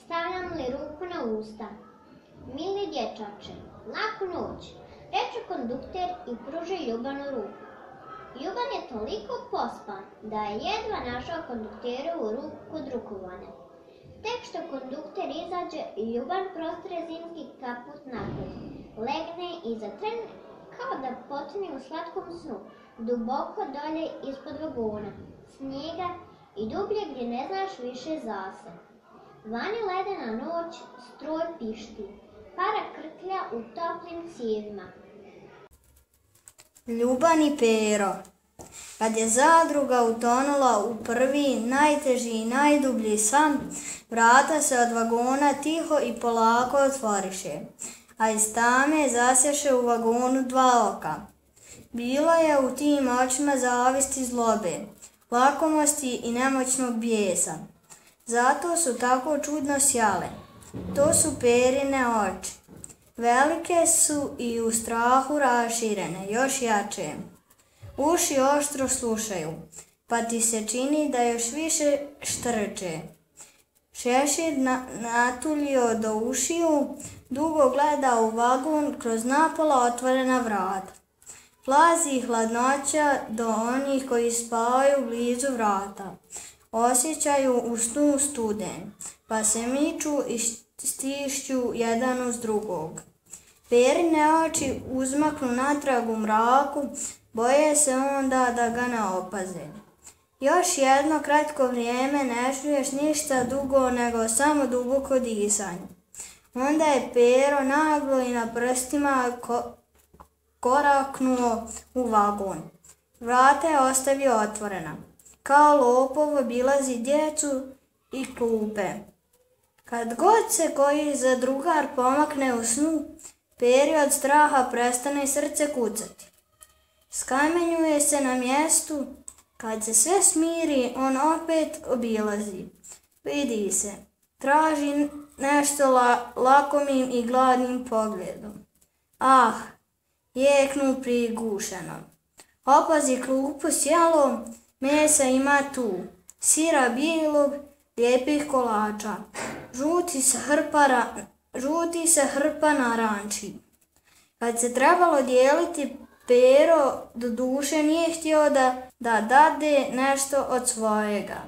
stavljam li ruku na usta. Mili dječače, laku noć, reče kondukter i pruži Ljubanu ruku. Ljuban je toliko pospan da je jedva našao kondukterovu ruku kod rukovane. Tek što kondukter izađe, Ljuban prostre zimski kaput napred, legne i za tren kao da potini u slatkom snu, duboko dolje ispod vagona, snijega i dublje gdje ne znaš više zase. Vani ledena noć, stroj pišti, para krklja u toplim cijevima. Ljuban i Pero Kad je zadruga utonula u prvi, najteži i najdublji san, vrata se od vagona tiho i polako otvoriše, a iz tame zasješe u vagonu dva oka. Bilo je u tim očima zavisti zlobe, lakomosti i nemoćnog bijesa. Zato su tako čudno sjale. To su perine oči. Velike su i u strahu raširene, još jače. Uši oštro slušaju, pa ti se čini da još više štrče. Šešir na, natulio do ušiju, dugo gleda u vagun kroz napola otvorena vrata. Plazi hladnoća do onih koji spavaju blizu vrata. Osjećaju u snu studen, pa se miču i stišću jedan uz drugog. Perine oči uzmaknu natrag u mraku, boje se onda da ga ne opaze. Još jedno kratko vrijeme ne čuješ ništa dugo nego samo duboko disanje. Onda je pero naglo i na prstima ko koraknuo u vagon. Vrata je ostavio otvorena. Kao lopov obilazi djecu i klupe. Kad god se koji za drugar pomakne u snu, peri od straha prestane srce kucati. Skamenjuje se na mjestu, kad se sve smiri, on opet obilazi. Vidi se, traži nešto la, lakomim i gladnim pogledom. Ah, jeknu prigušeno. Opazi klupu s jelom, mesa ima tu, sira bijelog, lijepih kolača, žuti se hrpa, žuti se hrpa naranči. Kad se trebalo dijeliti Pero do duše nije htio da, da dade nešto od svojega.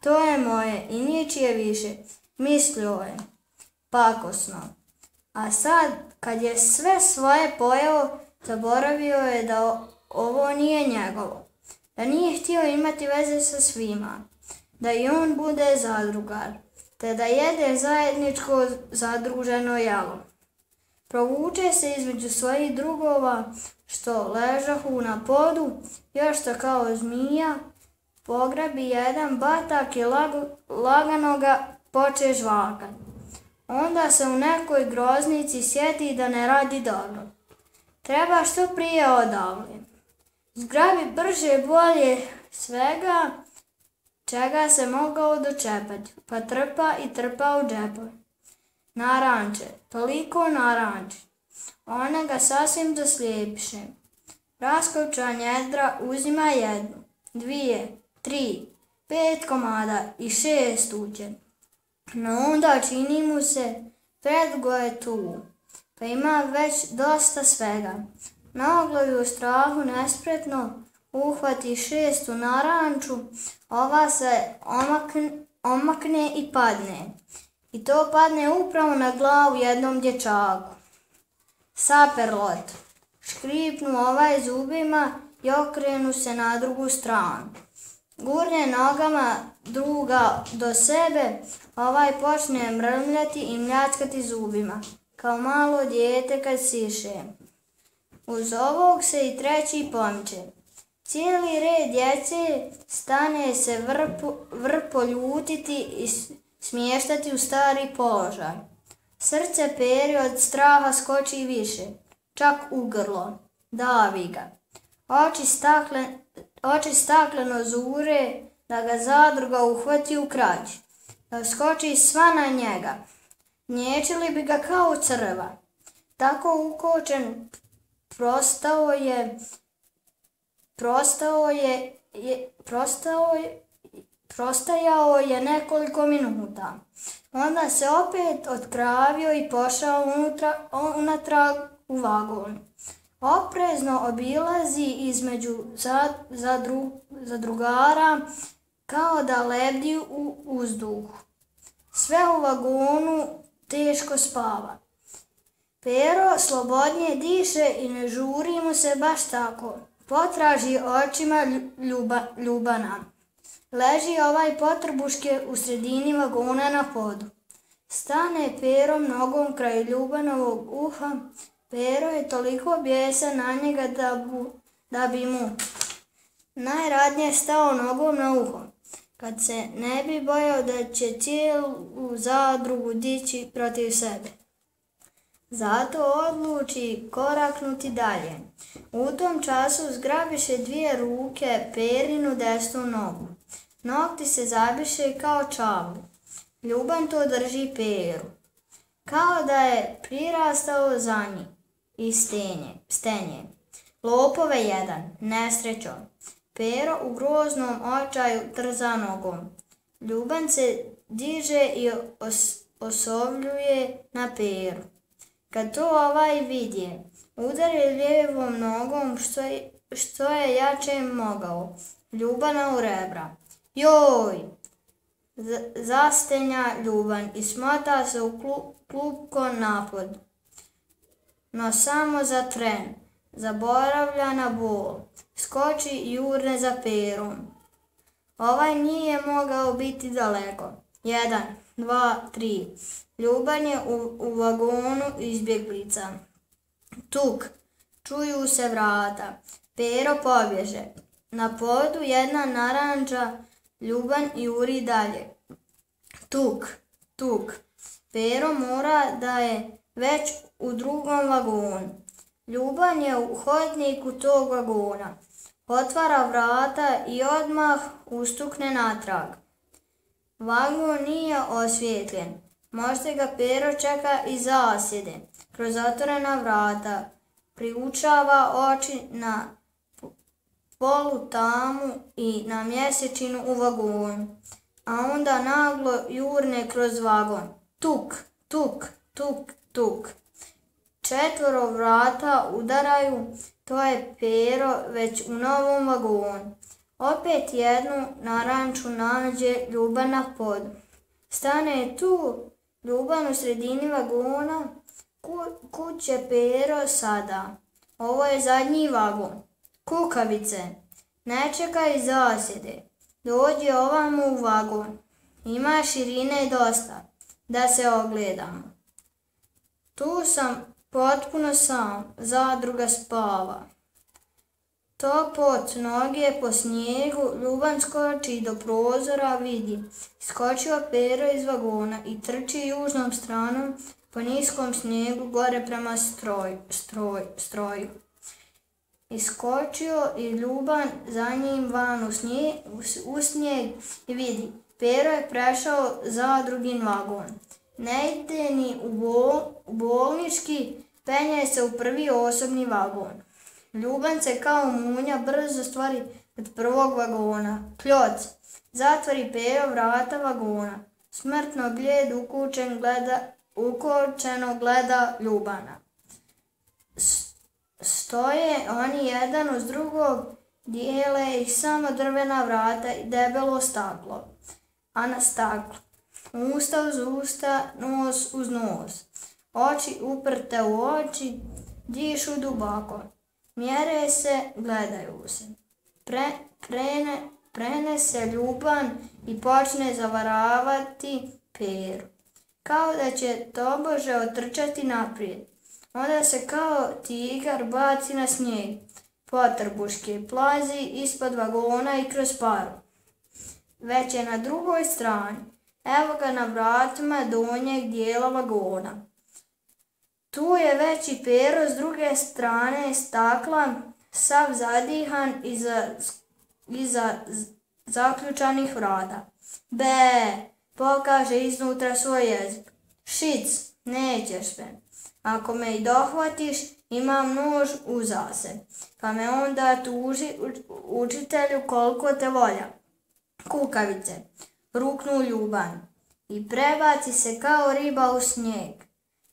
To je moje i ničije više, mislio je, pakosno. A sad, kad je sve svoje pojeo, zaboravio je da ovo nije njegovo. Da nije htio imati veze sa svima. Da i on bude zadrugar. Te da jede zajedničko zadruženo jalo. Provuče se između svojih drugova što ležahu na podu, još što kao zmija, pograbi jedan batak i lagano ga poče žvakat. Onda se u nekoj groznici sjeti da ne radi dobro. Treba što prije odavle. Zgrabi brže bolje svega čega se mogao dočepati, pa trpa i trpa u džepove. Naranče, toliko naranče. Ona ga sasvim zaslijepiše. Raskovča njedra uzima jednu, dvije, tri, pet komada i šest uđe. No onda čini mu se, predugo je tu, pa ima već dosta svega. Naglo i u strahu nespretno uhvati šestu naranču, ova se omakne, omakne i padne. I to padne upravo na glavu jednom dječaku. Saperlot. Škripnu ovaj zubima i okrenu se na drugu stranu. Gurne nogama druga do sebe, ovaj počne mrmljati i mljackati zubima, kao malo dijete kad siše. Uz ovog se i treći pomiče. Cijeli red djece stane se vrpo, vrpo ljutiti i smještati u stari položaj. Srce peri od straha skoči više, čak u grlo, davi ga. Oči, stakle, oči stakleno zure da ga zadruga uhvati u krađi, da skoči sva na njega. Nječili bi ga kao crva. Tako ukočen prostao je prostao je, je prostao je prostajao je nekoliko minuta. Onda se opet otkravio i pošao unutra, unatrag u vagon. Oprezno obilazi između zadru, zadrugara kao da lebdi u uzduhu. Sve u vagonu teško spava. Pero slobodnije diše i ne žuri mu se baš tako. Potraži očima ljuba, ljubana. Leži ovaj potrbuške u sredini vagona na podu. Stane perom nogom kraj ljubanovog uha. Pero je toliko bijesa na njega da, bu, da bi mu najradnije stao nogom na uho. Kad se ne bi bojao da će cijelu zadrugu dići protiv sebe. Zato odluči koraknuti dalje. U tom času zgrabiše dvije ruke perinu desnu nogu. Nokti se zabiše kao čavli. Ljuban to drži peru. Kao da je prirastao za njih. I stenje, stenje. Lopove jedan, nesrećom. Pero u groznom očaju trza nogom. Ljuban se diže i os, osovljuje na peru. Kad to ovaj vidje, udari lijevom nogom što je, što je jače mogao. Ljubana u rebra. Joj! Zastenja ljuban i smota se u klupko napod. No samo za tren. Zaboravlja na bol. Skoči i urne za perom. Ovaj nije mogao biti daleko. Jedan, dva, tri. Ljuban je u, u vagonu izbjeglica. Tuk, čuju se vrata. Pero pobježe. Na podu jedna naranđa Ljuban juri dalje. Tuk, tuk. Pero mora da je već u drugom vagonu. Ljuban je u hodniku tog vagona. Otvara vrata i odmah ustukne natrag. Vagon nije osvjetljen. Možda ga pero čeka i zasjede. Kroz otvorena vrata priučava oči na polu tamu i na mjesečinu u vagonu, a onda naglo jurne kroz vagon. Tuk, tuk, tuk, tuk. Četvoro vrata udaraju, to je pero već u novom vagonu. Opet jednu naranču nađe Ljuban na podu. Stane tu Ljuban u sredini vagona, kud će pero sada? Ovo je zadnji vagon. Kukavice, ne čekaj zasjede, dođi ovamo u vagon. Ima širine dosta, da se ogledamo. Tu sam potpuno sam, zadruga spava. To pot noge po snijegu, Ljuban skoči do prozora, vidi. Skočio pero iz vagona i trči južnom stranom po niskom snijegu gore prema stroj, stroj, stroju. Iskočio i Ljuban za njim van u, snijeg, u snijeg i vidi. Pero je prešao za drugim vagon. Ne ide ni u, bol, u bolnički, penje se u prvi osobni vagon. Ljuban se kao munja brzo stvari od prvog vagona. Kljoc, zatvori Pero vrata vagona. Smrtno gljed ukučen gleda, ukočeno gleda Ljubana. Stoje oni jedan uz drugog, dijele ih samo drvena vrata i debelo staklo. A na staklu usta uz usta, nos uz nos. Oči uprte u oči, dišu duboko. Mjere se, gledaju se. Pre, krene, prene se ljuban i počne zavaravati peru. Kao da će tobože otrčati naprijed. Onda se kao tigar baci na snijeg. Potrbuške plazi ispod vagona i kroz paru. Već je na drugoj strani. Evo ga na vratima donjeg dijela vagona. Tu je već i pero s druge strane stakla, sav zadihan iza, iza zaključanih vrata. Be, pokaže iznutra svoj jezik. Šic, nećeš me. Ako me i dohvatiš, imam nož uza se. Pa me onda tuži učitelju koliko te volja. Kukavice, ruknu ljuban i prebaci se kao riba u snijeg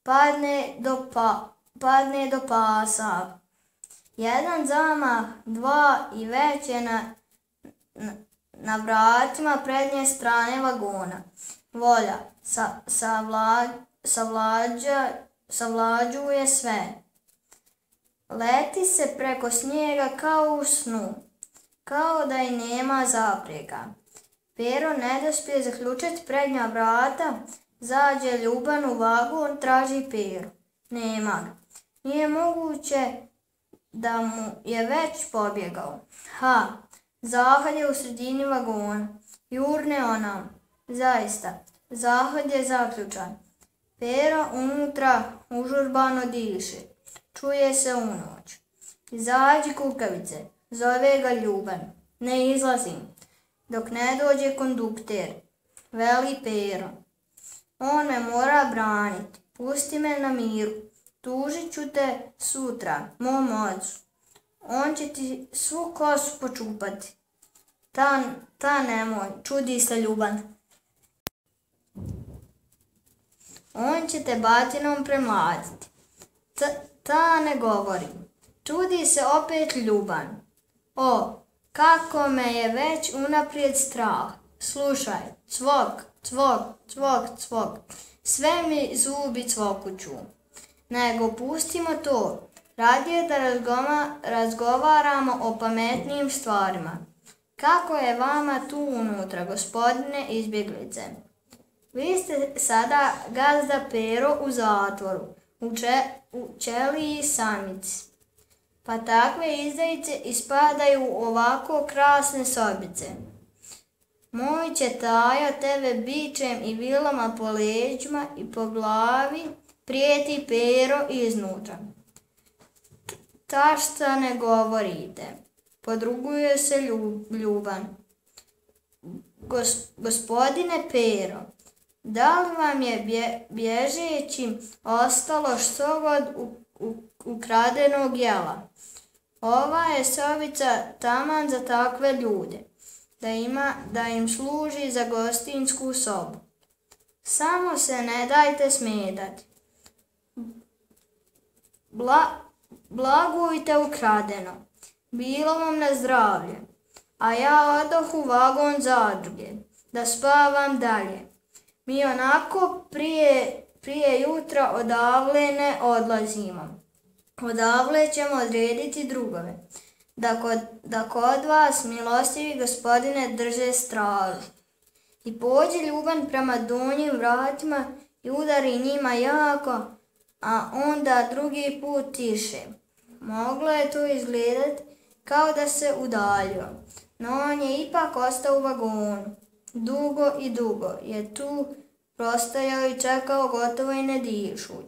padne do, pa, padne do pasa. Jedan zamah, dva i već je na, na, na vratima prednje strane vagona. Volja, sa, savla, savlađa, savlađuje sve. Leti se preko snijega kao u snu, kao da i nema zaprega. Pero ne dospije zaključiti prednja vrata, Zađe Ljuban u vagon, traži Peru. Nema ga. Nije moguće da mu je već pobjegao. Ha, zahod je u sredini vagona. Jurne ona. Zaista, zahod je zaključan. Pero unutra užurbano diše. Čuje se u noć. Izađi kukavice, zove ga Ljuban. Ne izlazim. Dok ne dođe kondukter, veli Pero. On me mora braniti. Pusti me na miru. Tužit ću te sutra, mom ocu. On će ti svu kosu počupati. Ta, ta nemoj, čudi se ljuban. On će te batinom premladiti. Ta, ne govori. Čudi se opet ljuban. O, kako me je već unaprijed strah. Slušaj, cvok, cvok, cvok, cvok. Sve mi zubi cvokuću. Nego pustimo to. Radije da razgovaramo o pametnijim stvarima. Kako je vama tu unutra, gospodine izbjeglice? Vi ste sada gazda Pero u zatvoru, u, če, u ćeliji samici. Pa takve izdajice ispadaju u ovako krasne sobice. Moj će taja tebe bičem i vilama po leđima i po glavi prijeti pero iznutra. Ta šta ne govorite, podruguje se ljuban. Gos, gospodine pero, da li vam je bje, bježećim ostalo što god ukradenog jela? Ova je sobica taman za takve ljude da, ima, da im služi za gostinsku sobu. Samo se ne dajte smetati. Bla, blagujte ukradeno. Bilo vam na zdravlje. A ja odoh u vagon zadruge, da spavam dalje. Mi onako prije, prije jutra odavle ne odlazimo. Odavle ćemo odrediti drugove da kod, da kod vas, milostivi gospodine, drže stražu. I pođe ljuban prema donjim vratima i udari njima jako, a onda drugi put tiše. Moglo je to izgledat kao da se udaljio, no on je ipak ostao u vagonu. Dugo i dugo je tu prostajao i čekao gotovo i ne dišuć.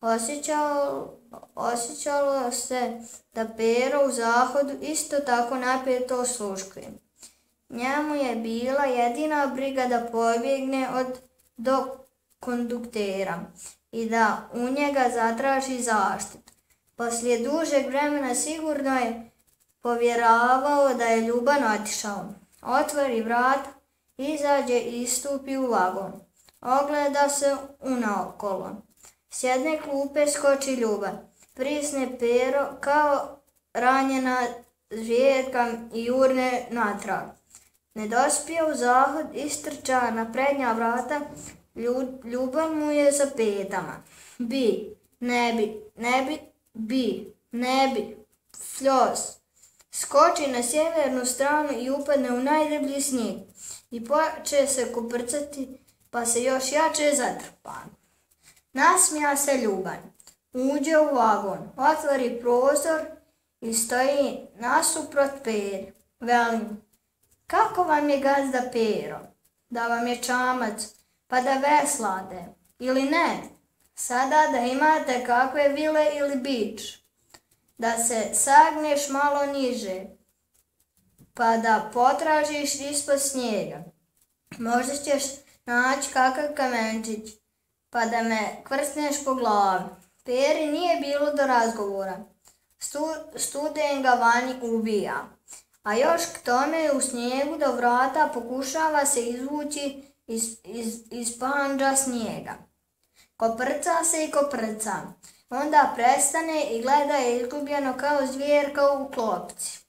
Osjećao, osjećalo se da pero u zahodu isto tako napeto osluškuje. Njemu je bila jedina briga da pobjegne od do konduktera i da u njega zatraži zaštitu. Poslije dužeg vremena sigurno je povjeravao da je ljuban otišao. Otvori vrat, izađe i istupi u vagon. Ogleda se unaokolo. S jedne klupe skoči ljubav, prisne pero kao ranjena zvijerka i urne natrag. Ne dospio u zahod, istrča na prednja vrata, Lju- Ljubav mu je za petama. Bi, ne bi, ne bi, bi, ne bi, fljos. Skoči na sjevernu stranu i upadne u najdeblji snijeg i poče se koprcati, pa se još jače zatrpa. Nasmija se Ljuban. Uđe u vagon, otvori prozor i stoji nasuprot Peri. Velim, kako vam je gazda Pero? Da vam je čamac, pa da veslate, ili ne? Sada da imate kakve vile ili bič, da se sagneš malo niže, pa da potražiš ispod snijega. Možda ćeš naći kakav kamenčić, pa da me krsneš po glavi. Peri nije bilo do razgovora. Stu, studen ga vani ubija. A još k tome u snijegu do vrata pokušava se izvući iz, iz, iz panđa snijega. Koprca se i koprca. Onda prestane i gleda izgubljeno kao zvjerka u klopci.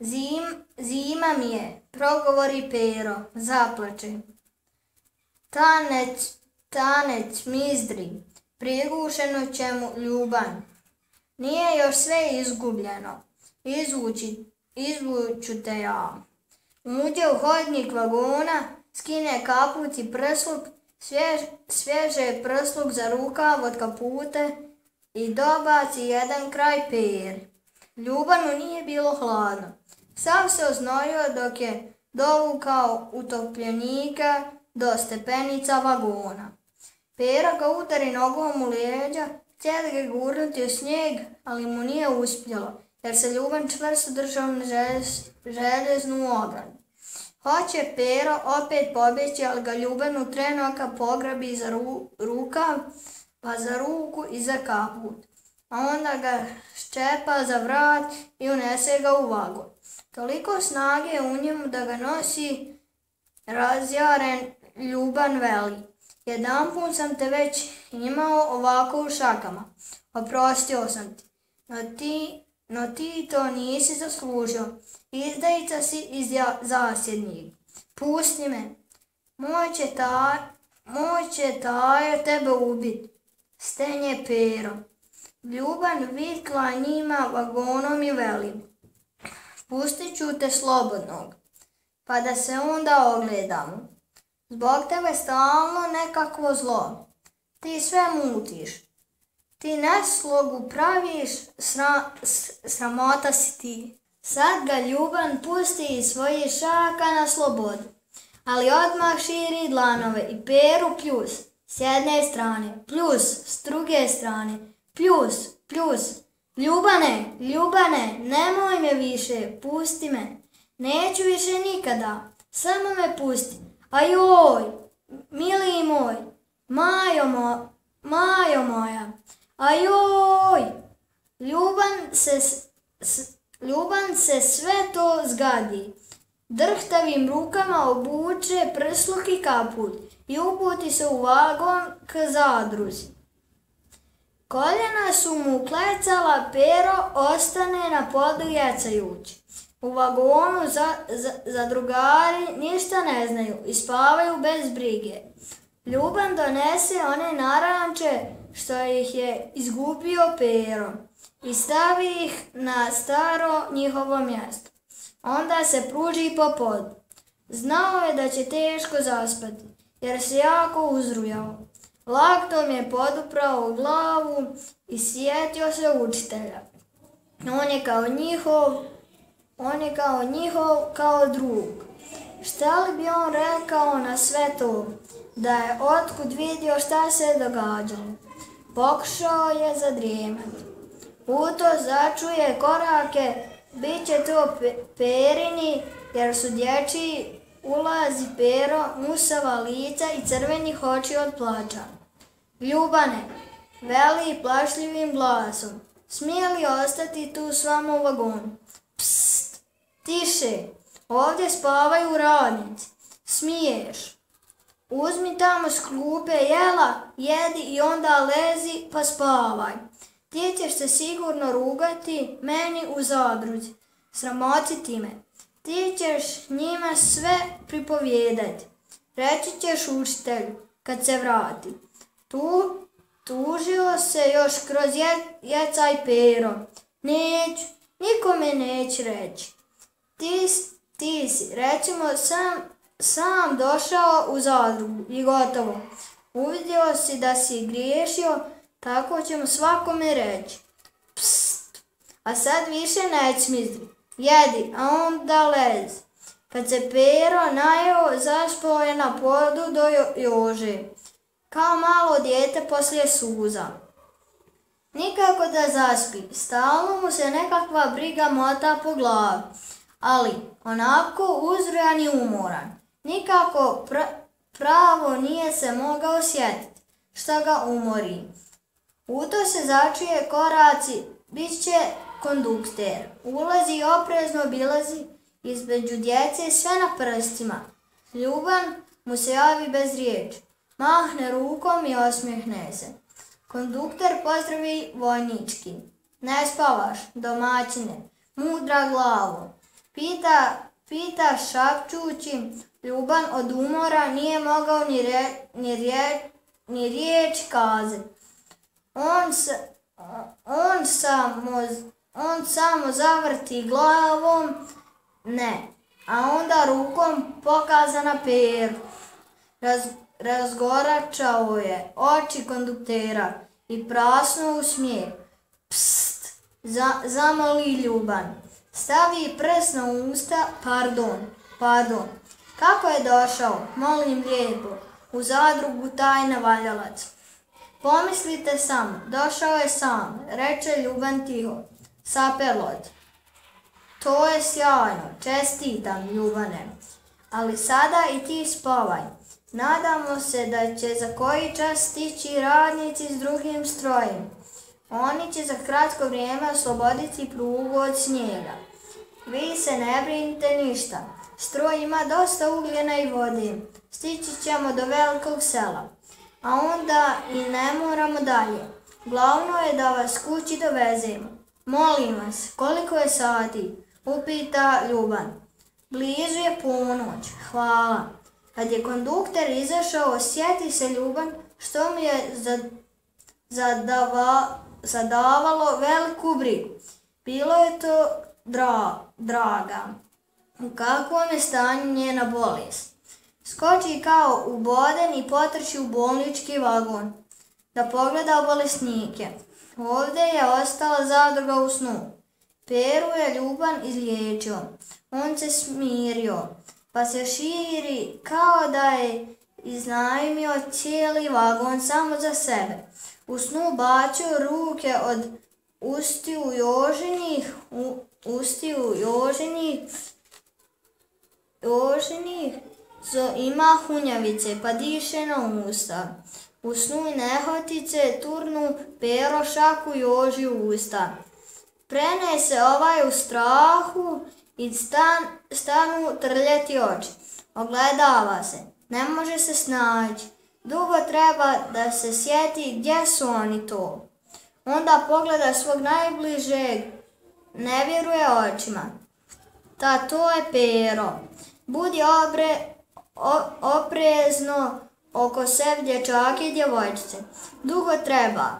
Zim, zima mi je, progovori Pero, zaplače. Tanec, tanec, mizdri, prigušeno će mu ljuban. Nije još sve izgubljeno, izvući, izvuću te ja. Uđe u hodnik vagona, skine kaput i prsluk, svjež, svježe prsluk za rukav od kapute i dobaci jedan kraj peri. Ljubanu nije bilo hladno. Sav se oznojio dok je dovukao utopljenika do stepenica vagona. Pera ga udari nogom u leđa, htjeli ga gurnuti u snijeg, ali mu nije uspjelo, jer se Ljuban čvrsto držao na željez, željeznu obranu. Hoće Pero opet pobjeći, ali ga Ljuban u trenoka pograbi za ru, rukav, pa za ruku i za kaput. A onda ga ščepa za vrat i unese ga u vagon. Toliko snage je u njemu da ga nosi razjaren Ljuban veli. Jedanput sam te već imao ovako u šakama. Oprostio sam ti. No ti, no ti to nisi zaslužio. Izdajica si iz zasjednik. Pusti me. Moj će, taj, moj će tajo tebe ubit. Stenje pero. Ljuban vikla njima vagonom i veli. Pustit ću te slobodnog, pa da se onda ogledamo. Zbog tebe stalno nekakvo zlo. Ti sve mutiš. Ti neslogu praviš, sra, sramota si ti. Sad ga Ljuban pusti iz svojih šaka na slobodu, ali odmah širi dlanove i peru pljus s jedne strane, pljus s druge strane, pljus, pljus. Ljubane, Ljubane, nemoj me više, pusti me. Neću više nikada, samo me pusti. A joj, mili moj, Majo, mo, Majo moja, a joj. Ljuban se, s- Ljuban se sve to zgadi. Drhtavim rukama obuče prsluk i kaput i uputi se u vagon k zadruzi. Koljena su mu klecala, pero ostane na podu jecajući. U vagonu za, za, zadrugari ništa ne znaju i spavaju bez brige. Ljuban donese one naranče što ih je izgubio pero i stavi ih na staro njihovo mjesto. Onda se pruži po podu. Znao je da će teško zaspati, jer se jako uzrujao. Laktom je poduprao glavu i sjetio se učitelja. On je kao njihov, on je kao njihov, kao drug. Šta li bi on rekao na sve to? Da je otkud vidio šta se događalo. Pokušao je zadrijemati. U to začuje korake, bit će to pe- perini, jer su dječji ulazi pero, musava lica i crvenih oči od plaća. Ljubane, veli plašljivim glasom, smije li ostati tu s vama u vagonu? Psst, tiše, ovdje spavaju radnici. Smiješ. Uzmi tamo s klupe jela, jedi i onda lezi pa spavaj. Ti ćeš se sigurno rugati meni u zadruzi. Sramotiti me. Ti ćeš njima sve pripovijedati. Reći ćeš učitelju kad se vrati. Tu tužio se još kroz je, jecaj pero. Neću, nikome neću reći. Ti, ti si, recimo, sam, sam došao u zadrugu i gotovo. Uvidio si da si griješio, tako ćemo svakome reći. Psst, a sad više ne cmizdri. Jedi, a onda lez. Kad se pero najeo, zaspao je na podu do jože. Kao malo dijete poslije suza. Nikako da zaspi, stalno mu se nekakva briga mota po glavi, ali onako uzrojan i umoran. Nikako pra, pravo nije se mogao sjetiti šta ga umori. U to se začuje koraci, bit će kondukter. Ulazi i oprezno obilazi između djece sve na prstima. Ljuban mu se javi bez riječi. Mahne rukom i osmijehne se. Kondukter pozdravi vojnički. Ne spavaš, domaćine, mudra glavo. Pita, pita šapčući, Ljuban od umora nije mogao ni, re, ni, rije, ni riječ kazati. On, sa, on, samo, on samo zavrti glavom, ne, a onda rukom pokaza na peru. Raz, razgoračao je oči konduktera i prasno u smijeh. Pst, za, zamoli ljuban. Stavi pres na usta, pardon, pardon. Kako je došao, molim lijepo, u zadrugu tajna valjalac. Pomislite samo, došao je sam, reče ljuban tiho, sapelot. To je sjajno, čestitam, ljubane. Ali sada i ti spavaj. Nadamo se da će za koji čas stići radnici s drugim strojem. Oni će za kratko vrijeme osloboditi prugu od snijega. Vi se ne brinite ništa. Stroj ima dosta ugljena i vode. Stići ćemo do velikog sela. A onda i ne moramo dalje. Glavno je da vas kući dovezemo. Molim vas, koliko je sati? Upita Ljuban. Blizu je ponoć. Hvala. Kad je kondukter izašao, sjeti se Ljuban što mi je zadava, zadavalo veliku brigu. Bilo je to dra, draga. U kakvom je stanju njena bolest? Skoči kao uboden i potrči u bolnički vagon da pogleda bolesnike. Ovdje je ostala zadruga u snu. Peru je ljuban izliječio. On se smirio, pa se širi kao da je iznajmio cijeli vagon samo za sebe. U snu bacio ruke od ustiju jožinih, u, ustiju jožinih, jožinih, zo ima hunjavice, pa diše na usta. U snu nehotice turnu pero šaku joži u usta. Prene se ovaj u strahu i stan, stanu trljeti oči. Ogledava se, ne može se snaći. Dugo treba da se sjeti gdje su oni to. Onda pogleda svog najbližeg, ne vjeruje očima. Ta to je pero. Budi obre, oprezno oko sebe dječake i djevojčice. Dugo treba,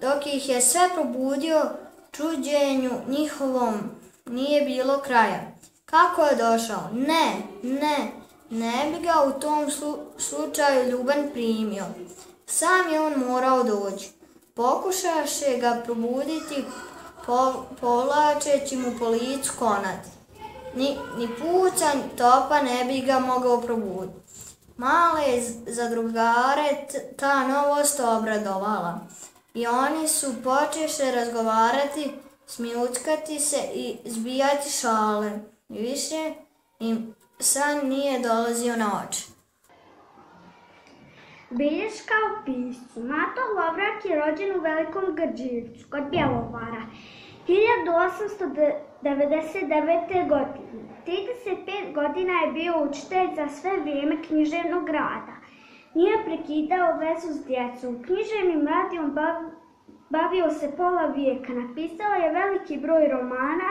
dok, ih je sve probudio, čuđenju njihovom nije bilo kraja. Kako je došao? Ne, ne, ne bi ga u tom slu, slučaju ljuban primio. Sam je on morao doći. Pokušaše ga probuditi po, mu po licu konat. Ni, ni pucanj topa ne bi ga mogao probuditi. Male zadrugare ta novost obradovala i oni su počeše razgovarati, smijuckati se i zbijati šale. I više im san nije dolazio na oči. Bilješka u piscu. Mato Lovrak je rođen u Velikom Grđivcu, kod Bjelovara, 1899. godine. 35 godina je bio učitelj za sve vrijeme književnog rada. Nije prekidao vezu s djecom. Književnim radijom bav, bavio se pola vijeka. Napisao je veliki broj romana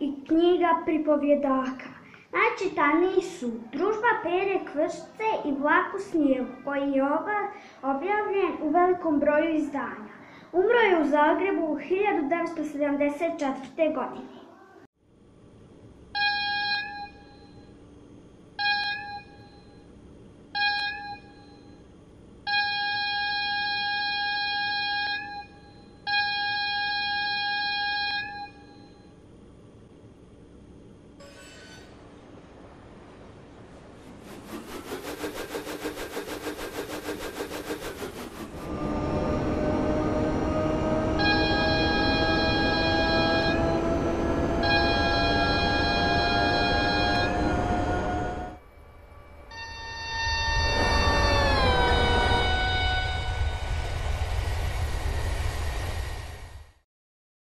i knjiga pripovjedaka. Najčitaniji su Družba Pere Kvršce i Vlaku Snijeg, koji je objavljen u velikom broju izdanja. Umro je u Zagrebu 1974. godine.